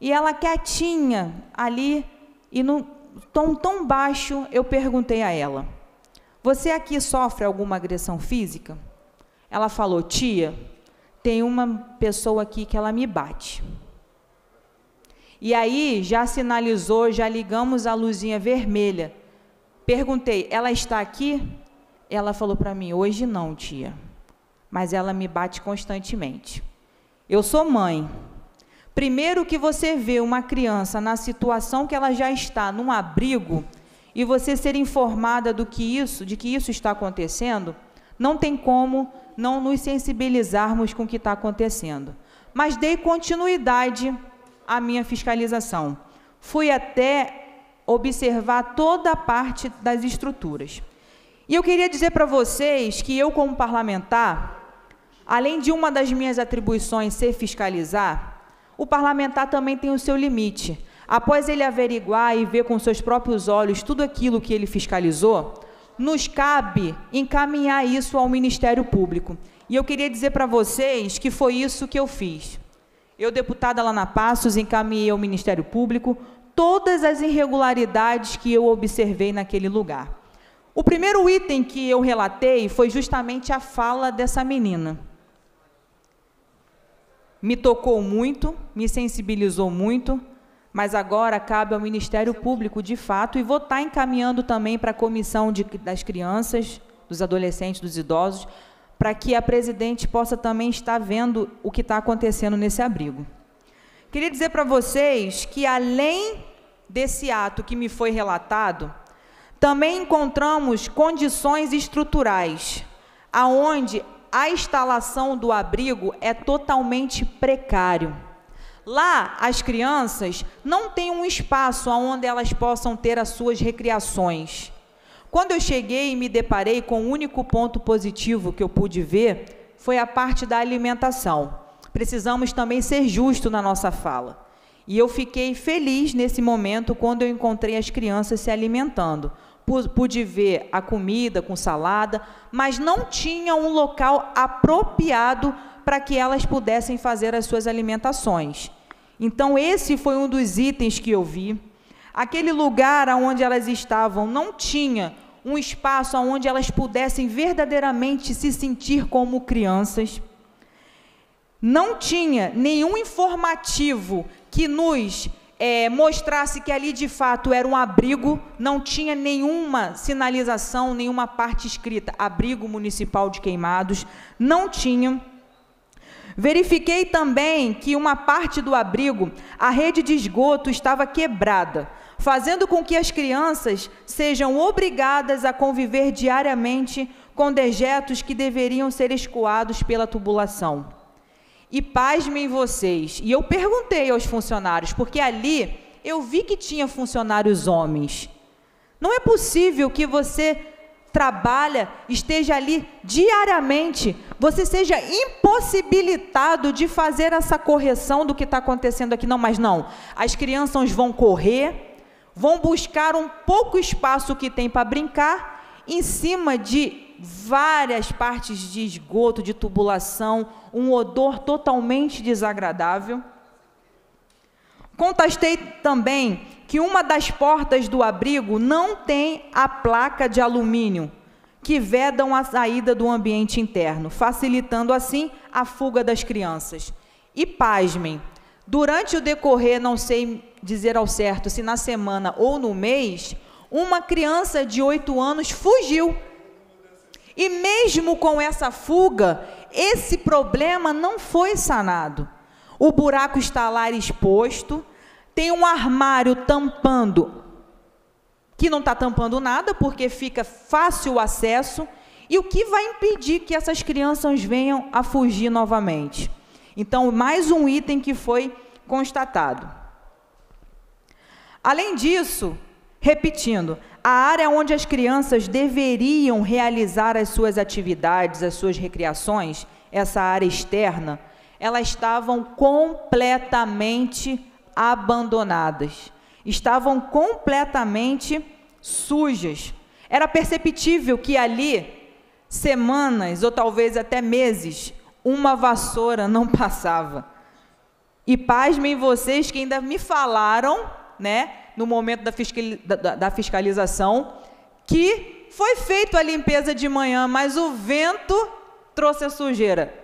e ela quietinha ali e num tom tão baixo, eu perguntei a ela: você aqui sofre alguma agressão física? Ela falou: Tia, tem uma pessoa aqui que ela me bate. E aí já sinalizou, já ligamos a luzinha vermelha. Perguntei: Ela está aqui? Ela falou para mim: Hoje não, tia. Mas ela me bate constantemente. Eu sou mãe. Primeiro que você vê uma criança na situação que ela já está, num abrigo, e você ser informada do que isso, de que isso está acontecendo, não tem como não nos sensibilizarmos com o que está acontecendo. Mas dei continuidade à minha fiscalização. Fui até observar toda a parte das estruturas. E eu queria dizer para vocês que eu, como parlamentar, além de uma das minhas atribuições ser fiscalizar, o parlamentar também tem o seu limite. Após ele averiguar e ver com seus próprios olhos tudo aquilo que ele fiscalizou, nos cabe encaminhar isso ao Ministério Público. E eu queria dizer para vocês que foi isso que eu fiz. Eu, deputada Lana Passos, encaminhei ao Ministério Público todas as irregularidades que eu observei naquele lugar. O primeiro item que eu relatei foi justamente a fala dessa menina. Me tocou muito, me sensibilizou muito, mas agora cabe ao Ministério Público, de fato, e vou estar encaminhando também para a comissão de, das crianças, dos adolescentes, dos idosos, para que a presidente possa também estar vendo o que está acontecendo nesse abrigo. Queria dizer para vocês que, além desse ato que me foi relatado, também encontramos condições estruturais, aonde a instalação do abrigo é totalmente precário. Lá, as crianças não têm um espaço onde elas possam ter as suas recreações. Quando eu cheguei e me deparei com o único ponto positivo que eu pude ver, foi a parte da alimentação. Precisamos também ser justos na nossa fala. E eu fiquei feliz nesse momento quando eu encontrei as crianças se alimentando. Pude ver a comida com salada, mas não tinha um local apropriado para que elas pudessem fazer as suas alimentações. Então, esse foi um dos itens que eu vi. Aquele lugar onde elas estavam não tinha um espaço onde elas pudessem verdadeiramente se sentir como crianças. Não tinha nenhum informativo que nos é, mostrasse que ali de fato era um abrigo, não tinha nenhuma sinalização, nenhuma parte escrita, abrigo municipal de queimados, não tinha. Verifiquei também que uma parte do abrigo, a rede de esgoto estava quebrada, fazendo com que as crianças sejam obrigadas a conviver diariamente com dejetos que deveriam ser escoados pela tubulação. E pasmem vocês, e eu perguntei aos funcionários, porque ali eu vi que tinha funcionários homens. Não é possível que você trabalha, esteja ali diariamente, você seja impossibilitado de fazer essa correção do que está acontecendo aqui. Não, mas não. As crianças vão correr, vão buscar um pouco espaço que tem para brincar, em cima de várias partes de esgoto, de tubulação, um odor totalmente desagradável. Contestei também que uma das portas do abrigo não tem a placa de alumínio que vedam a saída do ambiente interno, facilitando assim a fuga das crianças. E pasmem, durante o decorrer, não sei dizer ao certo se na semana ou no mês, uma criança de oito anos fugiu. E mesmo com essa fuga, esse problema não foi sanado. O buraco está lá exposto, tem um armário tampando, que não está tampando nada, porque fica fácil o acesso, e o que vai impedir que essas crianças venham a fugir novamente? Então, mais um item que foi constatado. Além disso, repetindo, a área onde as crianças deveriam realizar as suas atividades, as suas recreações, essa área externa, elas estavam completamente abandonadas, estavam completamente sujas. Era perceptível que ali, semanas ou talvez até meses, uma vassoura não passava. E pasmem vocês que ainda me falaram, né, no momento da, fiscalização, que foi feita a limpeza de manhã, mas o vento trouxe a sujeira.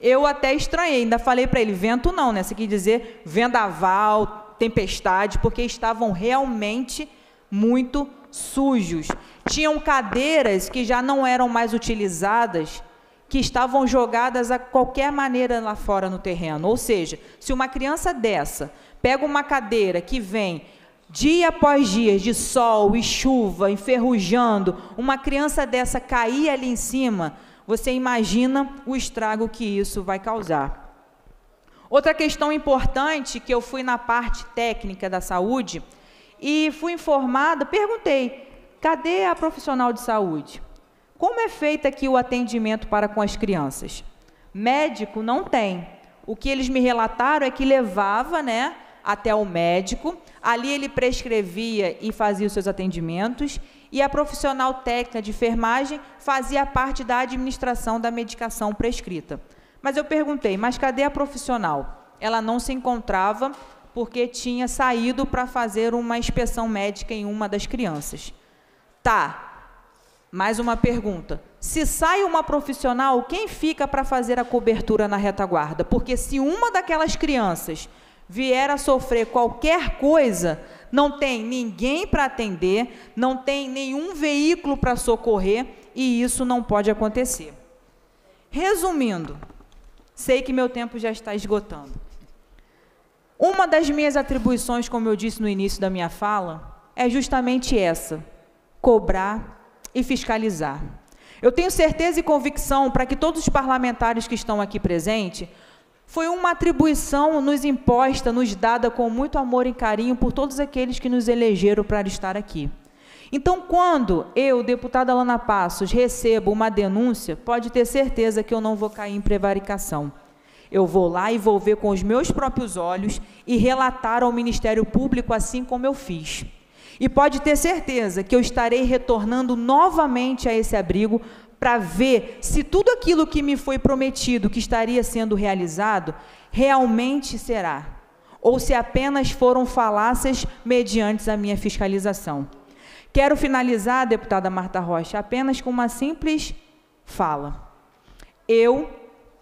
Eu até estranhei, ainda falei para ele, vento não, né? Você quer dizer vendaval, tempestade, porque estavam realmente muito sujos. Tinham cadeiras que já não eram mais utilizadas, que estavam jogadas a qualquer maneira lá fora no terreno. Ou seja, se uma criança dessa pega uma cadeira que vem dia após dia de sol e chuva, enferrujando, uma criança dessa cair ali em cima, você imagina o estrago que isso vai causar. Outra questão importante que eu fui na parte técnica da saúde e fui informada, perguntei: cadê a profissional de saúde? Como é feito aqui o atendimento para com as crianças? Médico não tem. O que eles me relataram é que levava, né, até o médico, ali ele prescrevia e fazia os seus atendimentos e a profissional técnica de enfermagem fazia parte da administração da medicação prescrita. Mas eu perguntei, mas cadê a profissional? Ela não se encontrava porque tinha saído para fazer uma inspeção médica em uma das crianças. Tá. Mais uma pergunta. Se sai uma profissional, quem fica para fazer a cobertura na retaguarda? Porque se uma daquelas crianças vier a sofrer qualquer coisa, não tem ninguém para atender, não tem nenhum veículo para socorrer e isso não pode acontecer. Resumindo, sei que meu tempo já está esgotando. Uma das minhas atribuições, como eu disse no início da minha fala, é justamente essa: cobrar e fiscalizar. Eu tenho certeza e convicção para que todos os parlamentares que estão aqui presentes foi uma atribuição nos imposta, nos dada com muito amor e carinho por todos aqueles que nos elegeram para estar aqui. Então, quando eu, deputada Alana Passos, recebo uma denúncia, pode ter certeza que eu não vou cair em prevaricação. Eu vou lá e vou ver com os meus próprios olhos e relatar ao Ministério Público assim como eu fiz. E pode ter certeza que eu estarei retornando novamente a esse abrigo para ver se tudo aquilo que me foi prometido que estaria sendo realizado realmente será, ou se apenas foram falácias mediante a minha fiscalização. Quero finalizar, deputada Marta Rocha, apenas com uma simples fala. Eu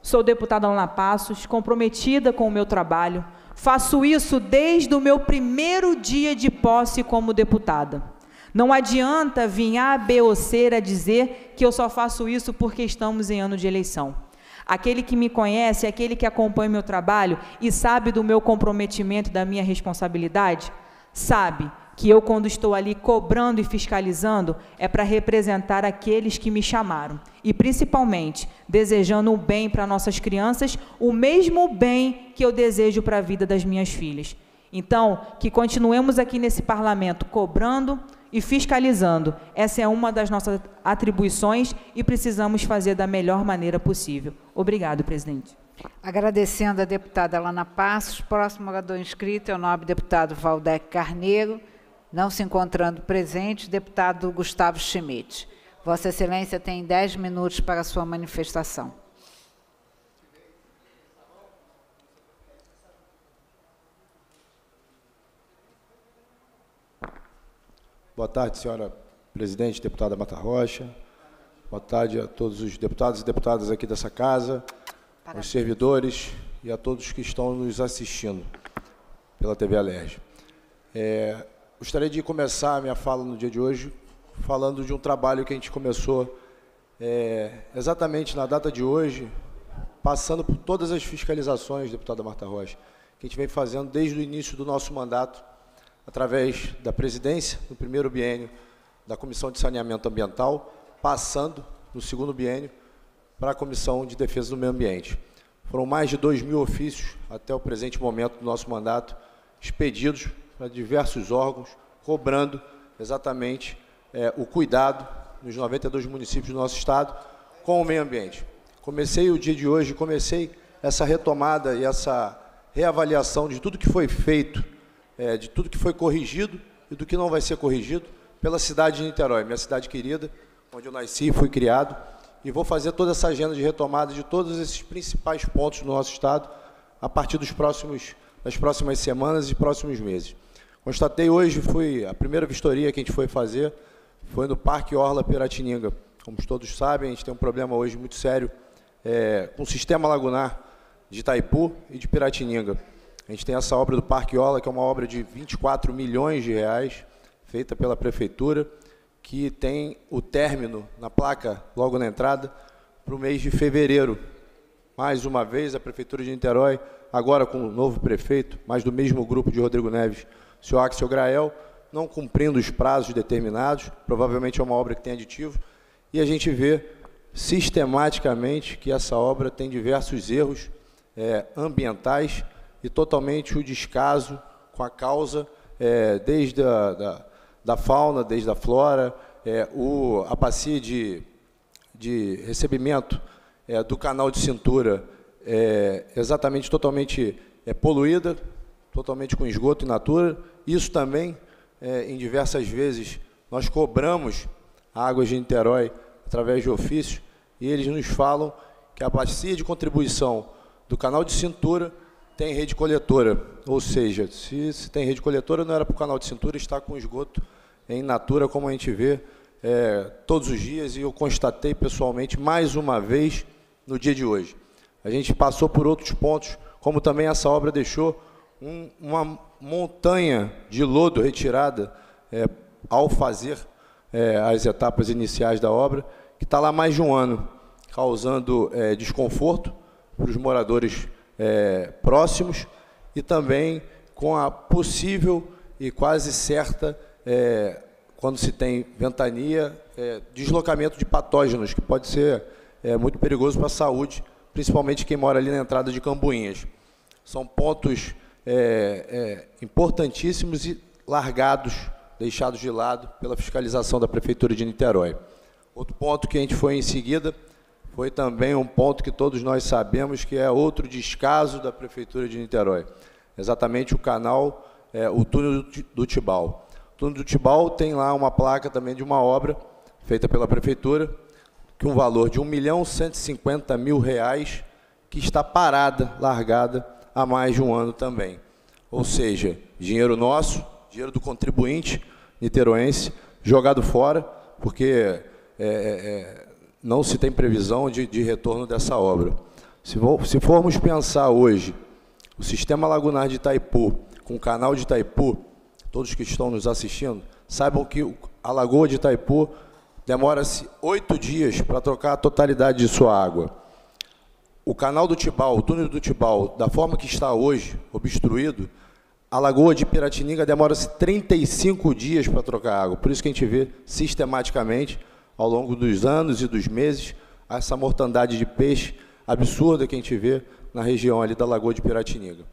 sou deputada Ana Passos, comprometida com o meu trabalho, faço isso desde o meu primeiro dia de posse como deputada. Não adianta vir A, B ou C a dizer que eu só faço isso porque estamos em ano de eleição. Aquele que me conhece, aquele que acompanha meu trabalho e sabe do meu comprometimento, da minha responsabilidade, sabe que eu, quando estou ali cobrando e fiscalizando, é para representar aqueles que me chamaram. E, principalmente, desejando o bem para nossas crianças, o mesmo bem que eu desejo para a vida das minhas filhas. Então, que continuemos aqui nesse parlamento cobrando, e fiscalizando. Essa é uma das nossas atribuições e precisamos fazer da melhor maneira possível. Obrigado, presidente. Agradecendo a deputada Lana Passos. Próximo orador inscrito é o nobre deputado Valdec Carneiro. Não se encontrando presente, deputado Gustavo Schmidt. Vossa Excelência tem 10 minutos para sua manifestação. Boa tarde, senhora presidente, deputada Mata Rocha. Boa tarde a todos os deputados e deputadas aqui dessa casa, Parabéns. aos servidores e a todos que estão nos assistindo pela TV Alerj. É, gostaria de começar a minha fala no dia de hoje falando de um trabalho que a gente começou é, exatamente na data de hoje, passando por todas as fiscalizações, deputada Marta Rocha, que a gente vem fazendo desde o início do nosso mandato, através da presidência, no primeiro biênio, da Comissão de Saneamento Ambiental, passando no segundo biênio para a Comissão de Defesa do Meio Ambiente. Foram mais de 2 mil ofícios, até o presente momento do nosso mandato, expedidos para diversos órgãos, cobrando exatamente é, o cuidado nos 92 municípios do nosso Estado com o meio ambiente. Comecei o dia de hoje, comecei essa retomada e essa reavaliação de tudo que foi feito é, de tudo que foi corrigido e do que não vai ser corrigido pela cidade de Niterói, minha cidade querida, onde eu nasci e fui criado. E vou fazer toda essa agenda de retomada de todos esses principais pontos do nosso Estado a partir dos próximos, das próximas semanas e próximos meses. Constatei hoje, foi a primeira vistoria que a gente foi fazer, foi no Parque Orla Piratininga. Como todos sabem, a gente tem um problema hoje muito sério é, com o sistema lagunar de Itaipu e de Piratininga. A gente tem essa obra do Parque Ola, que é uma obra de 24 milhões de reais, feita pela Prefeitura, que tem o término na placa, logo na entrada, para o mês de fevereiro. Mais uma vez, a Prefeitura de Niterói, agora com o novo prefeito, mais do mesmo grupo de Rodrigo Neves, senhor Axel Grael, não cumprindo os prazos determinados, provavelmente é uma obra que tem aditivo, e a gente vê sistematicamente que essa obra tem diversos erros é, ambientais, e totalmente o descaso com a causa, é, desde a da, da fauna, desde a flora, é, o, a bacia de, de recebimento é, do canal de cintura é exatamente totalmente é, poluída, totalmente com esgoto in natura. Isso também, é, em diversas vezes, nós cobramos Águas de Niterói através de ofício e eles nos falam que a bacia de contribuição do canal de cintura tem rede coletora, ou seja, se, se tem rede coletora, não era para o canal de cintura estar com esgoto em natura, como a gente vê é, todos os dias, e eu constatei pessoalmente mais uma vez no dia de hoje. A gente passou por outros pontos, como também essa obra deixou um, uma montanha de lodo retirada é, ao fazer é, as etapas iniciais da obra, que está lá mais de um ano. causando é, desconforto para os moradores é, próximos e também com a possível e quase certa, é, quando se tem ventania, é, deslocamento de patógenos, que pode ser é, muito perigoso para a saúde, principalmente quem mora ali na entrada de Cambuinhas. São pontos é, é, importantíssimos e largados, deixados de lado pela fiscalização da Prefeitura de Niterói. Outro ponto que a gente foi em seguida foi também um ponto que todos nós sabemos que é outro descaso da Prefeitura de Niterói. Exatamente o canal, é, o túnel do, Tibau. O túnel do Tibau tem lá uma placa também de uma obra feita pela Prefeitura, que um valor de R$ 1 milhão 150 mil reais, que está parada, largada, há mais de um ano também. Ou seja, dinheiro nosso, dinheiro do contribuinte niteroense, jogado fora, porque é, é, é, não se tem previsão de, de retorno dessa obra. Se, se, formos pensar hoje o sistema lagunar de Itaipu, com o canal de Itaipu, todos que estão nos assistindo, saibam que a lagoa de Itaipu demora-se oito dias para trocar a totalidade de sua água. O canal do Tibau, o túnel do Tibau, da forma que está hoje, obstruído, a lagoa de Piratininga demora-se 35 dias para trocar água. Por isso que a gente vê sistematicamente ao longo dos anos e dos meses, essa mortandade de peixe absurda que a gente vê na região ali da Lagoa de Piratininga.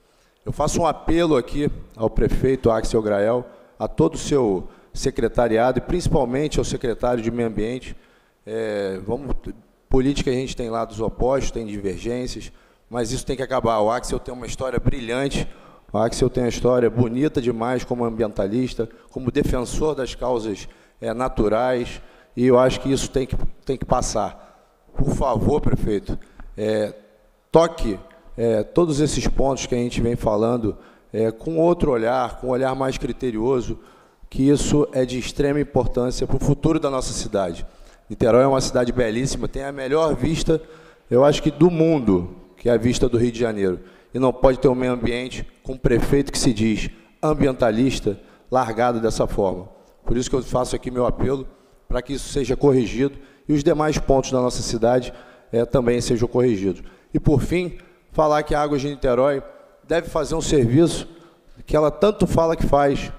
Eu faço um apelo aqui ao prefeito Axel Grael, a todo o seu secretariado e principalmente ao secretário de Meio Ambiente. É, vamos, política a gente tem lá dos opostos, tem divergências, mas isso tem que acabar. O Axel tem uma história brilhante, o Axel tem uma história bonita demais como ambientalista, como defensor das causas é, naturais, e eu acho que isso tem que, tem que passar. Por favor, prefeito, é, toque é, todos esses pontos que a gente vem falando é, com outro olhar, com um olhar mais criterioso, que isso é de extrema importância para o futuro da nossa cidade. Niterói é uma cidade belíssima, tem a melhor vista, eu acho que do mundo, que é a vista do Rio de Janeiro. E não pode ter um meio ambiente com um prefeito que se diz ambientalista largado dessa forma. Por isso que eu faço aqui meu apelo para que isso seja corrigido e os demais pontos da nossa cidade é, também sejam corrigidos. E, por fim, falar que a Águas de Niterói deve fazer um serviço que ela tanto fala que faz,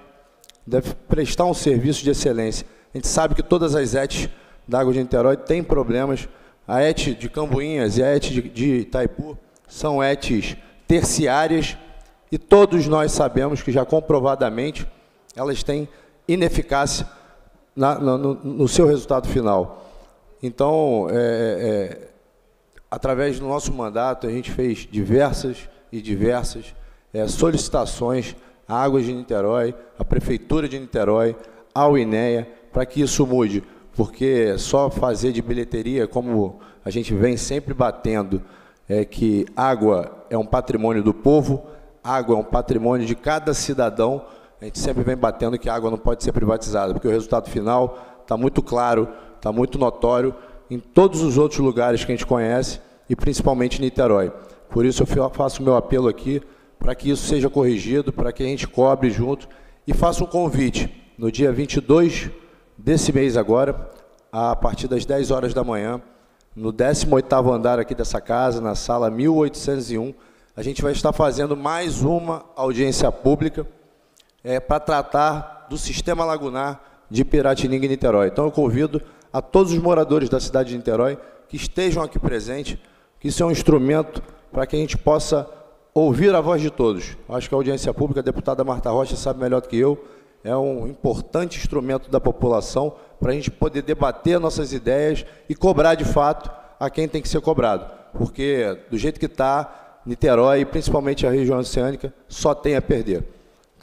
deve prestar um serviço de excelência. A gente sabe que todas as ETs da Água de Niterói têm problemas. A ET de Cambuinhas e a ET de, de Itaipu são ETs terciárias e todos nós sabemos que já comprovadamente elas têm ineficácia na, no, no, seu resultado final. Então, é, é, através do nosso mandato, a gente fez diversas e diversas é, solicitações à Águas de Niterói, à Prefeitura de Niterói, ao INEA, para que isso mude, porque só fazer de bilheteria, como a gente vem sempre batendo, é que água é um patrimônio do povo, água é um patrimônio de cada cidadão, a gente sempre vem batendo que a água não pode ser privatizada, porque o resultado final está muito claro, está muito notório em todos os outros lugares que a gente conhece e principalmente em Niterói. Por isso eu faço o meu apelo aqui para que isso seja corrigido, para que a gente cobre junto e faça um convite no dia 22 desse mês agora, a partir das 10 horas da manhã, no 18º andar aqui dessa casa, na sala 1801, a gente vai estar fazendo mais uma audiência pública é, para tratar do sistema lagunar de Piratininga e Niterói. Então eu convido a todos os moradores da cidade de Niterói que estejam aqui presentes, que isso é um instrumento para que a gente possa ouvir a voz de todos. Acho que a audiência pública, a deputada Marta Rocha sabe melhor do que eu, é um importante instrumento da população para a gente poder debater nossas ideias e cobrar de fato a quem tem que ser cobrado. Porque do jeito que está, Niterói, principalmente a região oceânica, só tem a perder.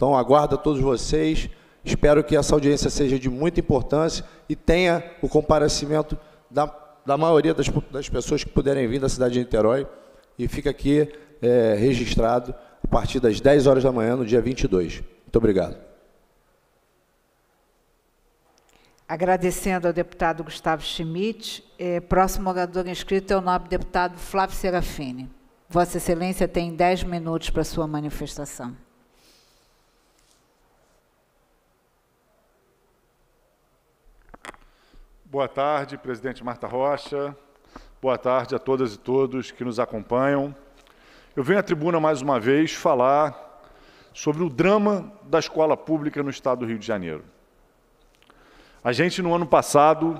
Então, aguardo a todos vocês. Espero que essa audiência seja de muita importância e tenha o comparecimento da, da maioria das, das pessoas que puderem vir da cidade de Niterói. E fica aqui é, registrado a partir das 10 horas da manhã, no dia 22. Muito obrigado. Agradecendo ao deputado Gustavo Schmidt. É, próximo orador inscrito é o nobre deputado Flávio Serafini. Vossa Excelência tem 10 minutos para sua manifestação. Boa tarde, presidente Marta Rocha, Boa tarde a todas e todos que nos acompanham. Eu venho à tribuna mais uma vez falar sobre o drama da escola pública no estado do Rio de Janeiro. A gente, no ano passado,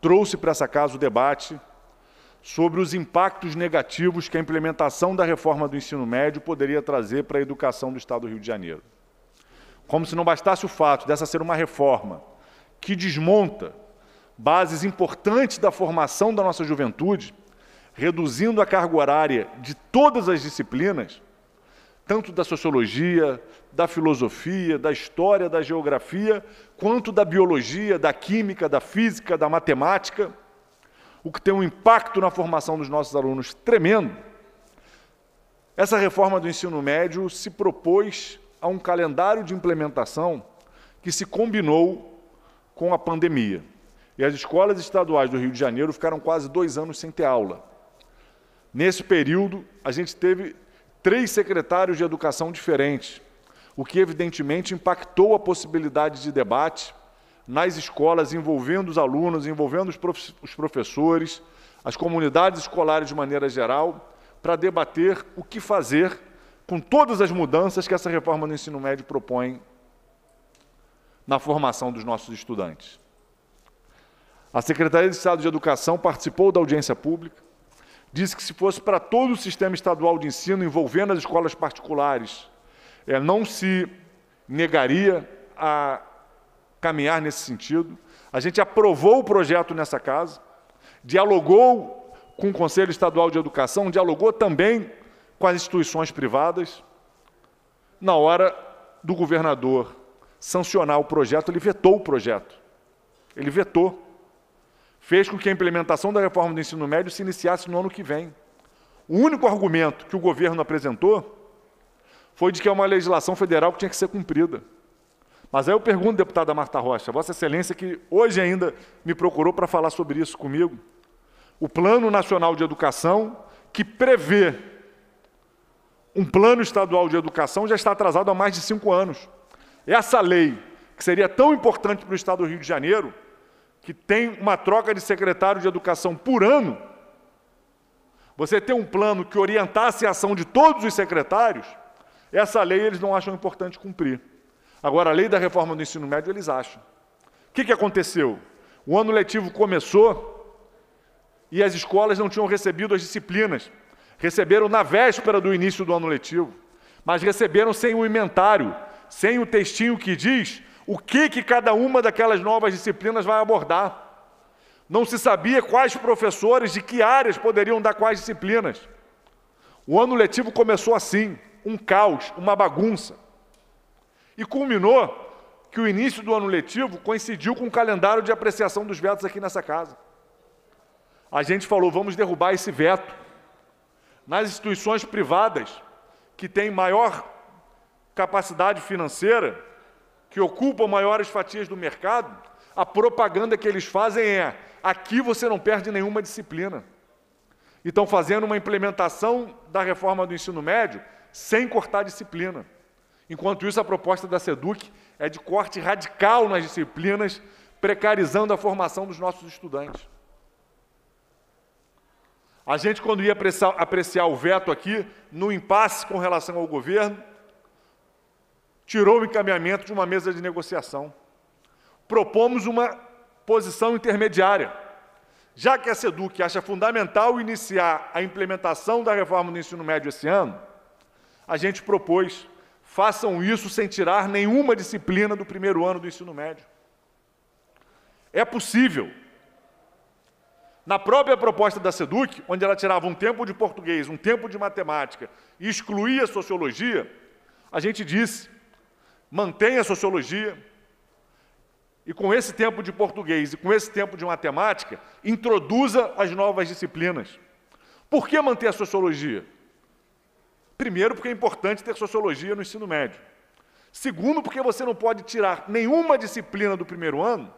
trouxe para essa casa o debate sobre os impactos negativos que a implementação da reforma do ensino médio poderia trazer para a educação do Estado do Rio de Janeiro. Como se não bastasse o fato dessa ser uma reforma que desmonta bases importantes da formação da nossa juventude, reduzindo a carga horária de todas as disciplinas, tanto da sociologia, da filosofia, da história, da geografia, quanto da biologia, da química, da física, da matemática, o que tem um impacto na formação dos nossos alunos tremendo. Essa reforma do ensino médio se propôs a um calendário de implementação que se combinou com a pandemia. E as escolas estaduais do Rio de Janeiro ficaram quase dois anos sem ter aula. Nesse período, a gente teve três secretários de educação diferentes, o que evidentemente impactou a possibilidade de debate nas escolas, envolvendo os alunos, envolvendo os professores, as comunidades escolares de maneira geral, para debater o que fazer com todas as mudanças que essa reforma do ensino médio propõe na formação dos nossos estudantes. A Secretaria de Estado de Educação participou da audiência pública, disse que se fosse para todo o sistema estadual de ensino, envolvendo as escolas particulares, é, não se negaria a caminhar nesse sentido. A gente aprovou o projeto nessa casa, dialogou com o Conselho Estadual de Educação, dialogou também com as instituições privadas. Na hora do governador sancionar o projeto, ele vetou o projeto. Ele vetou fez com que a implementação da reforma do ensino médio se iniciasse no ano que vem. O único argumento que o governo apresentou foi de que é uma legislação federal que tinha que ser cumprida. Mas aí eu pergunto, deputada Marta Rocha, Vossa Excelência, que hoje ainda me procurou para falar sobre isso comigo, o Plano Nacional de Educação, que prevê um plano estadual de educação, já está atrasado há mais de cinco anos. Essa lei, que seria tão importante para o Estado do Rio de Janeiro, que tem uma troca de secretário de educação por ano, você ter um plano que orientasse a ação de todos os secretários, essa lei eles não acham importante cumprir. Agora, a lei da reforma do ensino médio, eles acham. O que, que aconteceu? O ano letivo começou e as escolas não tinham recebido as disciplinas. Receberam na véspera do início do ano letivo, mas receberam sem o inventário, sem o textinho que diz o que, que cada uma daquelas novas disciplinas vai abordar. Não se sabia quais professores de que áreas poderiam dar quais disciplinas. O ano letivo começou assim, um caos, uma bagunça. E culminou que o início do ano letivo coincidiu com o calendário de apreciação dos vetos aqui nessa casa. A gente falou, vamos derrubar esse veto. Nas instituições privadas, que têm maior capacidade financeira, que ocupam maiores fatias do mercado, a propaganda que eles fazem é: aqui você não perde nenhuma disciplina. E estão fazendo uma implementação da reforma do ensino médio sem cortar disciplina. Enquanto isso, a proposta da SEDUC é de corte radical nas disciplinas, precarizando a formação dos nossos estudantes. A gente, quando ia apreciar, apreciar o veto aqui, no impasse com relação ao governo, tirou o encaminhamento de uma mesa de negociação. Propomos uma posição intermediária. Já que a SEDUC acha fundamental iniciar a implementação da reforma do ensino médio esse ano, a gente propôs, façam isso sem tirar nenhuma disciplina do primeiro ano do ensino médio. É possível. Na própria proposta da SEDUC, onde ela tirava um tempo de português, um tempo de matemática e excluía sociologia, a gente disse mantenha a sociologia, e com esse tempo de português e com esse tempo de matemática, introduza as novas disciplinas. Por que manter a sociologia? Primeiro, porque é importante ter sociologia no ensino médio. Segundo, porque você não pode tirar nenhuma disciplina do primeiro ano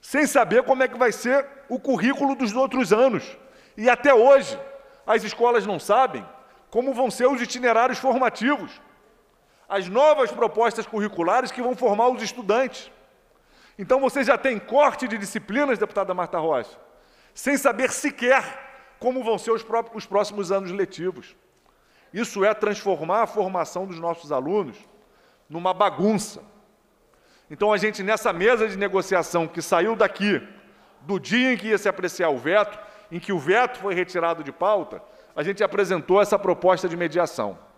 sem saber como é que vai ser o currículo dos outros anos. E até hoje, as escolas não sabem como vão ser os itinerários formativos as novas propostas curriculares que vão formar os estudantes. Então você já tem corte de disciplinas, deputada Marta Rocha, sem saber sequer como vão ser os, próprios, os próximos anos letivos. Isso é transformar a formação dos nossos alunos numa bagunça. Então, a gente, nessa mesa de negociação que saiu daqui, do dia em que ia se apreciar o veto, em que o veto foi retirado de pauta, a gente apresentou essa proposta de mediação.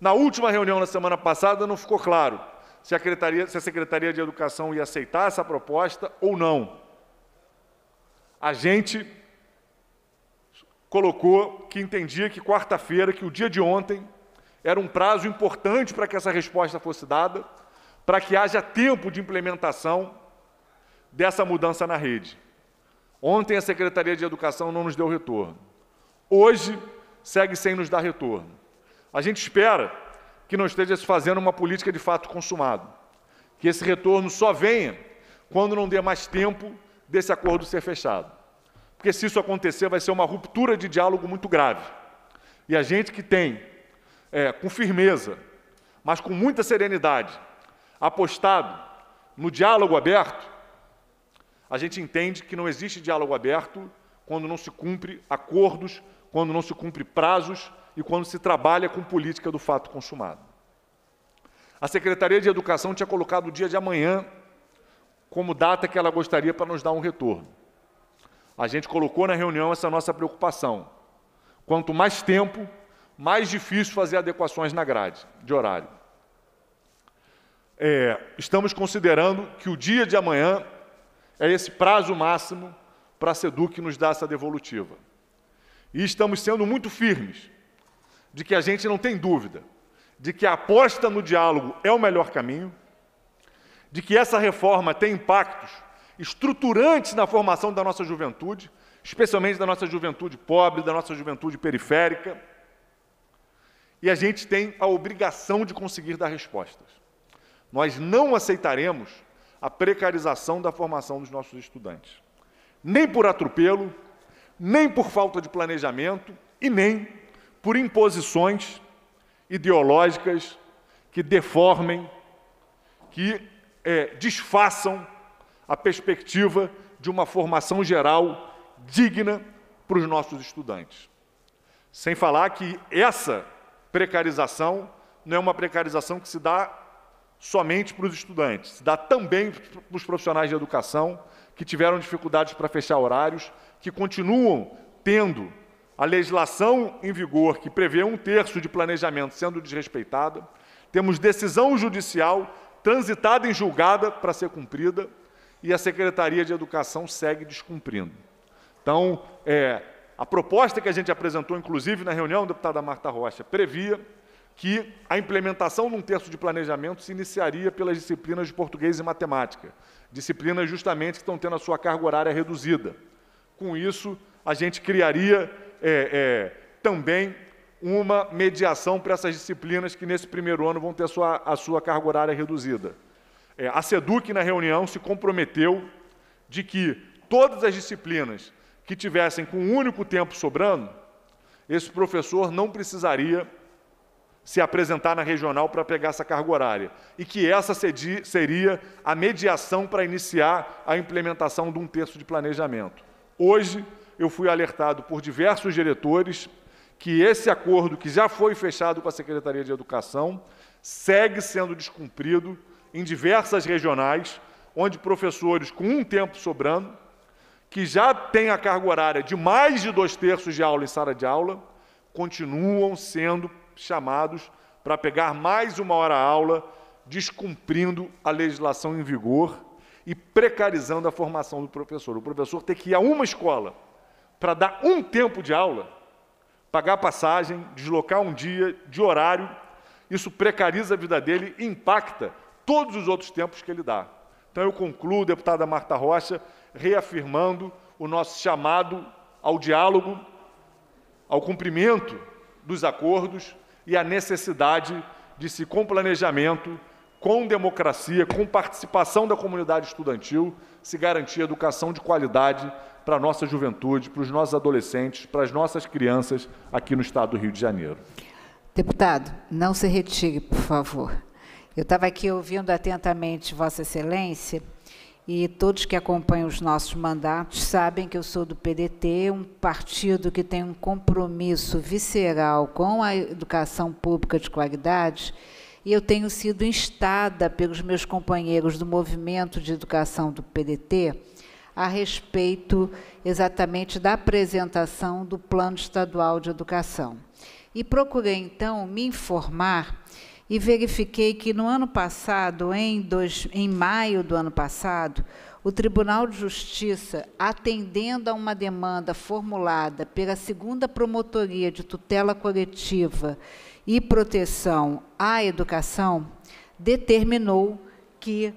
Na última reunião, na semana passada, não ficou claro se a Secretaria, se a Secretaria de Educação ia aceitar essa proposta ou não. A gente colocou que entendia que quarta-feira, que o dia de ontem, era um prazo importante para que essa resposta fosse dada, para que haja tempo de implementação dessa mudança na rede. Ontem a Secretaria de Educação não nos deu retorno. Hoje segue sem nos dar retorno. A gente espera que não esteja se fazendo uma política de fato consumado, que esse retorno só venha quando não dê mais tempo desse acordo ser fechado. Porque se isso acontecer, vai ser uma ruptura de diálogo muito grave. E a gente que tem, é, com firmeza, mas com muita serenidade, apostado no diálogo aberto, a gente entende que não existe diálogo aberto quando não se cumpre acordos, quando não se cumpre prazos e quando se trabalha com política do fato consumado. A Secretaria de Educação tinha colocado o dia de amanhã como data que ela gostaria para nos dar um retorno a gente colocou na reunião essa nossa preocupação. Quanto mais tempo, mais difícil fazer adequações na grade de horário. É, estamos considerando que o dia de amanhã é esse prazo máximo para a SEDUC nos dar essa devolutiva. E estamos sendo muito firmes de que a gente não tem dúvida de que a aposta no diálogo é o melhor caminho, de que essa reforma tem impactos estruturantes na formação da nossa juventude, especialmente da nossa juventude pobre, da nossa juventude periférica. E a gente tem a obrigação de conseguir dar respostas. Nós não aceitaremos a precarização da formação dos nossos estudantes, nem por atropelo, nem por falta de planejamento e nem por imposições ideológicas que deformem, que é, desfaçam a perspectiva de uma formação geral digna para os nossos estudantes. Sem falar que essa precarização não é uma precarização que se dá somente para os estudantes, se dá também para os profissionais de educação que tiveram dificuldades para fechar horários, que continuam tendo a legislação em vigor que prevê um terço de planejamento sendo desrespeitada, temos decisão judicial transitada em julgada para ser cumprida, e a Secretaria de Educação segue descumprindo. Então, é, a proposta que a gente apresentou, inclusive na reunião, deputada Marta Rocha, previa que a implementação de um terço de planejamento se iniciaria pelas disciplinas de português e matemática, disciplinas justamente que estão tendo a sua carga horária reduzida. Com isso, a gente criaria é, é, também uma mediação para essas disciplinas que nesse primeiro ano vão ter a sua, a sua carga horária reduzida. É, a SEDUC, na reunião, se comprometeu de que todas as disciplinas que tivessem com um único tempo sobrando, esse professor não precisaria se apresentar na regional para pegar essa carga horária. E que essa seria a mediação para iniciar a implementação de um terço de planejamento. Hoje, eu fui alertado por diversos diretores que esse acordo, que já foi fechado com a Secretaria de Educação, segue sendo descumprido em diversas regionais, onde professores com um tempo sobrando, que já têm a carga horária de mais de dois terços de aula em sala de aula, continuam sendo chamados para pegar mais uma hora aula, descumprindo a legislação em vigor e precarizando a formação do professor. O professor tem que ir a uma escola para dar um tempo de aula, pagar passagem, deslocar um dia de horário, isso precariza a vida dele e impacta todos os outros tempos que ele dá. Então eu concluo, deputada Marta Rocha, reafirmando o nosso chamado ao diálogo, ao cumprimento dos acordos e a necessidade de se, com planejamento, com democracia, com participação da comunidade estudantil, se garantir educação de qualidade para a nossa juventude, para os nossos adolescentes, para as nossas crianças aqui no estado do Rio de Janeiro. Deputado, não se retire, por favor. Eu estava aqui ouvindo atentamente Vossa Excelência e todos que acompanham os nossos mandatos sabem que eu sou do PDT, um partido que tem um compromisso visceral com a educação pública de qualidade, e eu tenho sido instada pelos meus companheiros do movimento de educação do PDT a respeito exatamente da apresentação do Plano Estadual de Educação. E procurei, então, me informar e verifiquei que no ano passado, em, dois, em maio do ano passado, o Tribunal de Justiça, atendendo a uma demanda formulada pela segunda promotoria de tutela coletiva e proteção à educação, determinou que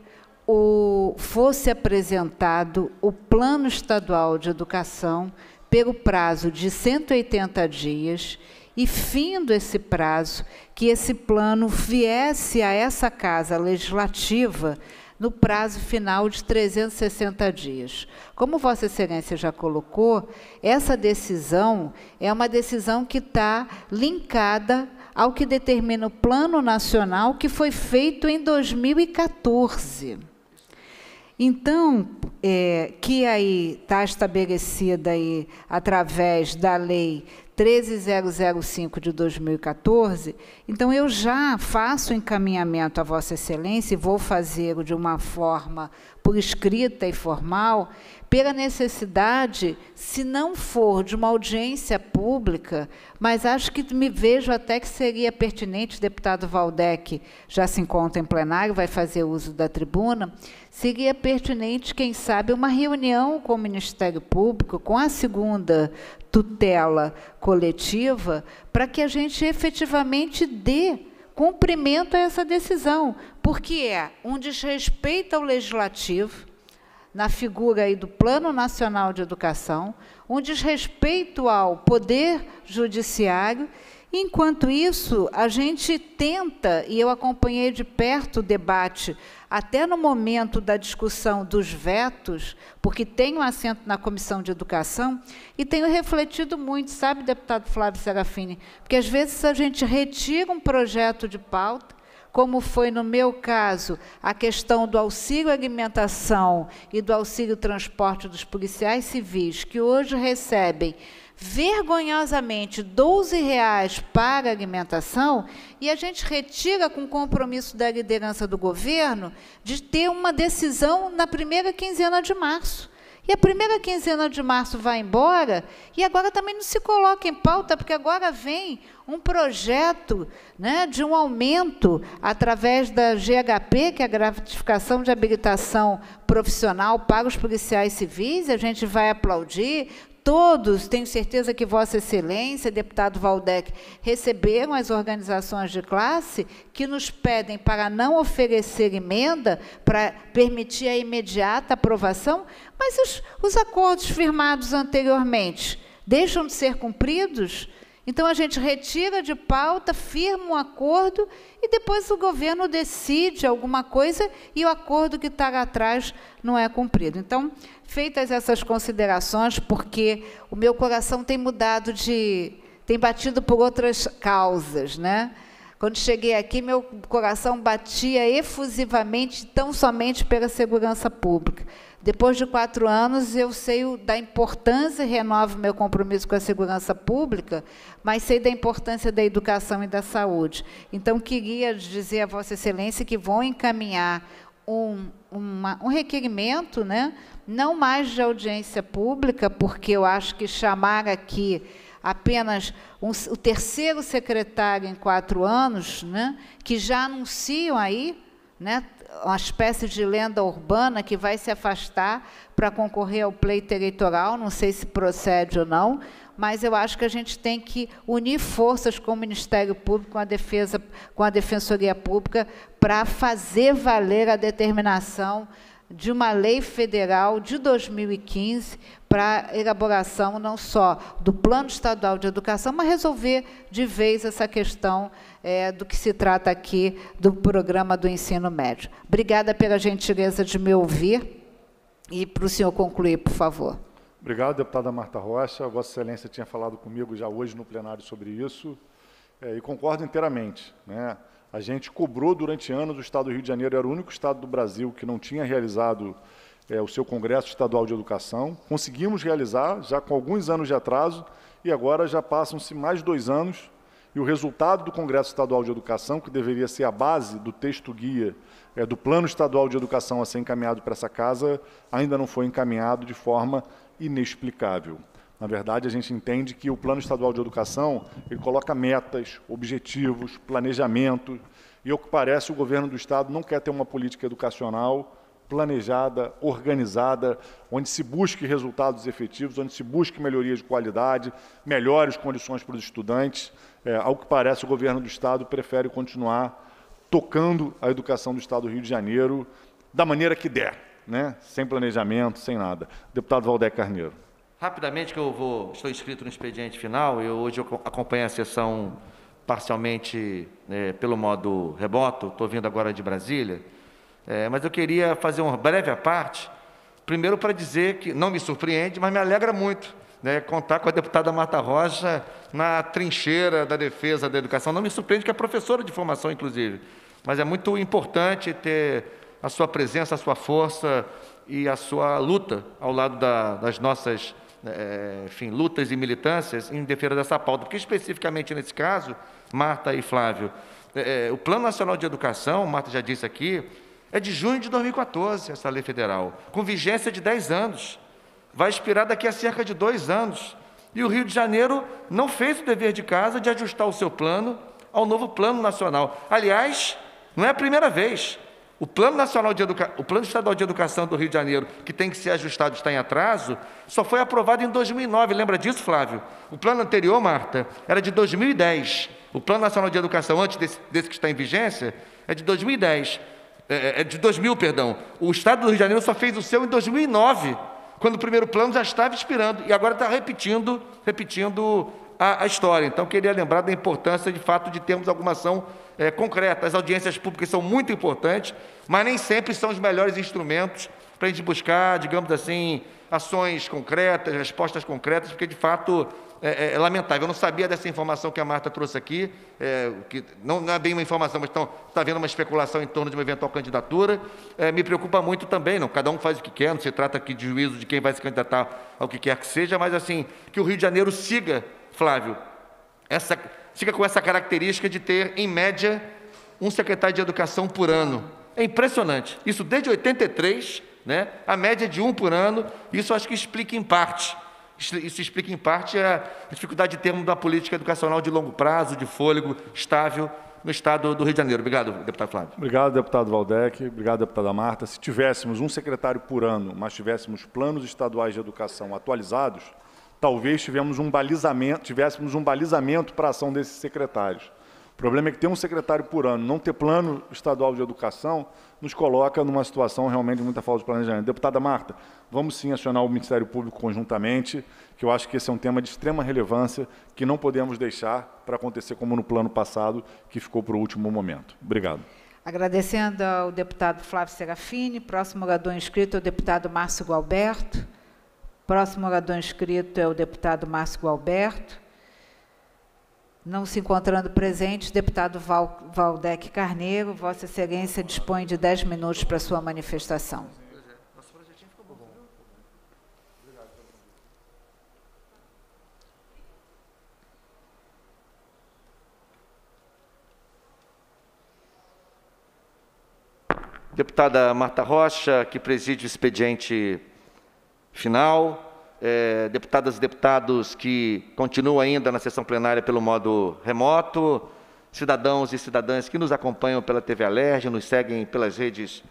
o, fosse apresentado o Plano Estadual de Educação pelo prazo de 180 dias e, findo esse prazo, que esse plano viesse a essa casa legislativa no prazo final de 360 dias. Como Vossa Excelência já colocou, essa decisão é uma decisão que está linkada ao que determina o Plano Nacional que foi feito em 2014. Então, é, que aí está estabelecida aí através da lei 13005 de 2014, então eu já faço encaminhamento a Vossa Excelência e vou fazê-lo de uma forma por escrita e formal, pela necessidade, se não for de uma audiência pública, mas acho que me vejo até que seria pertinente, o deputado Valdec já se encontra em plenário, vai fazer uso da tribuna, seria pertinente, quem sabe, uma reunião com o Ministério Público, com a segunda tutela coletiva, para que a gente efetivamente dê cumprimento a essa decisão, porque é um desrespeito ao legislativo, na figura aí do Plano Nacional de Educação, um desrespeito ao poder judiciário. Enquanto isso, a gente tenta, e eu acompanhei de perto o debate, até no momento da discussão dos vetos, porque tenho assento na Comissão de Educação, e tenho refletido muito, sabe, deputado Flávio Serafini, porque às vezes a gente retira um projeto de pauta, como foi no meu caso a questão do auxílio alimentação e do auxílio transporte dos policiais civis, que hoje recebem vergonhosamente 12 reais para alimentação e a gente retira com compromisso da liderança do governo de ter uma decisão na primeira quinzena de março. E a primeira quinzena de março vai embora, e agora também não se coloca em pauta, porque agora vem um projeto né, de um aumento através da GHP, que é a gratificação de habilitação profissional para os policiais civis, a gente vai aplaudir, todos, tenho certeza que Vossa Excelência, deputado Valdec, receberam as organizações de classe que nos pedem para não oferecer emenda, para permitir a imediata aprovação, mas os, os acordos firmados anteriormente deixam de ser cumpridos? Então a gente retira de pauta, firma um acordo e depois o governo decide alguma coisa e o acordo que está atrás não é cumprido. Então, feitas essas considerações, porque o meu coração tem mudado de. tem batido por outras causas, né? Quando cheguei aqui, meu coração batia efusivamente, tão somente pela segurança pública. Depois de quatro anos, eu sei da importância, renovo meu compromisso com a segurança pública, mas sei da importância da educação e da saúde. Então, queria dizer a Vossa Excelência que vão encaminhar um, uma, um requerimento, né? não mais de audiência pública, porque eu acho que chamar aqui apenas um, o terceiro secretário em quatro anos, né? que já anunciam aí né, uma espécie de lenda urbana que vai se afastar para concorrer ao pleito eleitoral, não sei se procede ou não, mas eu acho que a gente tem que unir forças com o Ministério Público, com a defesa, com a Defensoria Pública, para fazer valer a determinação de uma lei federal de 2015 para elaboração não só do Plano Estadual de Educação, mas resolver de vez essa questão é, do que se trata aqui do programa do ensino médio. Obrigada pela gentileza de me ouvir. E para o senhor concluir, por favor. Obrigado, deputada Marta Rocha. Vossa Excelência tinha falado comigo já hoje no plenário sobre isso, é, e concordo inteiramente. Né? A gente cobrou durante anos, o Estado do Rio de Janeiro era o único Estado do Brasil que não tinha realizado é, o seu Congresso Estadual de Educação. Conseguimos realizar, já com alguns anos de atraso, e agora já passam-se mais dois anos, e o resultado do Congresso Estadual de Educação, que deveria ser a base do texto guia é, do Plano Estadual de Educação a ser encaminhado para essa casa, ainda não foi encaminhado de forma inexplicável. Na verdade, a gente entende que o Plano Estadual de Educação ele coloca metas, objetivos, planejamento, e ao que parece o governo do Estado não quer ter uma política educacional planejada, organizada, onde se busque resultados efetivos, onde se busque melhoria de qualidade, melhores condições para os estudantes. É, ao que parece, o governo do Estado prefere continuar tocando a educação do Estado do Rio de Janeiro da maneira que der, né? sem planejamento, sem nada. Deputado Valdec Carneiro. Rapidamente, que eu vou, estou inscrito no expediente final, eu hoje eu acompanho a sessão parcialmente né, pelo modo remoto, estou vindo agora de Brasília, é, mas eu queria fazer uma breve à parte, primeiro para dizer que não me surpreende, mas me alegra muito né, contar com a deputada Marta Rocha na trincheira da defesa da educação. Não me surpreende que é professora de formação, inclusive, mas é muito importante ter a sua presença, a sua força e a sua luta ao lado da, das nossas é, enfim, lutas e militâncias em defesa dessa pauta, porque especificamente nesse caso, Marta e Flávio, é, o Plano Nacional de Educação, Marta já disse aqui, é de junho de 2014, essa lei federal, com vigência de 10 anos. Vai expirar daqui a cerca de dois anos. E o Rio de Janeiro não fez o dever de casa de ajustar o seu plano ao novo Plano Nacional. Aliás, não é a primeira vez. O Plano Nacional de Educa... o Plano Estadual de Educação do Rio de Janeiro, que tem que ser ajustado, está em atraso, só foi aprovado em 2009. Lembra disso, Flávio? O plano anterior, Marta, era de 2010. O Plano Nacional de Educação, antes desse, desse que está em vigência, é de 2010. É, é, é de 2000, perdão. O Estado do Rio de Janeiro só fez o seu em 2009, quando o primeiro plano já estava expirando e agora está repetindo, repetindo a, a, história. Então, queria lembrar da importância, de fato, de termos alguma ação é, concreta. As audiências públicas são muito importantes, mas nem sempre são os melhores instrumentos para a gente buscar, digamos assim, ações concretas, respostas concretas, porque de fato é, é, é, lamentável. Eu não sabia dessa informação que a Marta trouxe aqui, é, que não, não, é bem uma informação, mas está havendo uma especulação em torno de uma eventual candidatura. É, me preocupa muito também, não, cada um faz o que quer, não se trata aqui de juízo de quem vai se candidatar ao que quer que seja, mas assim, que o Rio de Janeiro siga, Flávio, essa fica com essa característica de ter, em média, um secretário de educação por ano. É impressionante. Isso desde 83, né? a média de um por ano, isso acho que explica em parte. Isso explica em parte a dificuldade de termos uma política educacional de longo prazo, de fôlego estável no estado do Rio de Janeiro. Obrigado, deputado Flávio. Obrigado, deputado Valdec. Obrigado, deputada Marta. Se tivéssemos um secretário por ano, mas tivéssemos planos estaduais de educação atualizados, talvez tivemos um balizamento, tivéssemos um balizamento para a ação desses secretários. O problema é que ter um secretário por ano, não ter plano estadual de educação, nos coloca numa situação realmente de muita falta de planejamento. Deputada Marta, vamos sim acionar o Ministério Público conjuntamente, que eu acho que esse é um tema de extrema relevância que não podemos deixar para acontecer como no plano passado, que ficou para o último momento. Obrigado. Agradecendo ao deputado Flávio Serafini. Próximo orador inscrito é o deputado Márcio Gualberto. Próximo orador inscrito é o deputado Márcio Gualberto. Não se encontrando presente, deputado Val, Valdec Carneiro, Vossa Excelência dispõe de 10 minutos para sua manifestação. Deputada Marta Rocha, que preside o expediente final, é, deputadas e deputados que continuam ainda na sessão plenária pelo modo remoto, cidadãos e cidadãs que nos acompanham pela TV Alerj, nos seguem pelas redes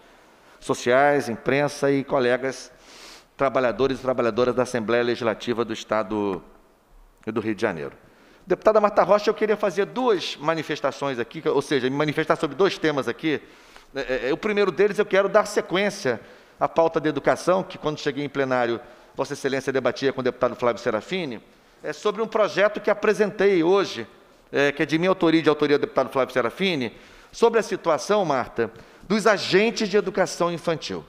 sociais, imprensa e colegas trabalhadores e trabalhadoras da Assembleia Legislativa do Estado do Rio de Janeiro. Deputada Marta Rocha, eu queria fazer duas manifestações aqui, ou seja, me manifestar sobre dois temas aqui. É, é, o primeiro deles, eu quero dar sequência à pauta da educação, que quando cheguei em plenário Vossa Excelência debatia com o deputado Flávio Serafini, é sobre um projeto que apresentei hoje, é, que é de minha autoria e de autoria do deputado Flávio Serafini, sobre a situação, Marta, dos agentes de educação infantil.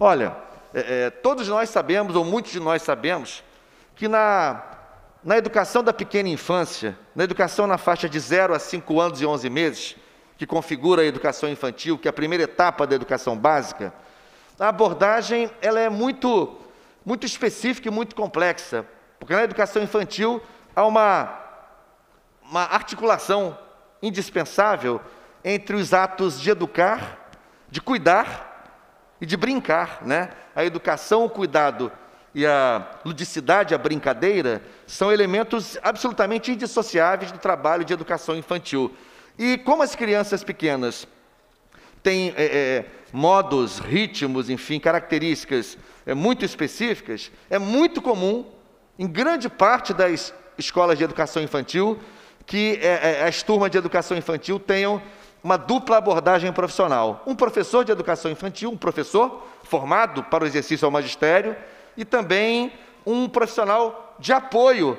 Olha, é, é, todos nós sabemos, ou muitos de nós sabemos, que na, na educação da pequena infância, na educação na faixa de 0 a 5 anos e 11 meses, que configura a educação infantil, que é a primeira etapa da educação básica, a abordagem ela é muito, muito específica e muito complexa, porque na educação infantil há uma, uma articulação indispensável entre os atos de educar, de cuidar e de brincar. Né? A educação, o cuidado e a ludicidade, a brincadeira, são elementos absolutamente indissociáveis do trabalho de educação infantil. E como as crianças pequenas têm é, é, modos, ritmos, enfim, características é, muito específicas, é muito comum, em grande parte das escolas de educação infantil, que é, é, as turmas de educação infantil tenham uma dupla abordagem profissional. Um professor de educação infantil, um professor formado para o exercício ao magistério, e também um profissional de apoio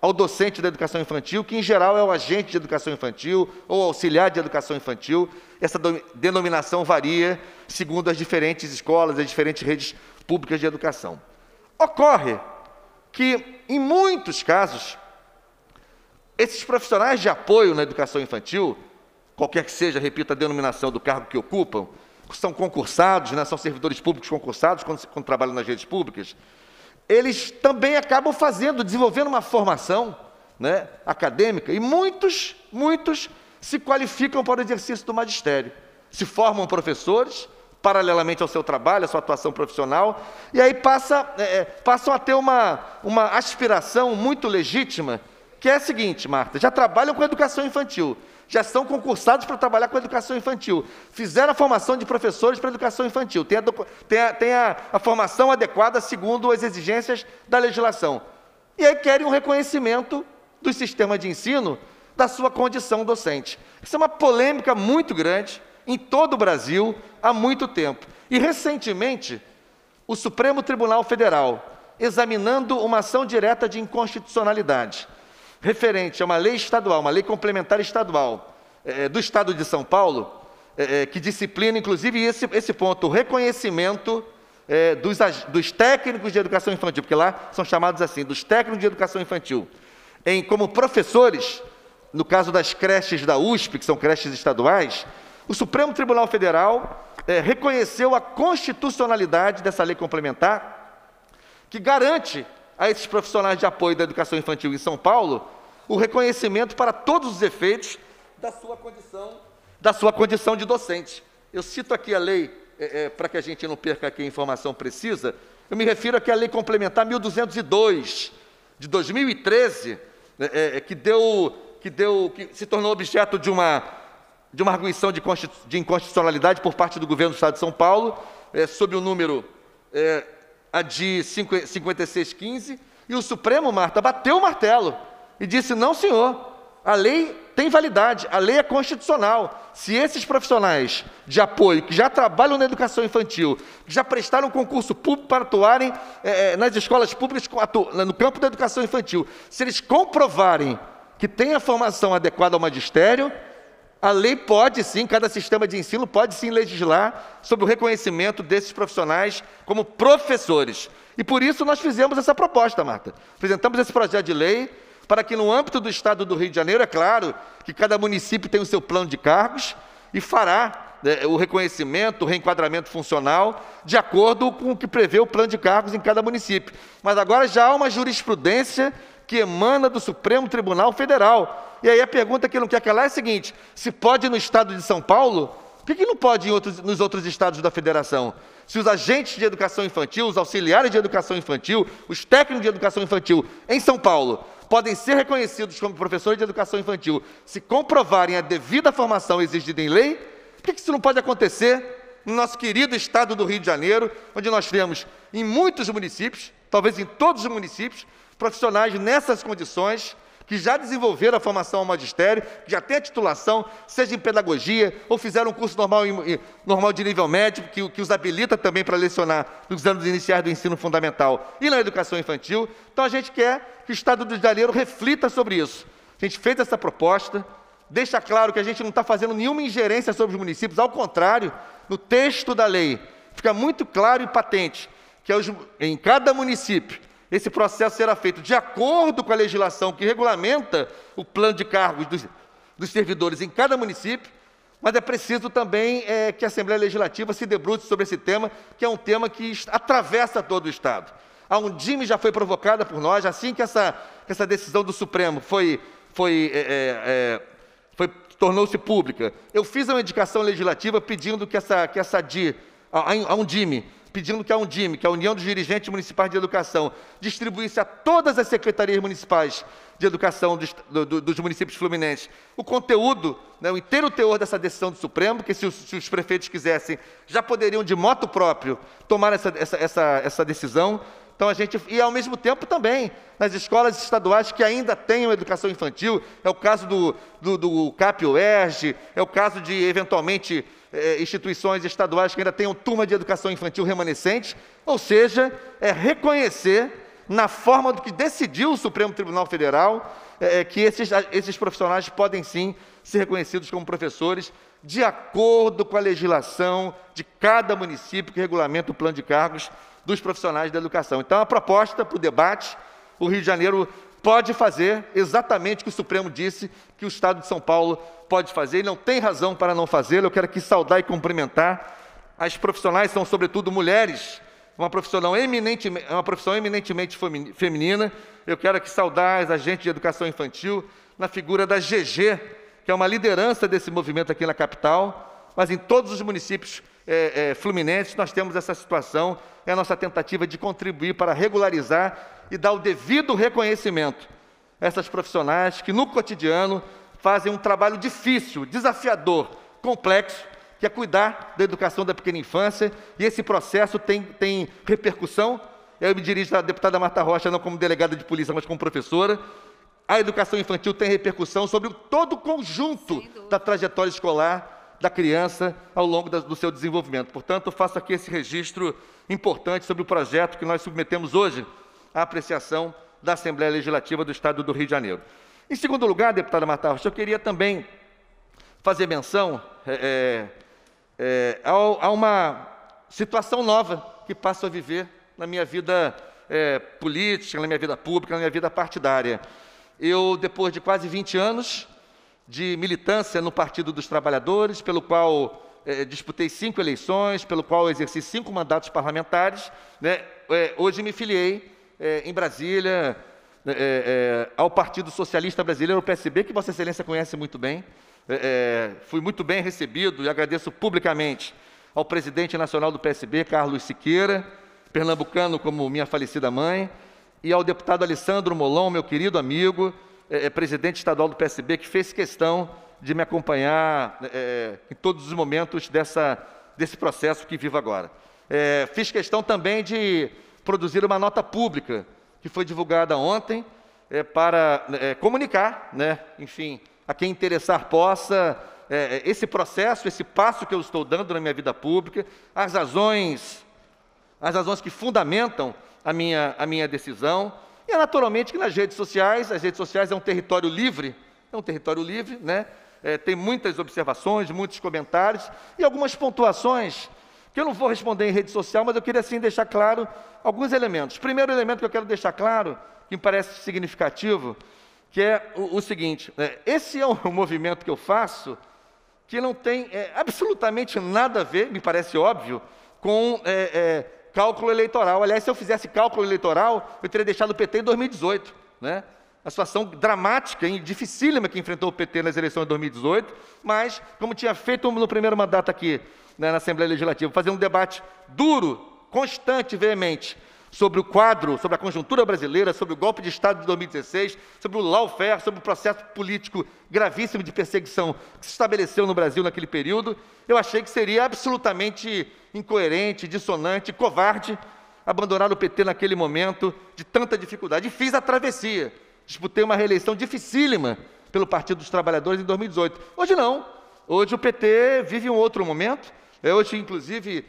ao docente da educação infantil, que em geral é o agente de educação infantil ou auxiliar de educação infantil. Essa denominação varia segundo as diferentes escolas, as diferentes redes públicas de educação. Ocorre que, em muitos casos, esses profissionais de apoio na educação infantil, qualquer que seja, repito, a denominação do cargo que ocupam, são concursados, né, são servidores públicos concursados quando, quando trabalham nas redes públicas, eles também acabam fazendo, desenvolvendo uma formação né, acadêmica, e muitos, muitos se qualificam para o exercício do magistério. Se formam professores, paralelamente ao seu trabalho, à sua atuação profissional, e aí passa, é, é, passam a ter uma, uma aspiração muito legítima, que é a seguinte, Marta, já trabalham com educação infantil, já são concursados para trabalhar com educação infantil, fizeram a formação de professores para educação infantil, tem a, tem a, tem a, a formação adequada segundo as exigências da legislação. E aí querem um reconhecimento do sistema de ensino da sua condição docente. Isso é uma polêmica muito grande em todo o Brasil há muito tempo. E recentemente, o Supremo Tribunal Federal, examinando uma ação direta de inconstitucionalidade, referente a uma lei estadual, uma lei complementar estadual é, do Estado de São Paulo, é, que disciplina, inclusive, esse, esse ponto, o reconhecimento é, dos, dos, técnicos de educação infantil, porque lá são chamados assim, dos técnicos de educação infantil, em como professores, no caso das creches da USP, que são creches estaduais, o Supremo Tribunal Federal reconheceu a constitucionalidade dessa lei complementar, que garante a esses profissionais de apoio da educação infantil em São Paulo o reconhecimento para todos os efeitos da sua condição, da sua condição de docente. Eu cito aqui a lei, é, é, para que a gente não perca aqui a informação precisa, eu me refiro aqui à lei complementar 1202, de 2013, é, é, que, deu, que, deu, que se tornou objeto de uma, de uma arguição de, de inconstitucionalidade por parte do governo do Estado de São Paulo, é, sob o número é, a de 5615, e o Supremo, Marta, bateu o martelo e disse: não, senhor, a lei tem validade, a lei é constitucional. Se esses profissionais de apoio que já trabalham na educação infantil, que já prestaram concurso público para atuarem é, nas escolas públicas no campo da educação infantil, se eles comprovarem que têm a formação adequada ao magistério, a lei pode sim, cada sistema de ensino pode sim legislar sobre o reconhecimento desses profissionais como professores. E por isso nós fizemos essa proposta, Marta. Apresentamos esse projeto de lei para que no âmbito do Estado do Rio de Janeiro, é claro que cada município tem o seu plano de cargos e fará né, o reconhecimento, o reenquadramento funcional de acordo com o que prevê o plano de cargos em cada município. Mas agora já há uma jurisprudência que emana do Supremo Tribunal Federal e aí a pergunta que não quer calar é a seguinte: se pode no estado de São Paulo, por que, não pode outros, nos outros estados da federação? Se os agentes de educação infantil, os auxiliares de educação infantil, os técnicos de educação infantil em São Paulo podem ser reconhecidos como professores de educação infantil se comprovarem a devida formação exigida em lei, por que isso não pode acontecer no nosso querido estado do Rio de Janeiro, onde nós temos em muitos municípios, talvez em todos os municípios, profissionais nessas condições que já desenvolveram a formação ao magistério, que já têm a titulação, seja em pedagogia, ou fizeram um curso normal, normal de nível médio, que, que os habilita também para lecionar nos anos iniciais do ensino fundamental e na educação infantil. Então a gente quer que o Estado do Rio de Janeiro reflita sobre isso. A gente fez essa proposta, deixa claro que a gente não está fazendo nenhuma ingerência sobre os municípios, ao contrário, no texto da lei fica muito claro e patente que em cada município esse processo será feito de acordo com a legislação que regulamenta o plano de cargos dos, dos servidores em cada município, Mas é preciso também é, que a Assembleia Legislativa se debruce sobre esse tema, que é um tema que atravessa todo o Estado. A Undime já foi provocada por nós, assim que essa, que essa decisão do Supremo foi, foi, é, é, é foi tornou-se pública. Eu fiz uma indicação legislativa pedindo que essa, que essa DI, a, a Undime, pedindo que a Undime, que é a União dos Dirigentes Municipais de Educação, distribuísse a todas as secretarias municipais de educação dos, do, dos municípios fluminenses o conteúdo, né, o inteiro teor dessa decisão do Supremo, que se os, se os, prefeitos quisessem, já poderiam de moto próprio tomar essa, essa, essa, essa decisão. Então a gente e ao mesmo tempo também nas escolas estaduais que ainda tenham educação infantil, é o caso do, do, do CAP UERJ, é o caso de eventualmente é, instituições estaduais que ainda tenham turma de educação infantil remanescente, ou seja, é reconhecer na forma do que decidiu o Supremo Tribunal Federal é, que esses, esses profissionais podem sim ser reconhecidos como professores de acordo com a legislação de cada município que regulamenta o plano de cargos dos profissionais da educação. Então, a proposta para o debate, o Rio de Janeiro pode fazer exatamente o que o Supremo disse que o Estado de São Paulo pode fazer, e não tem razão para não fazê-lo. Eu quero aqui saudar e cumprimentar. As profissionais são, sobretudo, mulheres, uma profissão eminentemente, uma profissão eminentemente feminina. Eu quero aqui saudar as agentes de educação infantil na figura da GG, que é uma liderança desse movimento aqui na capital, mas em todos os municípios é, é, fluminenses nós temos essa situação. É a nossa tentativa de contribuir para regularizar e dar o devido reconhecimento a essas profissionais que no cotidiano fazem um trabalho difícil, desafiador, complexo, que é cuidar da educação da pequena infância, e esse processo tem, tem repercussão. Eu me dirijo à deputada Marta Rocha, não como delegada de polícia, mas como professora. A educação infantil tem repercussão sobre todo o conjunto da trajetória escolar da criança ao longo do seu desenvolvimento. Portanto, faço aqui esse registro importante sobre o projeto que nós submetemos hoje à apreciação da Assembleia Legislativa do Estado do Rio de Janeiro. Em segundo lugar, deputada Marta Rocha, eu queria também fazer menção é, é, a, a, uma situação nova que passo a viver na minha vida é, política, na minha vida pública, na minha vida partidária. Eu, depois de quase 20 anos de militância no Partido dos Trabalhadores, pelo qual disputei cinco eleições, pelo qual exerci cinco mandatos parlamentares, né, hoje me filiei é, em Brasília, é, é, ao Partido Socialista Brasileiro, o PSB, que Vossa Excelência conhece muito bem. É, é, fui muito bem recebido e agradeço publicamente ao presidente nacional do PSB, Carlos Siqueira, pernambucano como minha falecida mãe, e ao deputado Alessandro Molon, meu querido amigo, é, é presidente estadual do PSB, que fez questão de me acompanhar em todos os momentos dessa, desse processo que vivo agora. fiz questão também de produzir uma nota pública que foi divulgada ontem, é, para é, comunicar, né, enfim, a quem interessar possa, é, é, esse processo, esse passo que eu estou dando na minha vida pública, as razões, as razões que fundamentam a minha, a minha decisão, e é naturalmente que nas redes sociais, as redes sociais é um território livre, é um território livre, né? É, tem muitas observações, muitos comentários e algumas pontuações eu não vou responder em rede social, mas eu queria sim deixar claro alguns elementos. Primeiro elemento que eu quero deixar claro, que me parece significativo, que é o, o seguinte: é, esse é um movimento que eu faço que não tem é, absolutamente nada a ver, me parece óbvio, com é, é cálculo eleitoral. Aliás, se eu fizesse cálculo eleitoral, eu teria deixado o PT em 2018, né? a situação dramática e dificílima que enfrentou o PT nas eleições de 2018, mas, como tinha feito no primeiro mandato aqui né, na Assembleia Legislativa, fazer um debate duro, constante, veemente, sobre o quadro, sobre a conjuntura brasileira, sobre o golpe de Estado de 2016, sobre o lawfare, sobre o processo político gravíssimo de perseguição que se estabeleceu no Brasil naquele período, eu achei que seria absolutamente incoerente, dissonante, covarde abandonar o PT naquele momento de tanta dificuldade. E fiz a travessia. Disputei uma reeleição dificílima pelo Partido dos Trabalhadores em 2018. Hoje não. Hoje o PT vive um outro momento. É hoje, inclusive,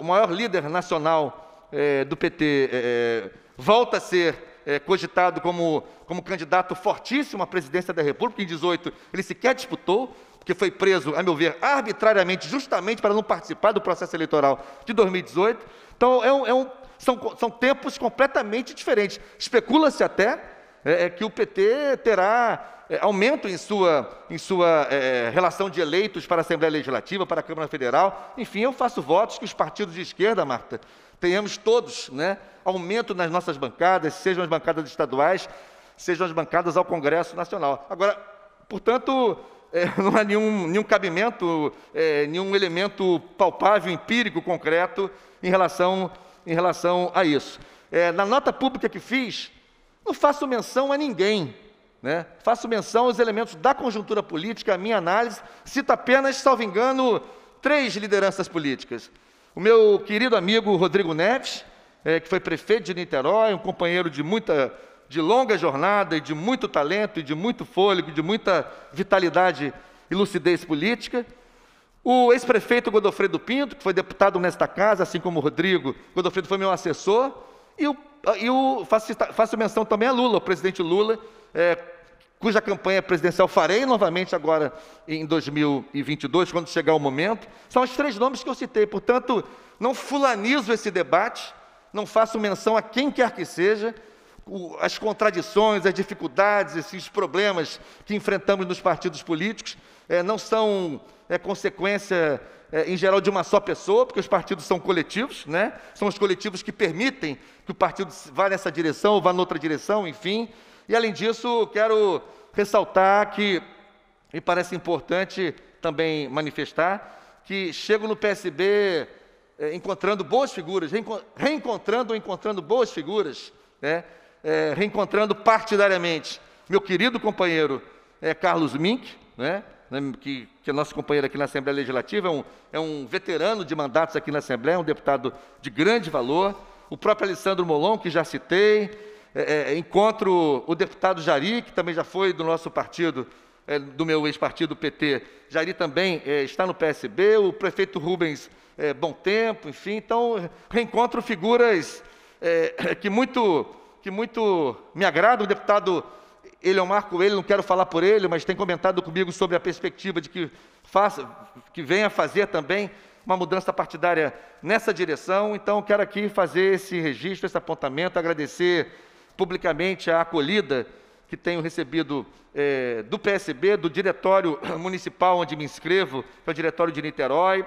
o maior líder nacional é, do PT é, volta a ser é, cogitado como, como candidato fortíssimo à presidência da República. Em 18, ele sequer disputou, porque foi preso, a meu ver, arbitrariamente, justamente para não participar do processo eleitoral de 2018. Então, é um, é um, são, são tempos completamente diferentes. Especula-se até é, é, que o PT terá é, aumento em sua, em sua é, relação de eleitos para a Assembleia Legislativa, para a Câmara Federal. Enfim, eu faço votos que os partidos de esquerda, Marta, tenhamos todos né, aumento nas nossas bancadas, sejam as bancadas estaduais, sejam as bancadas ao Congresso Nacional. Agora, portanto, é, não há nenhum, nenhum cabimento, é, nenhum elemento palpável, empírico, concreto em relação, em relação a isso. É, na nota pública que fiz, não faço menção a ninguém, né? faço menção aos elementos da conjuntura política, a minha análise, cito apenas, salvo engano, três lideranças políticas. O meu querido amigo Rodrigo Neves, é, que foi prefeito de Niterói, um companheiro de muita, de longa jornada e de muito talento e de muito fôlego, de muita vitalidade e lucidez política. O ex-prefeito Godofredo Pinto, que foi deputado nesta casa, assim como o Rodrigo, Godofredo foi meu assessor, e, o, e o, faço, faço menção também a Lula, o presidente Lula, é, cuja campanha presidencial farei novamente agora em 2022, quando chegar o momento. São os três nomes que eu citei, portanto, não fulanizo esse debate, não faço menção a quem quer que seja, as contradições, as dificuldades, esses problemas que enfrentamos nos partidos políticos é, não são é, consequência, é, em geral, de uma só pessoa, porque os partidos são coletivos, né? são os coletivos que permitem que o partido vá nessa direção ou vá noutra direção, enfim. E, além disso, quero ressaltar que me parece importante também manifestar que chego no PSB é, encontrando boas figuras, reencontrando ou encontrando boas figuras, né? É, reencontrando partidariamente meu querido companheiro é, Carlos Mink, né? né que, que, é nosso companheiro aqui na Assembleia Legislativa, é um, é um veterano de mandatos aqui na Assembleia, um deputado de grande valor, o próprio Alessandro Molon, que já citei, é, é, encontro o deputado Jari, que também já foi do nosso partido, é, do meu ex-partido PT. Jari também é, está no PSB, o prefeito Rubens é, Bom Tempo, enfim. Então, reencontro figuras é, que, muito, que muito me agradam. O deputado Eliomar Coelho, não quero falar por ele, mas tem comentado comigo sobre a perspectiva de que, faça, que venha fazer também uma mudança partidária nessa direção. Então, quero aqui fazer esse registro, esse apontamento, agradecer publicamente a acolhida que tenho recebido é, do PSB, do diretório municipal onde me inscrevo, que é o diretório de Niterói,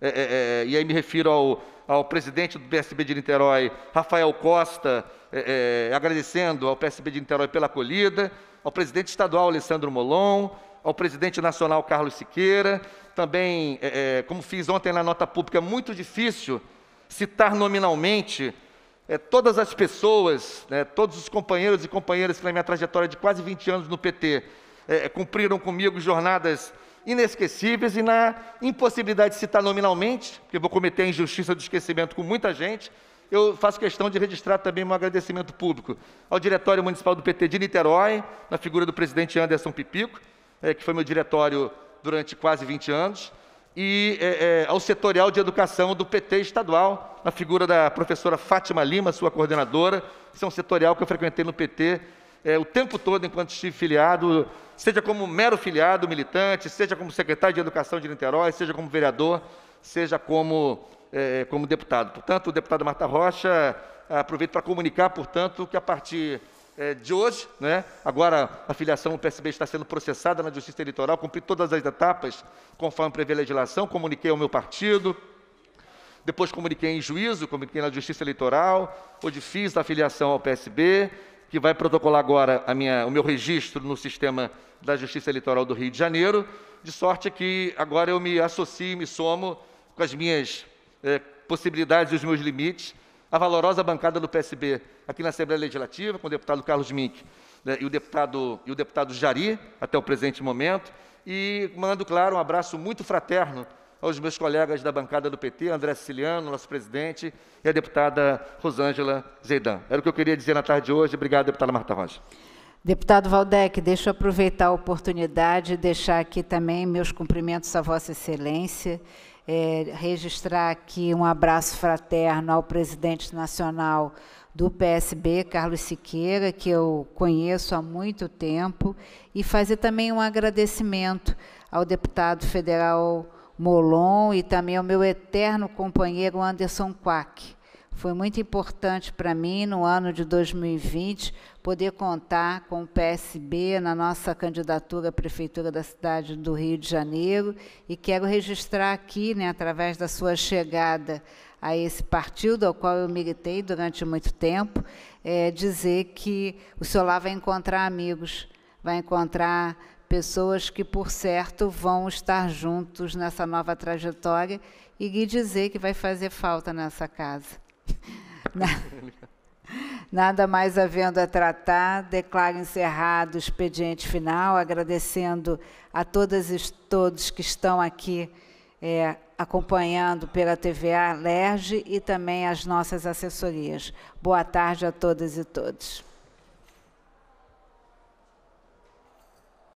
é, é, é, e aí me refiro ao, ao, presidente do PSB de Niterói, Rafael Costa, é, é, agradecendo ao PSB de Niterói pela acolhida, ao presidente estadual Alessandro Molon, ao presidente nacional Carlos Siqueira, também, como fiz ontem na nota pública, muito difícil citar nominalmente é, todas as pessoas, né, todos os companheiros e companheiras que na minha trajetória de quase 20 anos no PT é, cumpriram comigo jornadas inesquecíveis e na impossibilidade de citar nominalmente, porque vou cometer a injustiça do esquecimento com muita gente, eu faço questão de registrar também um agradecimento público ao Diretório Municipal do PT de Niterói, na figura do presidente Anderson Pipico, é, que foi meu diretório durante quase 20 anos, e é, é, ao setorial de educação do PT estadual, na figura da professora Fátima Lima, sua coordenadora. Esse é um setorial que eu frequentei no PT é, o tempo todo enquanto estive filiado, seja como mero filiado militante, seja como secretário de Educação de Niterói, seja como vereador, seja como, é, como deputado. Portanto, o deputado Marta Rocha, aproveito para comunicar, portanto, que a partir é, de hoje, né? agora a filiação do PSB está sendo processada na Justiça Eleitoral, cumpri todas as etapas conforme prevê a legislação, comuniquei ao meu partido, depois comuniquei em juízo, comuniquei na Justiça Eleitoral, hoje fiz a filiação ao PSB, que vai protocolar agora minha, o meu registro no sistema da Justiça Eleitoral do Rio de Janeiro, de sorte que agora eu me associo, me somo com as minhas é, possibilidades e os meus limites a valorosa bancada do PSB aqui na Assembleia Legislativa, com o deputado Carlos Mink né, e, o deputado, e o deputado Jari, até o presente momento, e mando, claro, um abraço muito fraterno aos meus colegas da bancada do PT, André Siciliano, nosso presidente, e a deputada Rosângela Zeidan. Era o que eu queria dizer na tarde de hoje. Obrigado, deputada Marta Rocha. Deputado Valdec, deixa eu aproveitar a oportunidade e deixar aqui também meus cumprimentos a Vossa Excelência é, registrar aqui um abraço fraterno ao presidente nacional do PSB, Carlos Siqueira, que eu conheço há muito tempo, e fazer também um agradecimento ao deputado federal Molon e também ao meu eterno companheiro Anderson Quack. Foi muito importante para mim, no ano de 2020, poder contar com o PSB na nossa candidatura à Prefeitura da cidade do Rio de Janeiro. E quero registrar aqui, né, através da sua chegada a esse partido, ao qual eu militei durante muito tempo, é, dizer que o senhor lá vai encontrar amigos, vai encontrar pessoas que, por certo, vão estar juntos nessa nova trajetória e lhe dizer que vai fazer falta nessa casa. Nada mais havendo a tratar, declaro encerrado o expediente final, agradecendo a todas e todos que estão aqui é, acompanhando pela TVA LERJ e também as nossas assessorias. Boa tarde a todas e todos.